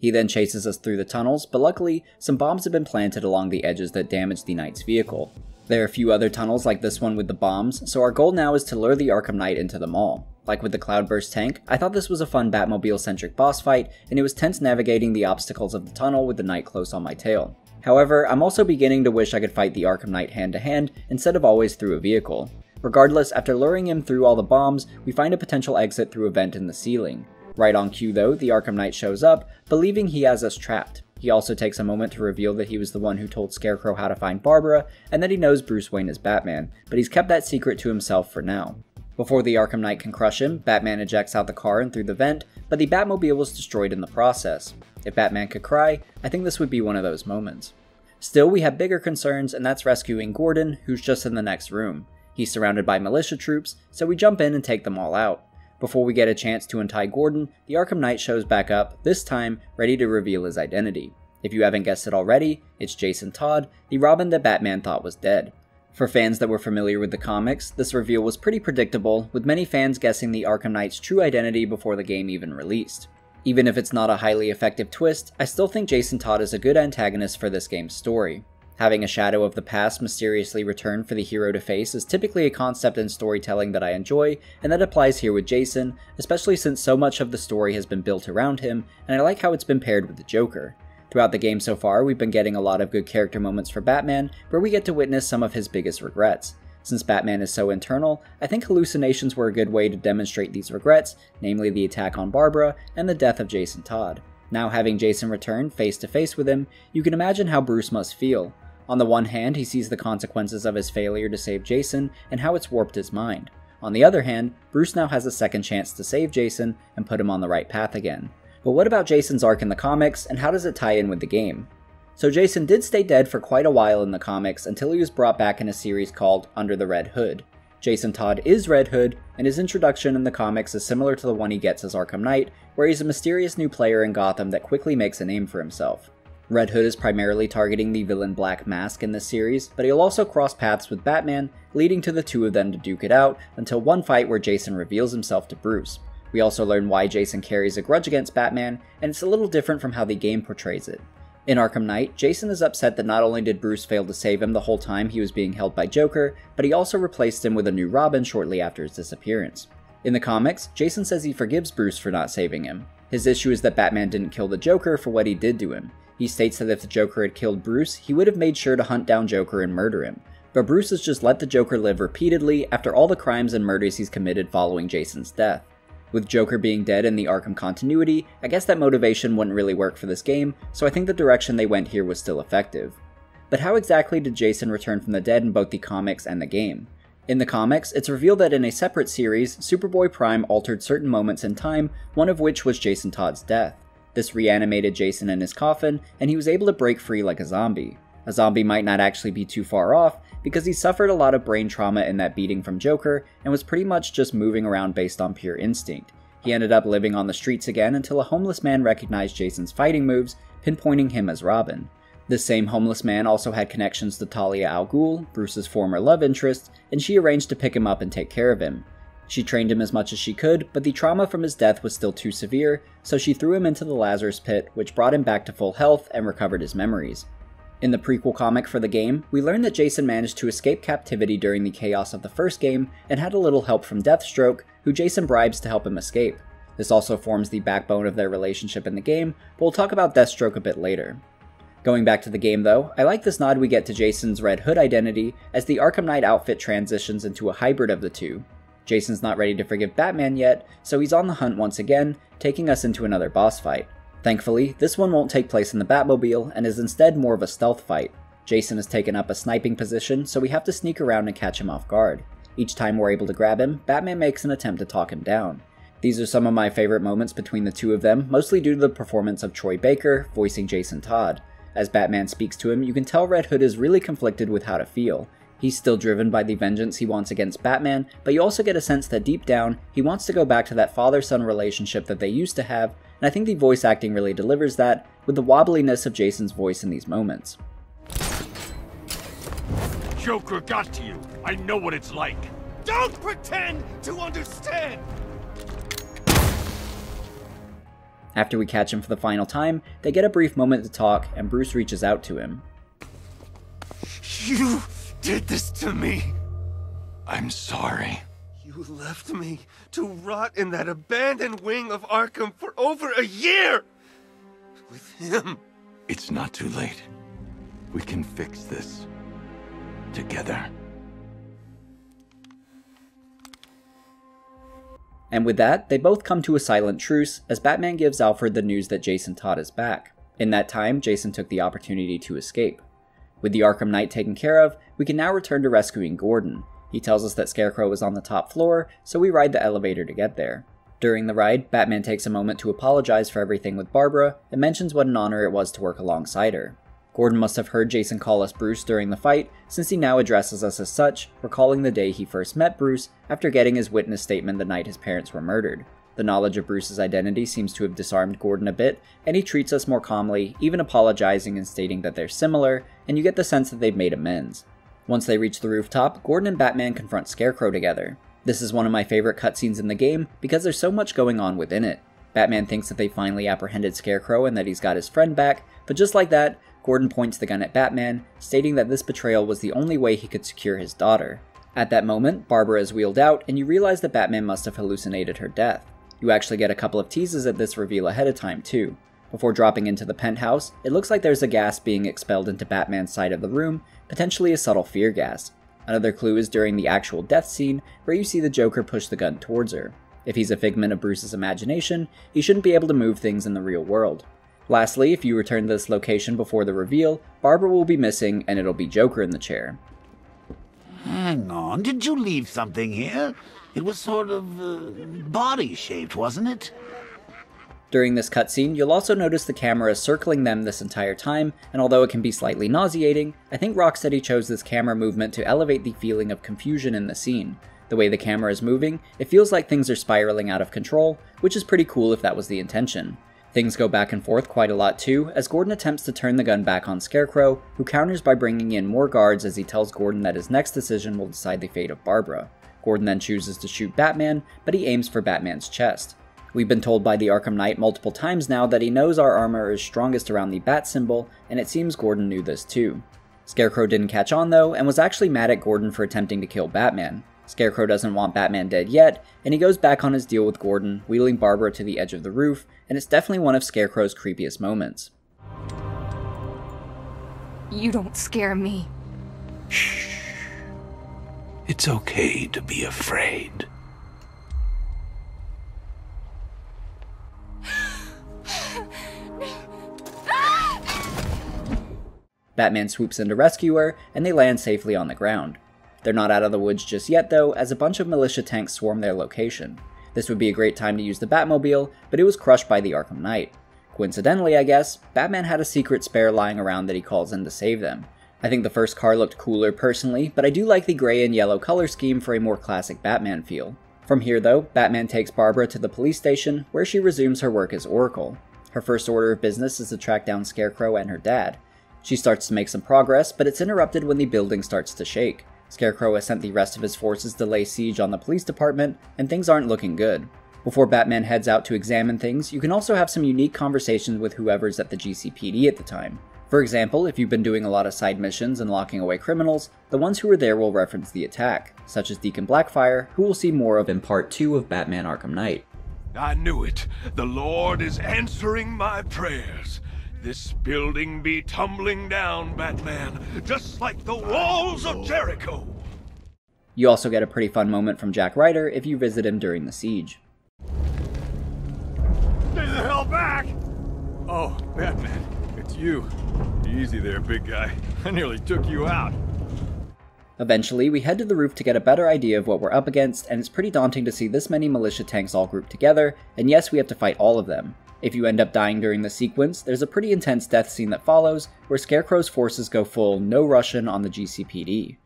He then chases us through the tunnels, but luckily, some bombs have been planted along the edges that damage the Knight's vehicle. There are a few other tunnels like this one with the bombs, so our goal now is to lure the Arkham Knight into the mall. Like with the Cloudburst tank, I thought this was a fun Batmobile-centric boss fight, and it was tense navigating the obstacles of the tunnel with the Knight close on my tail. However, I'm also beginning to wish I could fight the Arkham Knight hand to hand instead of always through a vehicle. Regardless, after luring him through all the bombs, we find a potential exit through a vent in the ceiling. Right on cue though, the Arkham Knight shows up, believing he has us trapped. He also takes a moment to reveal that he was the one who told Scarecrow how to find Barbara, and that he knows Bruce Wayne is Batman, but he's kept that secret to himself for now. Before the Arkham Knight can crush him, Batman ejects out the car and through the vent, but the Batmobile was destroyed in the process. If Batman could cry, I think this would be one of those moments. Still, we have bigger concerns, and that's rescuing Gordon, who's just in the next room. He's surrounded by militia troops, so we jump in and take them all out. Before we get a chance to untie Gordon, the Arkham Knight shows back up, this time ready to reveal his identity. If you haven't guessed it already, it's Jason Todd, the Robin that Batman thought was dead. For fans that were familiar with the comics, this reveal was pretty predictable, with many fans guessing the Arkham Knight's true identity before the game even released. Even if it's not a highly effective twist, I still think Jason Todd is a good antagonist for this game's story. Having a shadow of the past mysteriously return for the hero to face is typically a concept in storytelling that I enjoy, and that applies here with Jason, especially since so much of the story has been built around him, and I like how it's been paired with the Joker. Throughout the game so far, we've been getting a lot of good character moments for Batman, where we get to witness some of his biggest regrets. Since Batman is so internal, I think hallucinations were a good way to demonstrate these regrets, namely the attack on Barbara and the death of Jason Todd. Now having Jason return face to face with him, you can imagine how Bruce must feel. On the one hand, he sees the consequences of his failure to save Jason and how it's warped his mind. On the other hand, Bruce now has a second chance to save Jason and put him on the right path again. But what about Jason's arc in the comics, and how does it tie in with the game? So Jason did stay dead for quite a while in the comics until he was brought back in a series called Under the Red Hood. Jason Todd is Red Hood, and his introduction in the comics is similar to the one he gets as Arkham Knight, where he's a mysterious new player in Gotham that quickly makes a name for himself. Red Hood is primarily targeting the villain Black Mask in this series, but he'll also cross paths with Batman, leading to the two of them to duke it out until one fight where Jason reveals himself to Bruce. We also learn why Jason carries a grudge against Batman, and it's a little different from how the game portrays it. In Arkham Knight, Jason is upset that not only did Bruce fail to save him the whole time he was being held by Joker, but he also replaced him with a new Robin shortly after his disappearance. In the comics, Jason says he forgives Bruce for not saving him. His issue is that Batman didn't kill the Joker for what he did to him. He states that if the Joker had killed Bruce, he would have made sure to hunt down Joker and murder him. But Bruce has just let the Joker live repeatedly after all the crimes and murders he's committed following Jason's death. With Joker being dead in the Arkham continuity, I guess that motivation wouldn't really work for this game, so I think the direction they went here was still effective. But how exactly did Jason return from the dead in both the comics and the game? In the comics, it's revealed that in a separate series, Superboy Prime altered certain moments in time, one of which was Jason Todd's death. This reanimated Jason in his coffin, and he was able to break free like a zombie. A zombie might not actually be too far off, because he suffered a lot of brain trauma in that beating from Joker and was pretty much just moving around based on pure instinct. He ended up living on the streets again until a homeless man recognized Jason's fighting moves, pinpointing him as Robin. This same homeless man also had connections to Talia al Ghul, Bruce's former love interest, and she arranged to pick him up and take care of him. She trained him as much as she could, but the trauma from his death was still too severe, so she threw him into the Lazarus pit, which brought him back to full health and recovered his memories. In the prequel comic for the game, we learn that Jason managed to escape captivity during the chaos of the first game and had a little help from Deathstroke, who Jason bribes to help him escape. This also forms the backbone of their relationship in the game, but we'll talk about Deathstroke a bit later. Going back to the game though, I like this nod we get to Jason's Red Hood identity as the Arkham Knight outfit transitions into a hybrid of the two. Jason's not ready to forgive Batman yet, so he's on the hunt once again, taking us into another boss fight. Thankfully, this one won't take place in the Batmobile and is instead more of a stealth fight. Jason has taken up a sniping position, so we have to sneak around and catch him off guard. Each time we're able to grab him, Batman makes an attempt to talk him down. These are some of my favorite moments between the two of them, mostly due to the performance of Troy Baker, voicing Jason Todd. As Batman speaks to him, you can tell Red Hood is really conflicted with how to feel. He's still driven by the vengeance he wants against Batman, but you also get a sense that deep down, he wants to go back to that father son relationship that they used to have and I think the voice acting really delivers that, with the wobbliness of Jason's voice in these moments. Joker got to you. I know what it's like. Don't pretend to understand! After we catch him for the final time, they get a brief moment to talk, and Bruce reaches out to him. You did this to me! I'm sorry. You left me to rot in that abandoned wing of Arkham for over a year! With him. It's not too late. We can fix this. Together. And with that, they both come to a silent truce as Batman gives Alfred the news that Jason Todd is back. In that time, Jason took the opportunity to escape. With the Arkham Knight taken care of, we can now return to rescuing Gordon, he tells us that Scarecrow is on the top floor, so we ride the elevator to get there. During the ride, Batman takes a moment to apologize for everything with Barbara and mentions what an honor it was to work alongside her. Gordon must have heard Jason call us Bruce during the fight, since he now addresses us as such, recalling the day he first met Bruce after getting his witness statement the night his parents were murdered. The knowledge of Bruce's identity seems to have disarmed Gordon a bit, and he treats us more calmly, even apologizing and stating that they're similar, and you get the sense that they've made amends. Once they reach the rooftop, Gordon and Batman confront Scarecrow together. This is one of my favorite cutscenes in the game because there's so much going on within it. Batman thinks that they finally apprehended Scarecrow and that he's got his friend back, but just like that, Gordon points the gun at Batman, stating that this betrayal was the only way he could secure his daughter. At that moment, Barbara is wheeled out, and you realize that Batman must have hallucinated her death. You actually get a couple of teases at this reveal ahead of time, too. Before dropping into the penthouse, it looks like there's a gas being expelled into Batman's side of the room, potentially a subtle fear gas. Another clue is during the actual death scene, where you see the Joker push the gun towards her. If he's a figment of Bruce's imagination, he shouldn't be able to move things in the real world. Lastly, if you return to this location before the reveal, Barbara will be missing and it'll be Joker in the chair. Hang on, did you leave something here? It was sort of uh, body shaped, wasn't it? During this cutscene, you'll also notice the camera is circling them this entire time, and although it can be slightly nauseating, I think Rocksteady chose this camera movement to elevate the feeling of confusion in the scene. The way the camera is moving, it feels like things are spiraling out of control, which is pretty cool if that was the intention. Things go back and forth quite a lot too, as Gordon attempts to turn the gun back on Scarecrow, who counters by bringing in more guards as he tells Gordon that his next decision will decide the fate of Barbara. Gordon then chooses to shoot Batman, but he aims for Batman's chest. We've been told by the Arkham Knight multiple times now that he knows our armor is strongest around the bat symbol, and it seems Gordon knew this too. Scarecrow didn't catch on though, and was actually mad at Gordon for attempting to kill Batman. Scarecrow doesn't want Batman dead yet, and he goes back on his deal with Gordon, wheeling Barbara to the edge of the roof, and it's definitely one of Scarecrow's creepiest moments. You don't scare me. It's okay to be afraid. Batman swoops in to rescue her, and they land safely on the ground. They're not out of the woods just yet though, as a bunch of militia tanks swarm their location. This would be a great time to use the Batmobile, but it was crushed by the Arkham Knight. Coincidentally, I guess, Batman had a secret spare lying around that he calls in to save them. I think the first car looked cooler personally, but I do like the gray and yellow color scheme for a more classic Batman feel. From here though, Batman takes Barbara to the police station, where she resumes her work as Oracle. Her first order of business is to track down Scarecrow and her dad. She starts to make some progress, but it's interrupted when the building starts to shake. Scarecrow has sent the rest of his forces to lay siege on the police department, and things aren't looking good. Before Batman heads out to examine things, you can also have some unique conversations with whoever's at the GCPD at the time. For example, if you've been doing a lot of side missions and locking away criminals, the ones who are there will reference the attack, such as Deacon Blackfire, who we'll see more of in part 2 of Batman Arkham Knight. I knew it. The Lord is answering my prayers. This building be tumbling down, Batman, just like the walls of Jericho. You also get a pretty fun moment from Jack Ryder if you visit him during the siege. Stay the hell back! Oh, Batman, you. Easy there, big guy. I nearly took you out. Eventually, we head to the roof to get a better idea of what we're up against, and it's pretty daunting to see this many militia tanks all grouped together, and yes, we have to fight all of them. If you end up dying during the sequence, there's a pretty intense death scene that follows, where Scarecrow's forces go full no Russian on the GCPD.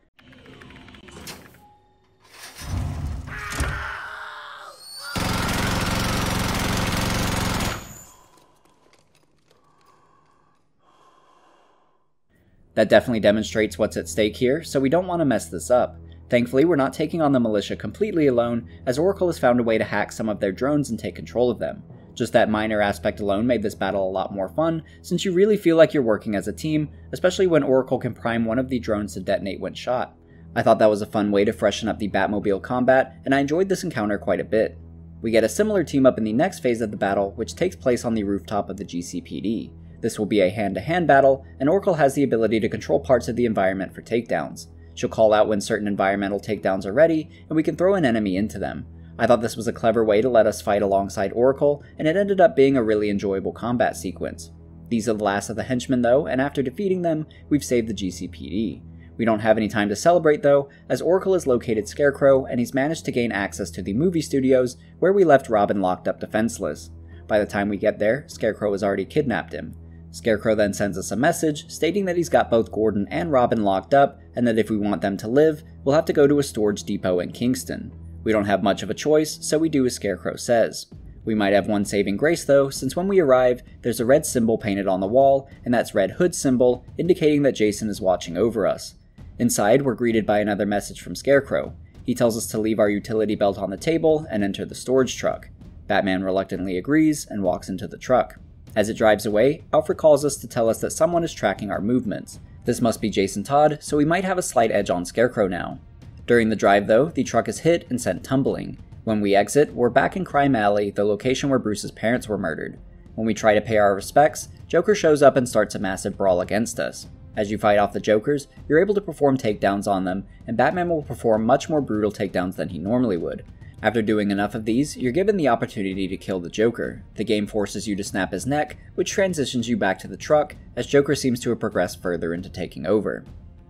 That definitely demonstrates what's at stake here, so we don't want to mess this up. Thankfully, we're not taking on the militia completely alone, as Oracle has found a way to hack some of their drones and take control of them. Just that minor aspect alone made this battle a lot more fun, since you really feel like you're working as a team, especially when Oracle can prime one of the drones to detonate when shot. I thought that was a fun way to freshen up the Batmobile combat, and I enjoyed this encounter quite a bit. We get a similar team up in the next phase of the battle, which takes place on the rooftop of the GCPD. This will be a hand to hand battle, and Oracle has the ability to control parts of the environment for takedowns. She'll call out when certain environmental takedowns are ready, and we can throw an enemy into them. I thought this was a clever way to let us fight alongside Oracle, and it ended up being a really enjoyable combat sequence. These are the last of the henchmen though, and after defeating them, we've saved the GCPD. We don't have any time to celebrate though, as Oracle has located Scarecrow and he's managed to gain access to the movie studios where we left Robin locked up defenseless. By the time we get there, Scarecrow has already kidnapped him. Scarecrow then sends us a message stating that he's got both Gordon and Robin locked up, and that if we want them to live, we'll have to go to a storage depot in Kingston. We don't have much of a choice, so we do as Scarecrow says. We might have one saving grace though, since when we arrive, there's a red symbol painted on the wall, and that's Red Hood's symbol, indicating that Jason is watching over us. Inside, we're greeted by another message from Scarecrow. He tells us to leave our utility belt on the table and enter the storage truck. Batman reluctantly agrees and walks into the truck. As it drives away, Alfred calls us to tell us that someone is tracking our movements. This must be Jason Todd, so we might have a slight edge on Scarecrow now. During the drive, though, the truck is hit and sent tumbling. When we exit, we're back in Crime Alley, the location where Bruce's parents were murdered. When we try to pay our respects, Joker shows up and starts a massive brawl against us. As you fight off the Jokers, you're able to perform takedowns on them, and Batman will perform much more brutal takedowns than he normally would. After doing enough of these, you're given the opportunity to kill the Joker. The game forces you to snap his neck, which transitions you back to the truck, as Joker seems to have progressed further into taking over.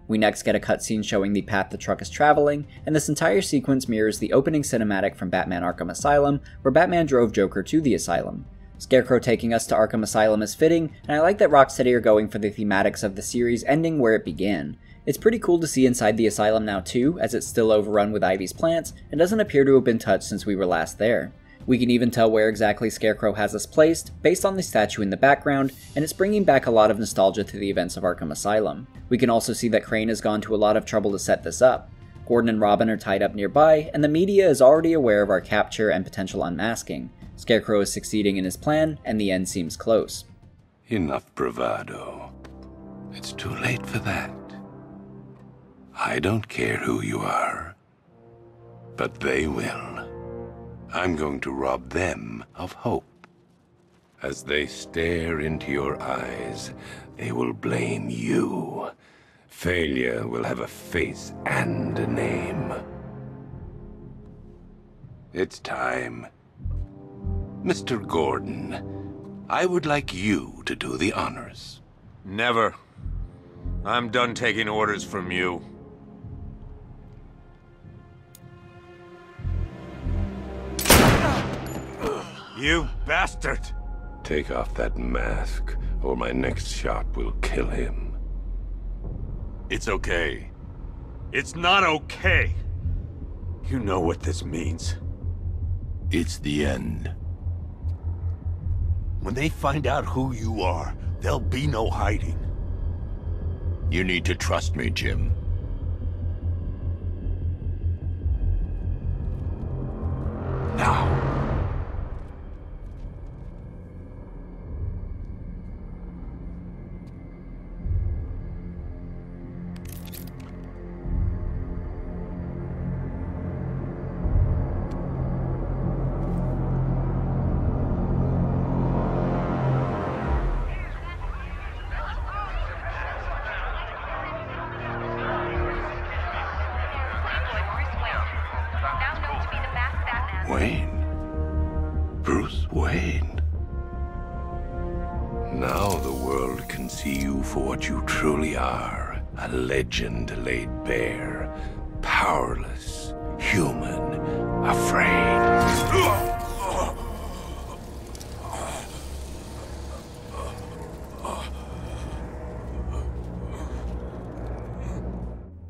We next get a cutscene showing the path the truck is traveling, and this entire sequence mirrors the opening cinematic from Batman Arkham Asylum, where Batman drove Joker to the asylum. Scarecrow taking us to Arkham Asylum is fitting, and I like that Rocksteady are going for the thematics of the series ending where it began. It's pretty cool to see inside the asylum now too, as it's still overrun with Ivy's plants, and doesn't appear to have been touched since we were last there. We can even tell where exactly Scarecrow has us placed, based on the statue in the background, and it's bringing back a lot of nostalgia to the events of Arkham Asylum. We can also see that Crane has gone to a lot of trouble to set this up. Gordon and Robin are tied up nearby, and the media is already aware of our capture and potential unmasking. Scarecrow is succeeding in his plan, and the end seems close. Enough bravado. It's too late for that. I don't care who you are, but they will. I'm going to rob them of hope. As they stare into your eyes, they will blame you. Failure will have a face and a name. It's time. Mr. Gordon, I would like you to do the honors. Never. I'm done taking orders from you. You bastard! Take off that mask, or my next shot will kill him. It's okay. It's not okay! You know what this means. It's the end. When they find out who you are, there'll be no hiding. You need to trust me, Jim. Now. Legend laid bare. Powerless. Human. Afraid.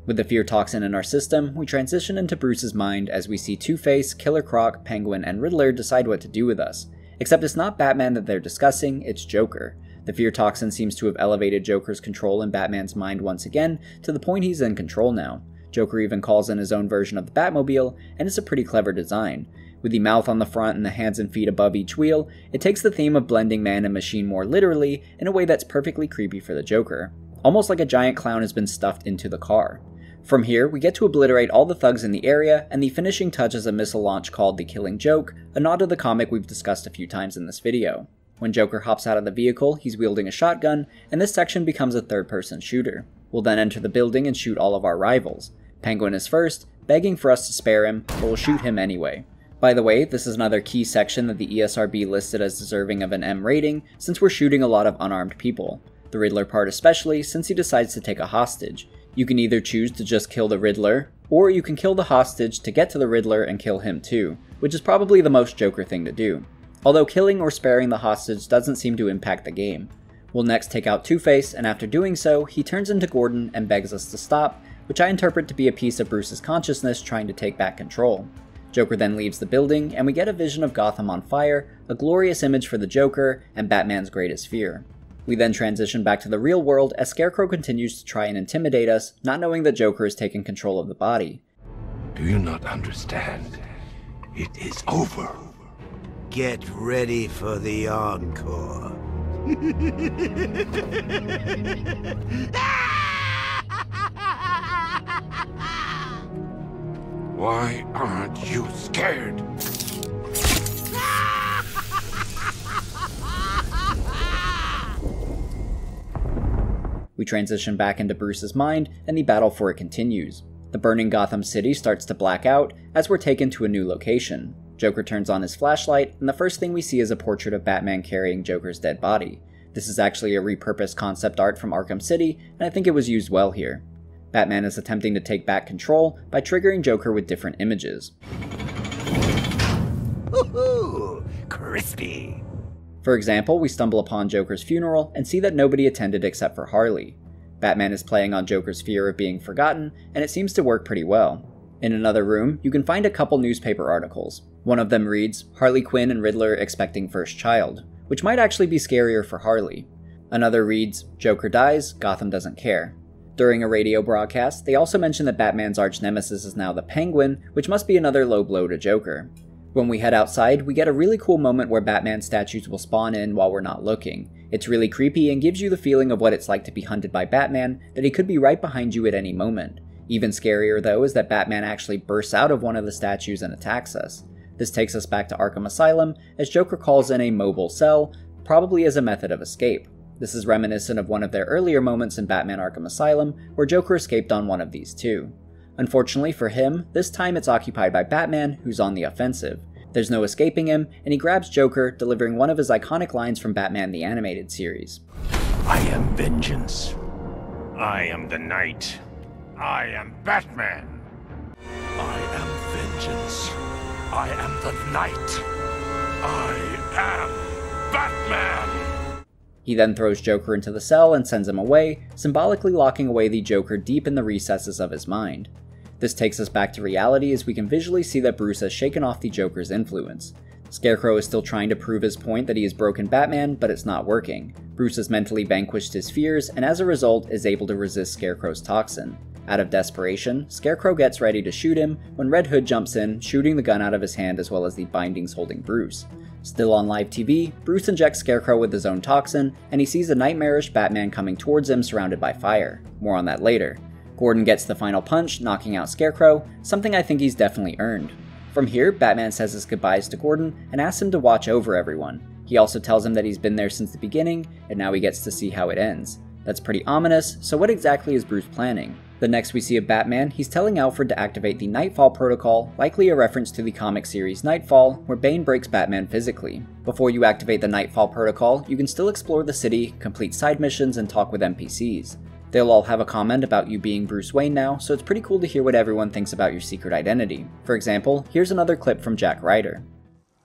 With the fear toxin in our system, we transition into Bruce's mind as we see Two Face, Killer Croc, Penguin, and Riddler decide what to do with us. Except it's not Batman that they're discussing, it's Joker. The fear toxin seems to have elevated Joker's control in Batman's mind once again, to the point he's in control now. Joker even calls in his own version of the Batmobile, and it's a pretty clever design. With the mouth on the front and the hands and feet above each wheel, it takes the theme of blending man and machine more literally in a way that's perfectly creepy for the Joker. Almost like a giant clown has been stuffed into the car. From here, we get to obliterate all the thugs in the area, and the finishing touch is a missile launch called the Killing Joke, a nod to the comic we've discussed a few times in this video. When Joker hops out of the vehicle, he's wielding a shotgun, and this section becomes a third person shooter. We'll then enter the building and shoot all of our rivals. Penguin is first, begging for us to spare him, but we'll shoot him anyway. By the way, this is another key section that the ESRB listed as deserving of an M rating, since we're shooting a lot of unarmed people. The Riddler part especially, since he decides to take a hostage. You can either choose to just kill the Riddler, or you can kill the hostage to get to the Riddler and kill him too, which is probably the most Joker thing to do. Although killing or sparing the hostage doesn't seem to impact the game. We'll next take out Two-Face, and after doing so, he turns into Gordon and begs us to stop, which I interpret to be a piece of Bruce's consciousness trying to take back control. Joker then leaves the building, and we get a vision of Gotham on fire, a glorious image for the Joker, and Batman's greatest fear. We then transition back to the real world as Scarecrow continues to try and intimidate us, not knowing that Joker has taken control of the body. Do you not understand? It is over. Get ready for the encore. Why aren't you scared? We transition back into Bruce's mind, and the battle for it continues. The burning Gotham City starts to black out as we're taken to a new location. Joker turns on his flashlight, and the first thing we see is a portrait of Batman carrying Joker's dead body. This is actually a repurposed concept art from Arkham City, and I think it was used well here. Batman is attempting to take back control by triggering Joker with different images. Woohoo! Crispy. For example, we stumble upon Joker's funeral and see that nobody attended except for Harley. Batman is playing on Joker's fear of being forgotten, and it seems to work pretty well. In another room, you can find a couple newspaper articles. One of them reads Harley Quinn and Riddler expecting first child, which might actually be scarier for Harley. Another reads Joker dies, Gotham doesn't care. During a radio broadcast, they also mention that Batman's arch nemesis is now the Penguin, which must be another low blow to Joker. When we head outside, we get a really cool moment where Batman statues will spawn in while we're not looking. It's really creepy and gives you the feeling of what it's like to be hunted by Batman, that he could be right behind you at any moment. Even scarier though is that Batman actually bursts out of one of the statues and attacks us. This takes us back to Arkham Asylum, as Joker calls in a mobile cell, probably as a method of escape. This is reminiscent of one of their earlier moments in Batman Arkham Asylum, where Joker escaped on one of these too. Unfortunately for him, this time it's occupied by Batman, who's on the offensive. There's no escaping him, and he grabs Joker, delivering one of his iconic lines from Batman the Animated Series. I am vengeance. I am the night. I am Batman. I am vengeance. I am the night. I am Batman. He then throws Joker into the cell and sends him away, symbolically locking away the Joker deep in the recesses of his mind. This takes us back to reality as we can visually see that Bruce has shaken off the Joker's influence. Scarecrow is still trying to prove his point that he has broken Batman, but it's not working. Bruce has mentally vanquished his fears and as a result is able to resist Scarecrow's toxin. Out of desperation, Scarecrow gets ready to shoot him when Red Hood jumps in, shooting the gun out of his hand as well as the bindings holding Bruce. Still on live TV, Bruce injects Scarecrow with his own toxin, and he sees a nightmarish Batman coming towards him surrounded by fire. More on that later. Gordon gets the final punch, knocking out Scarecrow, something I think he's definitely earned. From here, Batman says his goodbyes to Gordon and asks him to watch over everyone. He also tells him that he's been there since the beginning, and now he gets to see how it ends. That's pretty ominous, so what exactly is Bruce planning? The next we see of Batman, he's telling Alfred to activate the Knightfall Protocol, likely a reference to the comic series Knightfall, where Bane breaks Batman physically. Before you activate the Knightfall Protocol, you can still explore the city, complete side missions, and talk with NPCs. They'll all have a comment about you being Bruce Wayne now, so it's pretty cool to hear what everyone thinks about your secret identity. For example, here's another clip from Jack Ryder.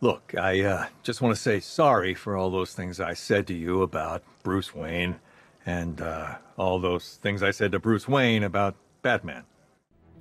Look, I uh, just want to say sorry for all those things I said to you about Bruce Wayne, and uh, all those things I said to Bruce Wayne about Batman.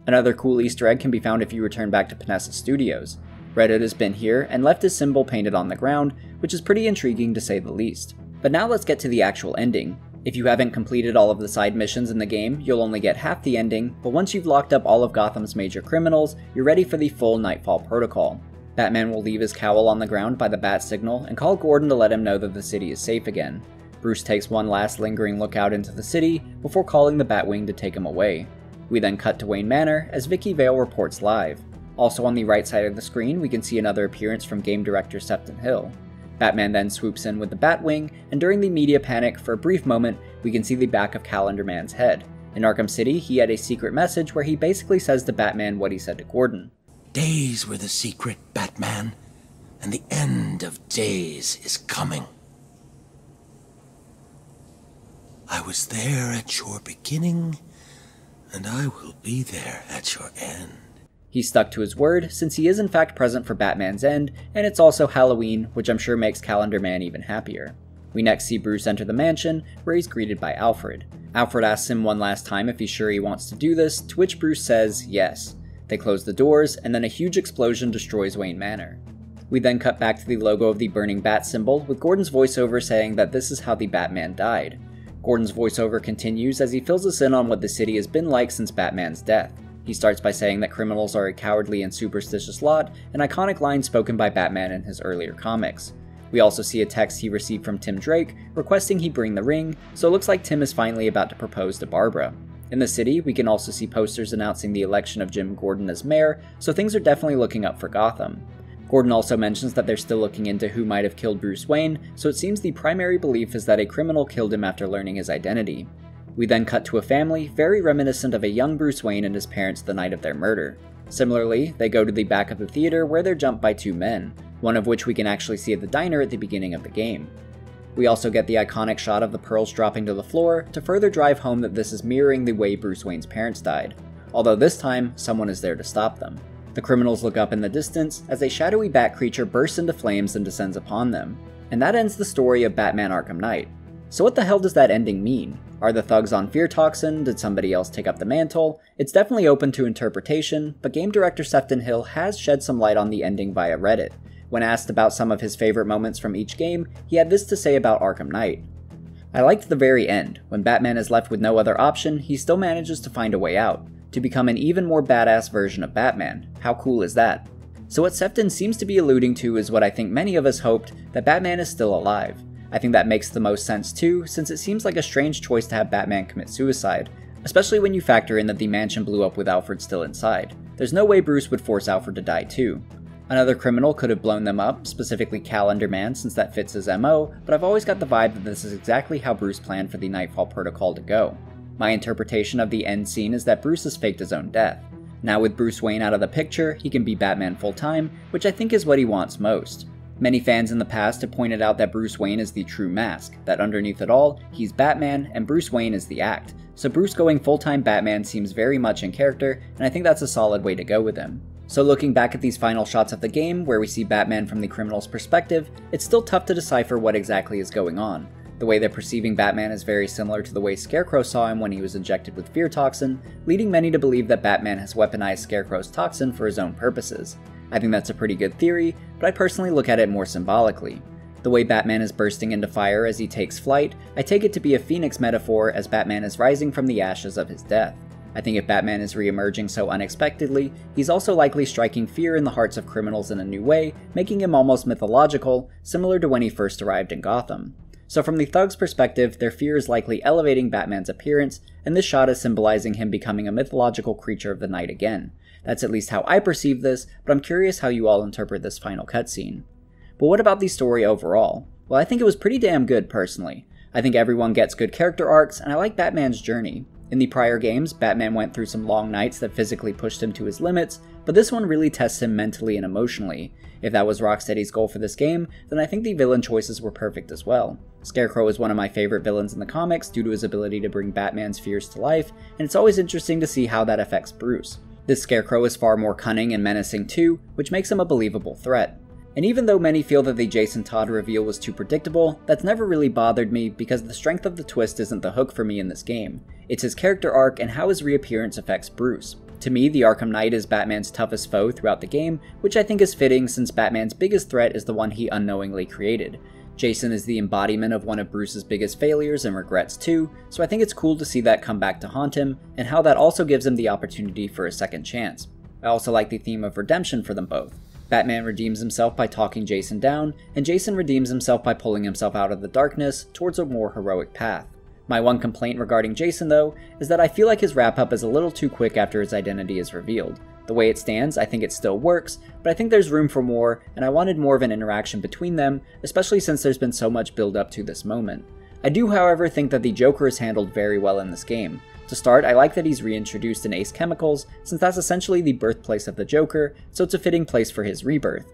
Another cool Easter egg can be found if you return back to Panessa Studios. Red Hood has been here and left his symbol painted on the ground, which is pretty intriguing to say the least. But now let's get to the actual ending. If you haven't completed all of the side missions in the game, you'll only get half the ending, but once you've locked up all of Gotham's major criminals, you're ready for the full Knightfall Protocol. Batman will leave his cowl on the ground by the bat signal and call Gordon to let him know that the city is safe again. Bruce takes one last lingering look out into the city before calling the Batwing to take him away. We then cut to Wayne Manor as Vicki Vale reports live. Also on the right side of the screen, we can see another appearance from game director Sefton Hill. Batman then swoops in with the Batwing, and during the media panic, for a brief moment, we can see the back of Calendar Man's head. In Arkham City, he had a secret message where he basically says to Batman what he said to Gordon. Days were the secret, Batman, and the end of days is coming. I was there at your beginning, and I will be there at your end. He stuck to his word, since he is in fact present for Batman's end, and it's also Halloween, which I'm sure makes Calendar Man even happier. We next see Bruce enter the mansion, where he's greeted by Alfred. Alfred asks him one last time if he's sure he wants to do this, to which Bruce says yes. They close the doors, and then a huge explosion destroys Wayne Manor. We then cut back to the logo of the burning bat symbol, with Gordon's voiceover saying that this is how the Batman died. Gordon's voiceover continues as he fills us in on what the city has been like since Batman's death. He starts by saying that criminals are a cowardly and superstitious lot, an iconic line spoken by Batman in his earlier comics. We also see a text he received from Tim Drake requesting he bring the ring, so it looks like Tim is finally about to propose to Barbara. In the city, we can also see posters announcing the election of Jim Gordon as mayor, so things are definitely looking up for Gotham. Gordon also mentions that they're still looking into who might have killed Bruce Wayne, so it seems the primary belief is that a criminal killed him after learning his identity. We then cut to a family very reminiscent of a young Bruce Wayne and his parents the night of their murder. Similarly, they go to the back of the theater where they're jumped by two men, one of which we can actually see at the diner at the beginning of the game. We also get the iconic shot of the pearls dropping to the floor to further drive home that this is mirroring the way Bruce Wayne's parents died, although this time, someone is there to stop them. The criminals look up in the distance as a shadowy bat creature bursts into flames and descends upon them. And that ends the story of Batman Arkham Knight. So what the hell does that ending mean? Are the thugs on fear toxin? Did somebody else take up the mantle? It's definitely open to interpretation, but game director Sefton Hill has shed some light on the ending via Reddit. When asked about some of his favorite moments from each game, he had this to say about Arkham Knight. I liked the very end. When Batman is left with no other option, he still manages to find a way out, to become an even more badass version of Batman. How cool is that? So what Sefton seems to be alluding to is what I think many of us hoped, that Batman is still alive. I think that makes the most sense too, since it seems like a strange choice to have Batman commit suicide, especially when you factor in that the mansion blew up with Alfred still inside. There's no way Bruce would force Alfred to die too. Another criminal could have blown them up, specifically Calendar Man, since that fits his MO, but I've always got the vibe that this is exactly how Bruce planned for the Knightfall Protocol to go. My interpretation of the end scene is that Bruce has faked his own death. Now, with Bruce Wayne out of the picture, he can be Batman full time, which I think is what he wants most. Many fans in the past have pointed out that Bruce Wayne is the true mask, that underneath it all, he's Batman and Bruce Wayne is the act. So Bruce going full time Batman seems very much in character, and I think that's a solid way to go with him. So, looking back at these final shots of the game, where we see Batman from the criminal's perspective, it's still tough to decipher what exactly is going on. The way they're perceiving Batman is very similar to the way Scarecrow saw him when he was injected with fear toxin, leading many to believe that Batman has weaponized Scarecrow's toxin for his own purposes. I think that's a pretty good theory, but I personally look at it more symbolically. The way Batman is bursting into fire as he takes flight, I take it to be a phoenix metaphor as Batman is rising from the ashes of his death. I think if Batman is re emerging so unexpectedly, he's also likely striking fear in the hearts of criminals in a new way, making him almost mythological, similar to when he first arrived in Gotham. So, from the thug's perspective, their fear is likely elevating Batman's appearance, and this shot is symbolizing him becoming a mythological creature of the night again. That's at least how I perceive this, but I'm curious how you all interpret this final cutscene. But what about the story overall? Well, I think it was pretty damn good personally. I think everyone gets good character arcs, and I like Batman's journey. In the prior games, Batman went through some long nights that physically pushed him to his limits, but this one really tests him mentally and emotionally. If that was Rocksteady's goal for this game, then I think the villain choices were perfect as well. Scarecrow is one of my favorite villains in the comics due to his ability to bring Batman's fears to life, and it's always interesting to see how that affects Bruce. This Scarecrow is far more cunning and menacing too, which makes him a believable threat. And even though many feel that the Jason Todd reveal was too predictable, that's never really bothered me because the strength of the twist isn't the hook for me in this game. It's his character arc and how his reappearance affects Bruce. To me, the Arkham Knight is Batman's toughest foe throughout the game, which I think is fitting since Batman's biggest threat is the one he unknowingly created. Jason is the embodiment of one of Bruce's biggest failures and regrets too, so I think it's cool to see that come back to haunt him, and how that also gives him the opportunity for a second chance. I also like the theme of redemption for them both. Batman redeems himself by talking Jason down, and Jason redeems himself by pulling himself out of the darkness towards a more heroic path. My one complaint regarding Jason, though, is that I feel like his wrap up is a little too quick after his identity is revealed. The way it stands, I think it still works, but I think there's room for more, and I wanted more of an interaction between them, especially since there's been so much build up to this moment. I do, however, think that the Joker is handled very well in this game. To start, I like that he's reintroduced in Ace Chemicals, since that's essentially the birthplace of the Joker, so it's a fitting place for his rebirth.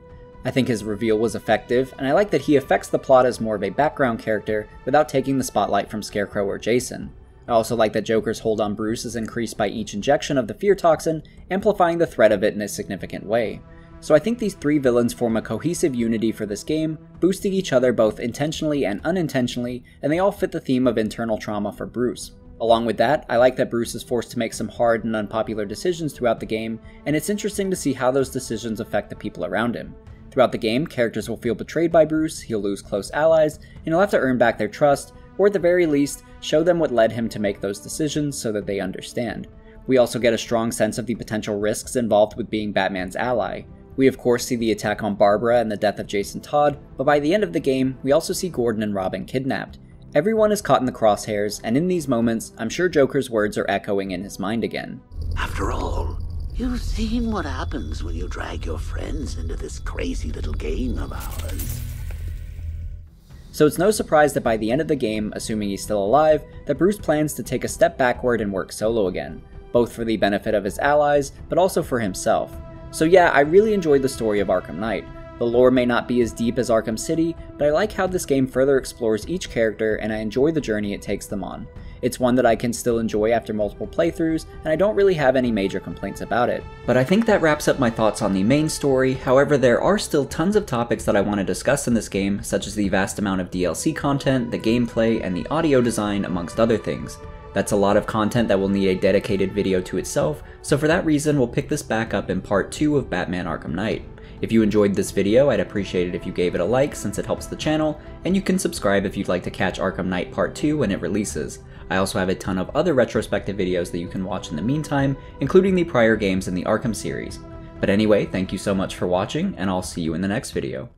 I think his reveal was effective, and I like that he affects the plot as more of a background character without taking the spotlight from Scarecrow or Jason. I also like that Joker's hold on Bruce is increased by each injection of the fear toxin, amplifying the threat of it in a significant way. So I think these three villains form a cohesive unity for this game, boosting each other both intentionally and unintentionally, and they all fit the theme of internal trauma for Bruce. Along with that, I like that Bruce is forced to make some hard and unpopular decisions throughout the game, and it's interesting to see how those decisions affect the people around him. Throughout the game, characters will feel betrayed by Bruce, he'll lose close allies, and he'll have to earn back their trust, or at the very least, show them what led him to make those decisions so that they understand. We also get a strong sense of the potential risks involved with being Batman's ally. We of course see the attack on Barbara and the death of Jason Todd, but by the end of the game, we also see Gordon and Robin kidnapped. Everyone is caught in the crosshairs, and in these moments, I'm sure Joker's words are echoing in his mind again. After all, you've seen what happens when you drag your friends into this crazy little game of ours. So it's no surprise that by the end of the game, assuming he's still alive, that Bruce plans to take a step backward and work solo again, both for the benefit of his allies, but also for himself. So yeah, I really enjoyed the story of Arkham Knight. The lore may not be as deep as Arkham City, but I like how this game further explores each character and I enjoy the journey it takes them on. It's one that I can still enjoy after multiple playthroughs, and I don't really have any major complaints about it. But I think that wraps up my thoughts on the main story, however there are still tons of topics that I want to discuss in this game, such as the vast amount of DLC content, the gameplay, and the audio design, amongst other things. That's a lot of content that will need a dedicated video to itself, so for that reason we'll pick this back up in part 2 of Batman Arkham Knight. If you enjoyed this video, I'd appreciate it if you gave it a like since it helps the channel, and you can subscribe if you'd like to catch Arkham Knight Part 2 when it releases. I also have a ton of other retrospective videos that you can watch in the meantime, including the prior games in the Arkham series. But anyway, thank you so much for watching, and I'll see you in the next video.